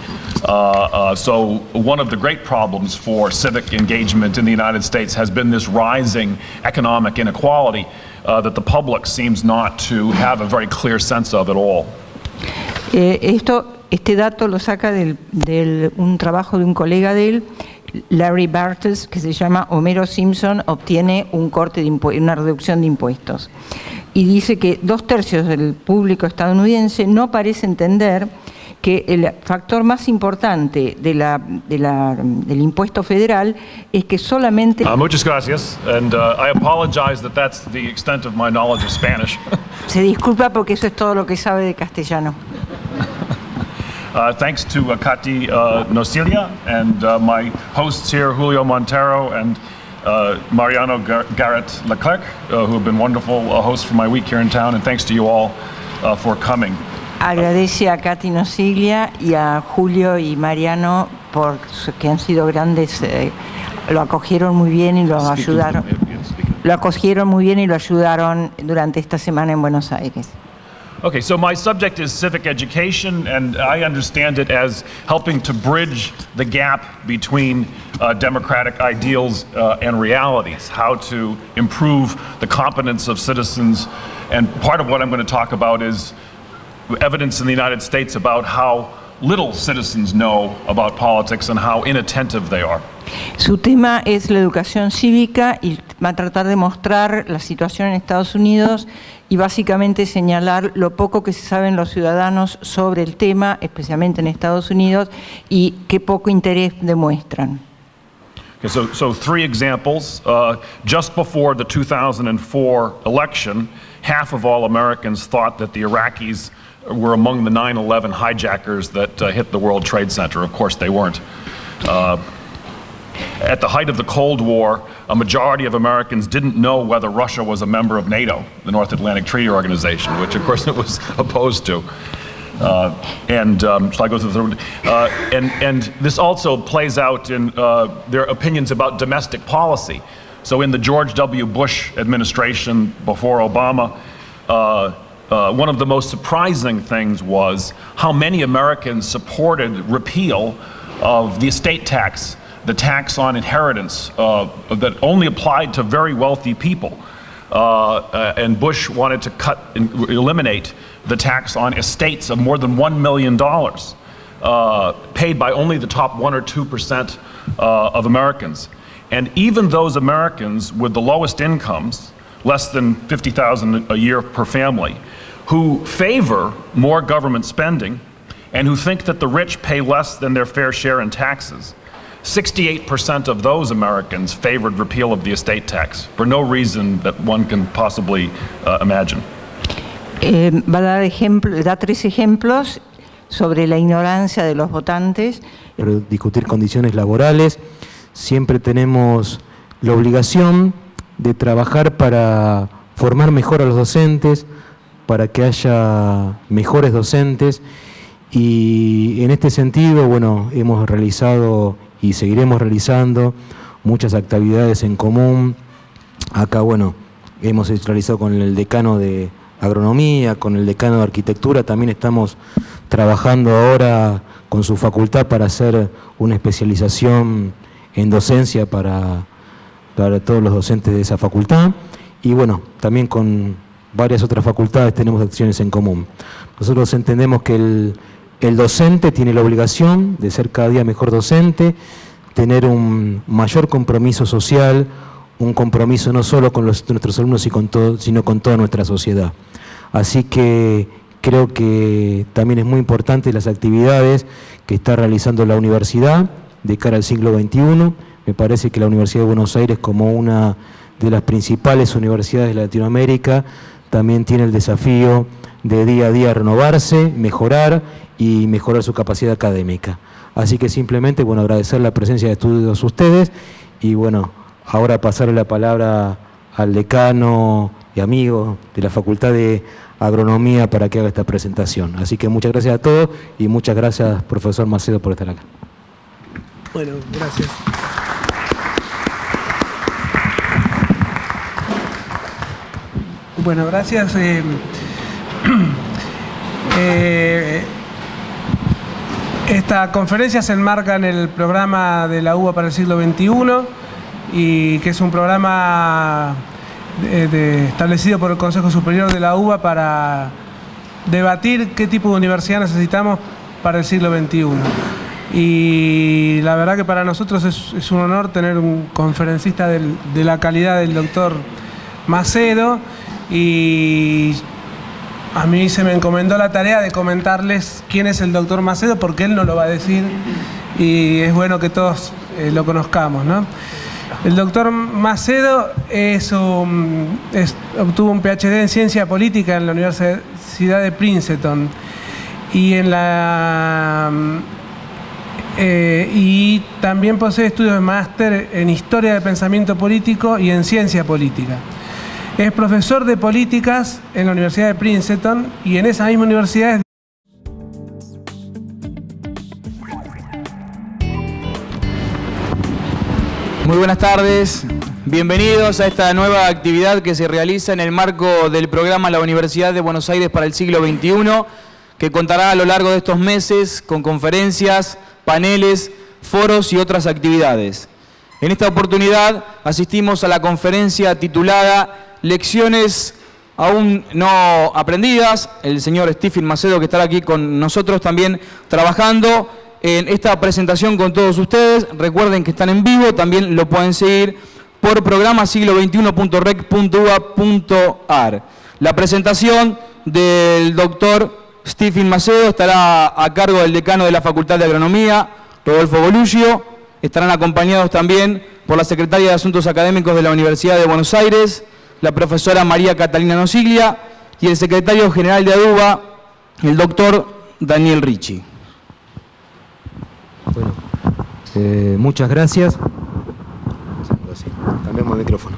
Uh, uh, so one of the great problems for civic engagement in the United States has been this rising economic inequality uh, that the public seems not to have a very clear sense of at all. Eh, esto, este dato lo saca del, del, un trabajo de un colega de él, Larry Bartels, que se llama Homero Simpson obtiene un corte de una reducción de impuestos. Y dice que dos tercios del público estadounidense no parece entender que el factor más importante de la, de la, del impuesto federal es que solamente... Uh, muchas gracias, and uh, I apologize that that's the extent of my knowledge of Spanish. Se disculpa porque eso es todo lo que sabe de castellano. Uh, thanks to uh, Kati uh, Nocilia and uh, my hosts here, Julio Montero and uh, Mariano Gar Garrett Leclerc, uh, who have been wonderful hosts for my week here in town, and thanks to you all for coming. Agradece a Katy Nocilia y a Julio y Mariano por que han sido grandes, eh, lo acogieron muy bien y lo ayudaron. Lo acogieron muy bien y lo ayudaron durante esta semana en Buenos Aires. Okay, so my subject is civic education, and I understand it as helping to bridge the gap between uh, democratic ideals uh, and realities, how to improve the competence of citizens. And part of what I'm going to talk about is evidence in the United States about how little citizens know about politics and how inattentive they are. Su tema es la educación cívica y va a tratar de mostrar la situación en Estados Unidos y básicamente señalar lo poco que se saben los ciudadanos sobre el tema, especialmente en Estados Unidos, y qué poco interés demuestran. Okay, so, so three examples. Uh, just before the 2004 election, half of all Americans thought that the Iraqis were among the 9-11 hijackers that uh, hit the World Trade Center. Of course, they weren't. Uh, at the height of the Cold War, a majority of Americans didn't know whether Russia was a member of NATO, the North Atlantic Treaty Organization, which of course it was opposed to. Uh, and um, shall I go through the third? Uh, and, and this also plays out in uh, their opinions about domestic policy. So in the George W. Bush administration before Obama, uh, uh, one of the most surprising things was how many Americans supported repeal of the estate tax the tax on inheritance uh, that only applied to very wealthy people. Uh, uh, and Bush wanted to cut and eliminate the tax on estates of more than $1 million, uh, paid by only the top 1 or 2% uh, of Americans. And even those Americans with the lowest incomes, less than 50,000 a year per family, who favor more government spending and who think that the rich pay less than their fair share in taxes, 68% of those Americans favored repeal of the estate tax for no reason that one can possibly uh, imagine. Eh, va a dar ejemplo, da tres ejemplos sobre la ignorancia de los votantes. Discutir condiciones laborales. Siempre tenemos la obligación de trabajar para formar mejor a los docentes, para que haya mejores docentes. Y en este sentido, bueno, hemos realizado y seguiremos realizando muchas actividades en común. Acá, bueno, hemos realizado con el decano de agronomía, con el decano de arquitectura, también estamos trabajando ahora con su facultad para hacer una especialización en docencia para, para todos los docentes de esa facultad. Y bueno, también con varias otras facultades tenemos acciones en común. Nosotros entendemos que el, docente tiene la obligación de ser cada día mejor docente, tener un mayor compromiso social, un compromiso no solo con nuestros alumnos, sino con toda nuestra sociedad. Así que creo que también es muy importante las actividades que está realizando la universidad de cara al siglo XXI. Me parece que la Universidad de Buenos Aires, como una de las principales universidades de Latinoamérica, también tiene el desafío de día a día renovarse, mejorar y mejorar su capacidad académica. Así que simplemente, bueno, agradecer la presencia de todos ustedes y bueno, ahora pasarle la palabra al decano y amigo de la Facultad de Agronomía para que haga esta presentación. Así que muchas gracias a todos y muchas gracias, profesor Macedo, por estar acá. Bueno, gracias. Bueno, gracias. Eh, eh, esta conferencia se enmarca en el programa de la UBA para el siglo XXI y que es un programa establecido por el Consejo Superior de la UBA para debatir qué tipo de universidad necesitamos para el siglo XXI. Y la verdad que para nosotros es, un honor tener un conferencista de la calidad del doctor Macedo y a mí se me encomendó la tarea de comentarles quién es el doctor Macedo porque él no lo va a decir y es bueno que todos eh, lo conozcamos. El doctor Macedo obtuvo un PhD en ciencia política en la Universidad de Princeton y en la eh, y también posee estudios de máster en Historia del Pensamiento Político y en Ciencia Política. Es profesor de políticas en la Universidad de Princeton y en esa misma universidad Muy buenas tardes, bienvenidos a esta nueva actividad que se realiza en el marco del programa La Universidad de Buenos Aires para el siglo XXI, que contará a lo largo de estos meses con conferencias, paneles, foros y otras actividades. En esta oportunidad asistimos a la conferencia titulada Lecciones aún no aprendidas. El señor Stephen Macedo, que estará aquí con nosotros también trabajando en esta presentación con todos ustedes. Recuerden que están en vivo, también lo pueden seguir por programa siglo21.rec.ua.ar. La presentación del doctor Stephen Macedo estará a cargo del decano de la Facultad de Agronomía, Rodolfo Boluccio. Estarán acompañados también por la secretaria de Asuntos Académicos de la Universidad de Buenos Aires, la profesora María Catalina Nosiglia y el secretario general de ADUBA, el doctor Daniel Ricci. Bueno, eh, muchas gracias. Cambiamos el micrófono.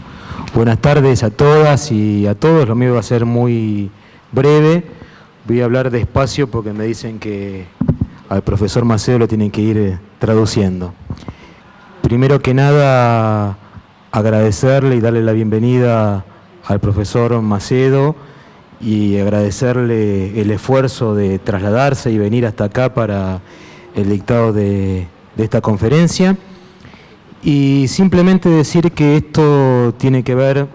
Buenas tardes a todas y a todos. Lo mío va a ser muy breve. Voy a hablar despacio porque me dicen que al profesor Macedo lo tienen que ir eh, traduciendo. Primero que nada, agradecerle y darle la bienvenida al profesor Macedo y agradecerle el esfuerzo de trasladarse y venir hasta acá para el dictado de, de esta conferencia. Y simplemente decir que esto tiene que ver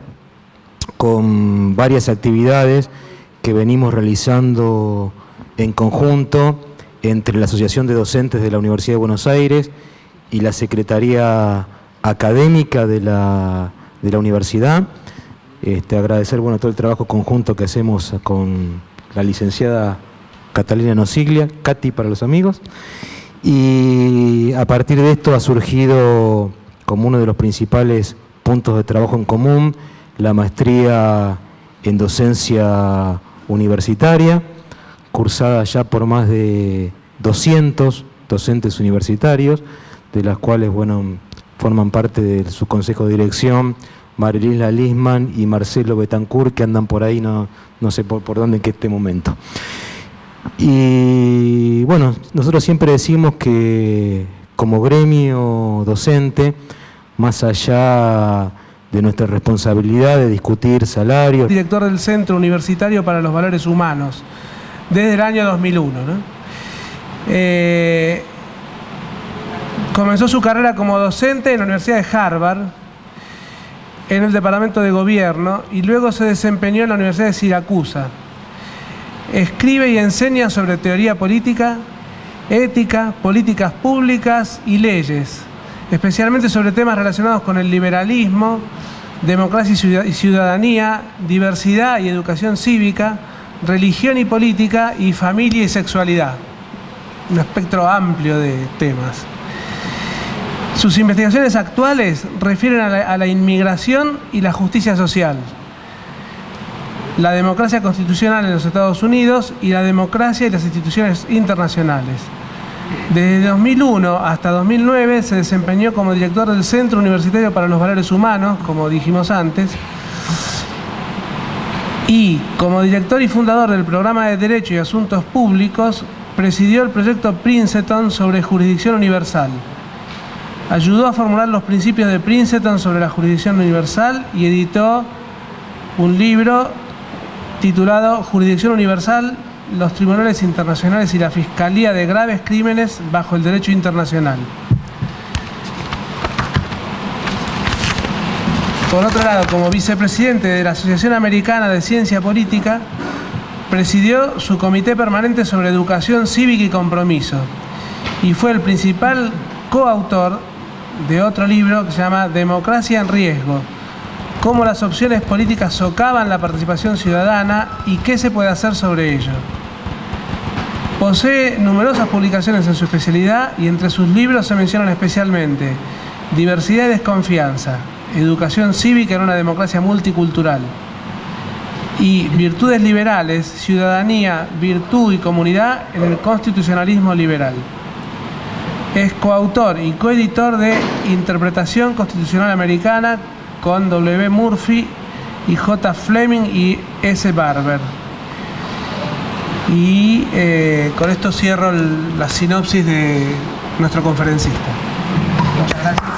con varias actividades que venimos realizando en conjunto entre la Asociación de Docentes de la Universidad de Buenos Aires y la Secretaría Académica de la, Universidad. Este, agradecer bueno, todo el trabajo conjunto que hacemos con la licenciada Catalina Nosiglia, Katy para los amigos. Y a partir de esto ha surgido como uno de los principales puntos de trabajo en común la maestría en docencia universitaria, cursada ya por más de 200 docentes universitarios, de las cuales bueno, forman parte de su consejo de dirección Marilisa Lisman y Marcelo Betancourt, que andan por ahí, no, no sé por, por dónde en este momento. Y bueno, nosotros siempre decimos que como gremio docente, más allá de nuestra responsabilidad de discutir salarios. Director del Centro Universitario para los Valores Humanos, desde el año 2001. Eh, comenzó su carrera como docente en la Universidad de Harvard, en el Departamento de Gobierno, y luego se desempeñó en la Universidad de Siracusa. Escribe y enseña sobre teoría política, ética, políticas públicas y leyes, especialmente sobre temas relacionados con el liberalismo, democracia y ciudadanía, diversidad y educación cívica, religión y política y familia y sexualidad. Un espectro amplio de temas. Sus investigaciones actuales refieren a la, inmigración y la justicia social, la democracia constitucional en los Estados Unidos y la democracia y las instituciones internacionales. Desde 2001 hasta 2009 se desempeñó como director del Centro Universitario para los Valores Humanos, como dijimos antes, y como director y fundador del programa de Derecho y Asuntos Públicos, presidió el proyecto Princeton sobre jurisdicción universal. Ayudó a formular los principios de Princeton sobre la jurisdicción universal y editó un libro titulado Jurisdicción Universal, los tribunales internacionales y la Fiscalía de graves crímenes bajo el derecho internacional. Por otro lado, como vicepresidente de la Asociación Americana de Ciencia Política, presidió su Comité Permanente sobre Educación Cívica y Compromiso y fue el principal coautor de otro libro que se llama Democracia en Riesgo, cómo las opciones políticas socavan la participación ciudadana y qué se puede hacer sobre ello. Posee numerosas publicaciones en su especialidad y entre sus libros se mencionan especialmente Diversidad y Desconfianza, Educación Cívica en una Democracia Multicultural y Virtudes Liberales, Ciudadanía, Virtud y Comunidad en el Constitucionalismo Liberal. Es coautor y coeditor de Interpretación Constitucional Americana con W. Murphy y J. Fleming y S. Barber. Y eh, con esto cierro la sinopsis de nuestro conferencista. Muchas gracias.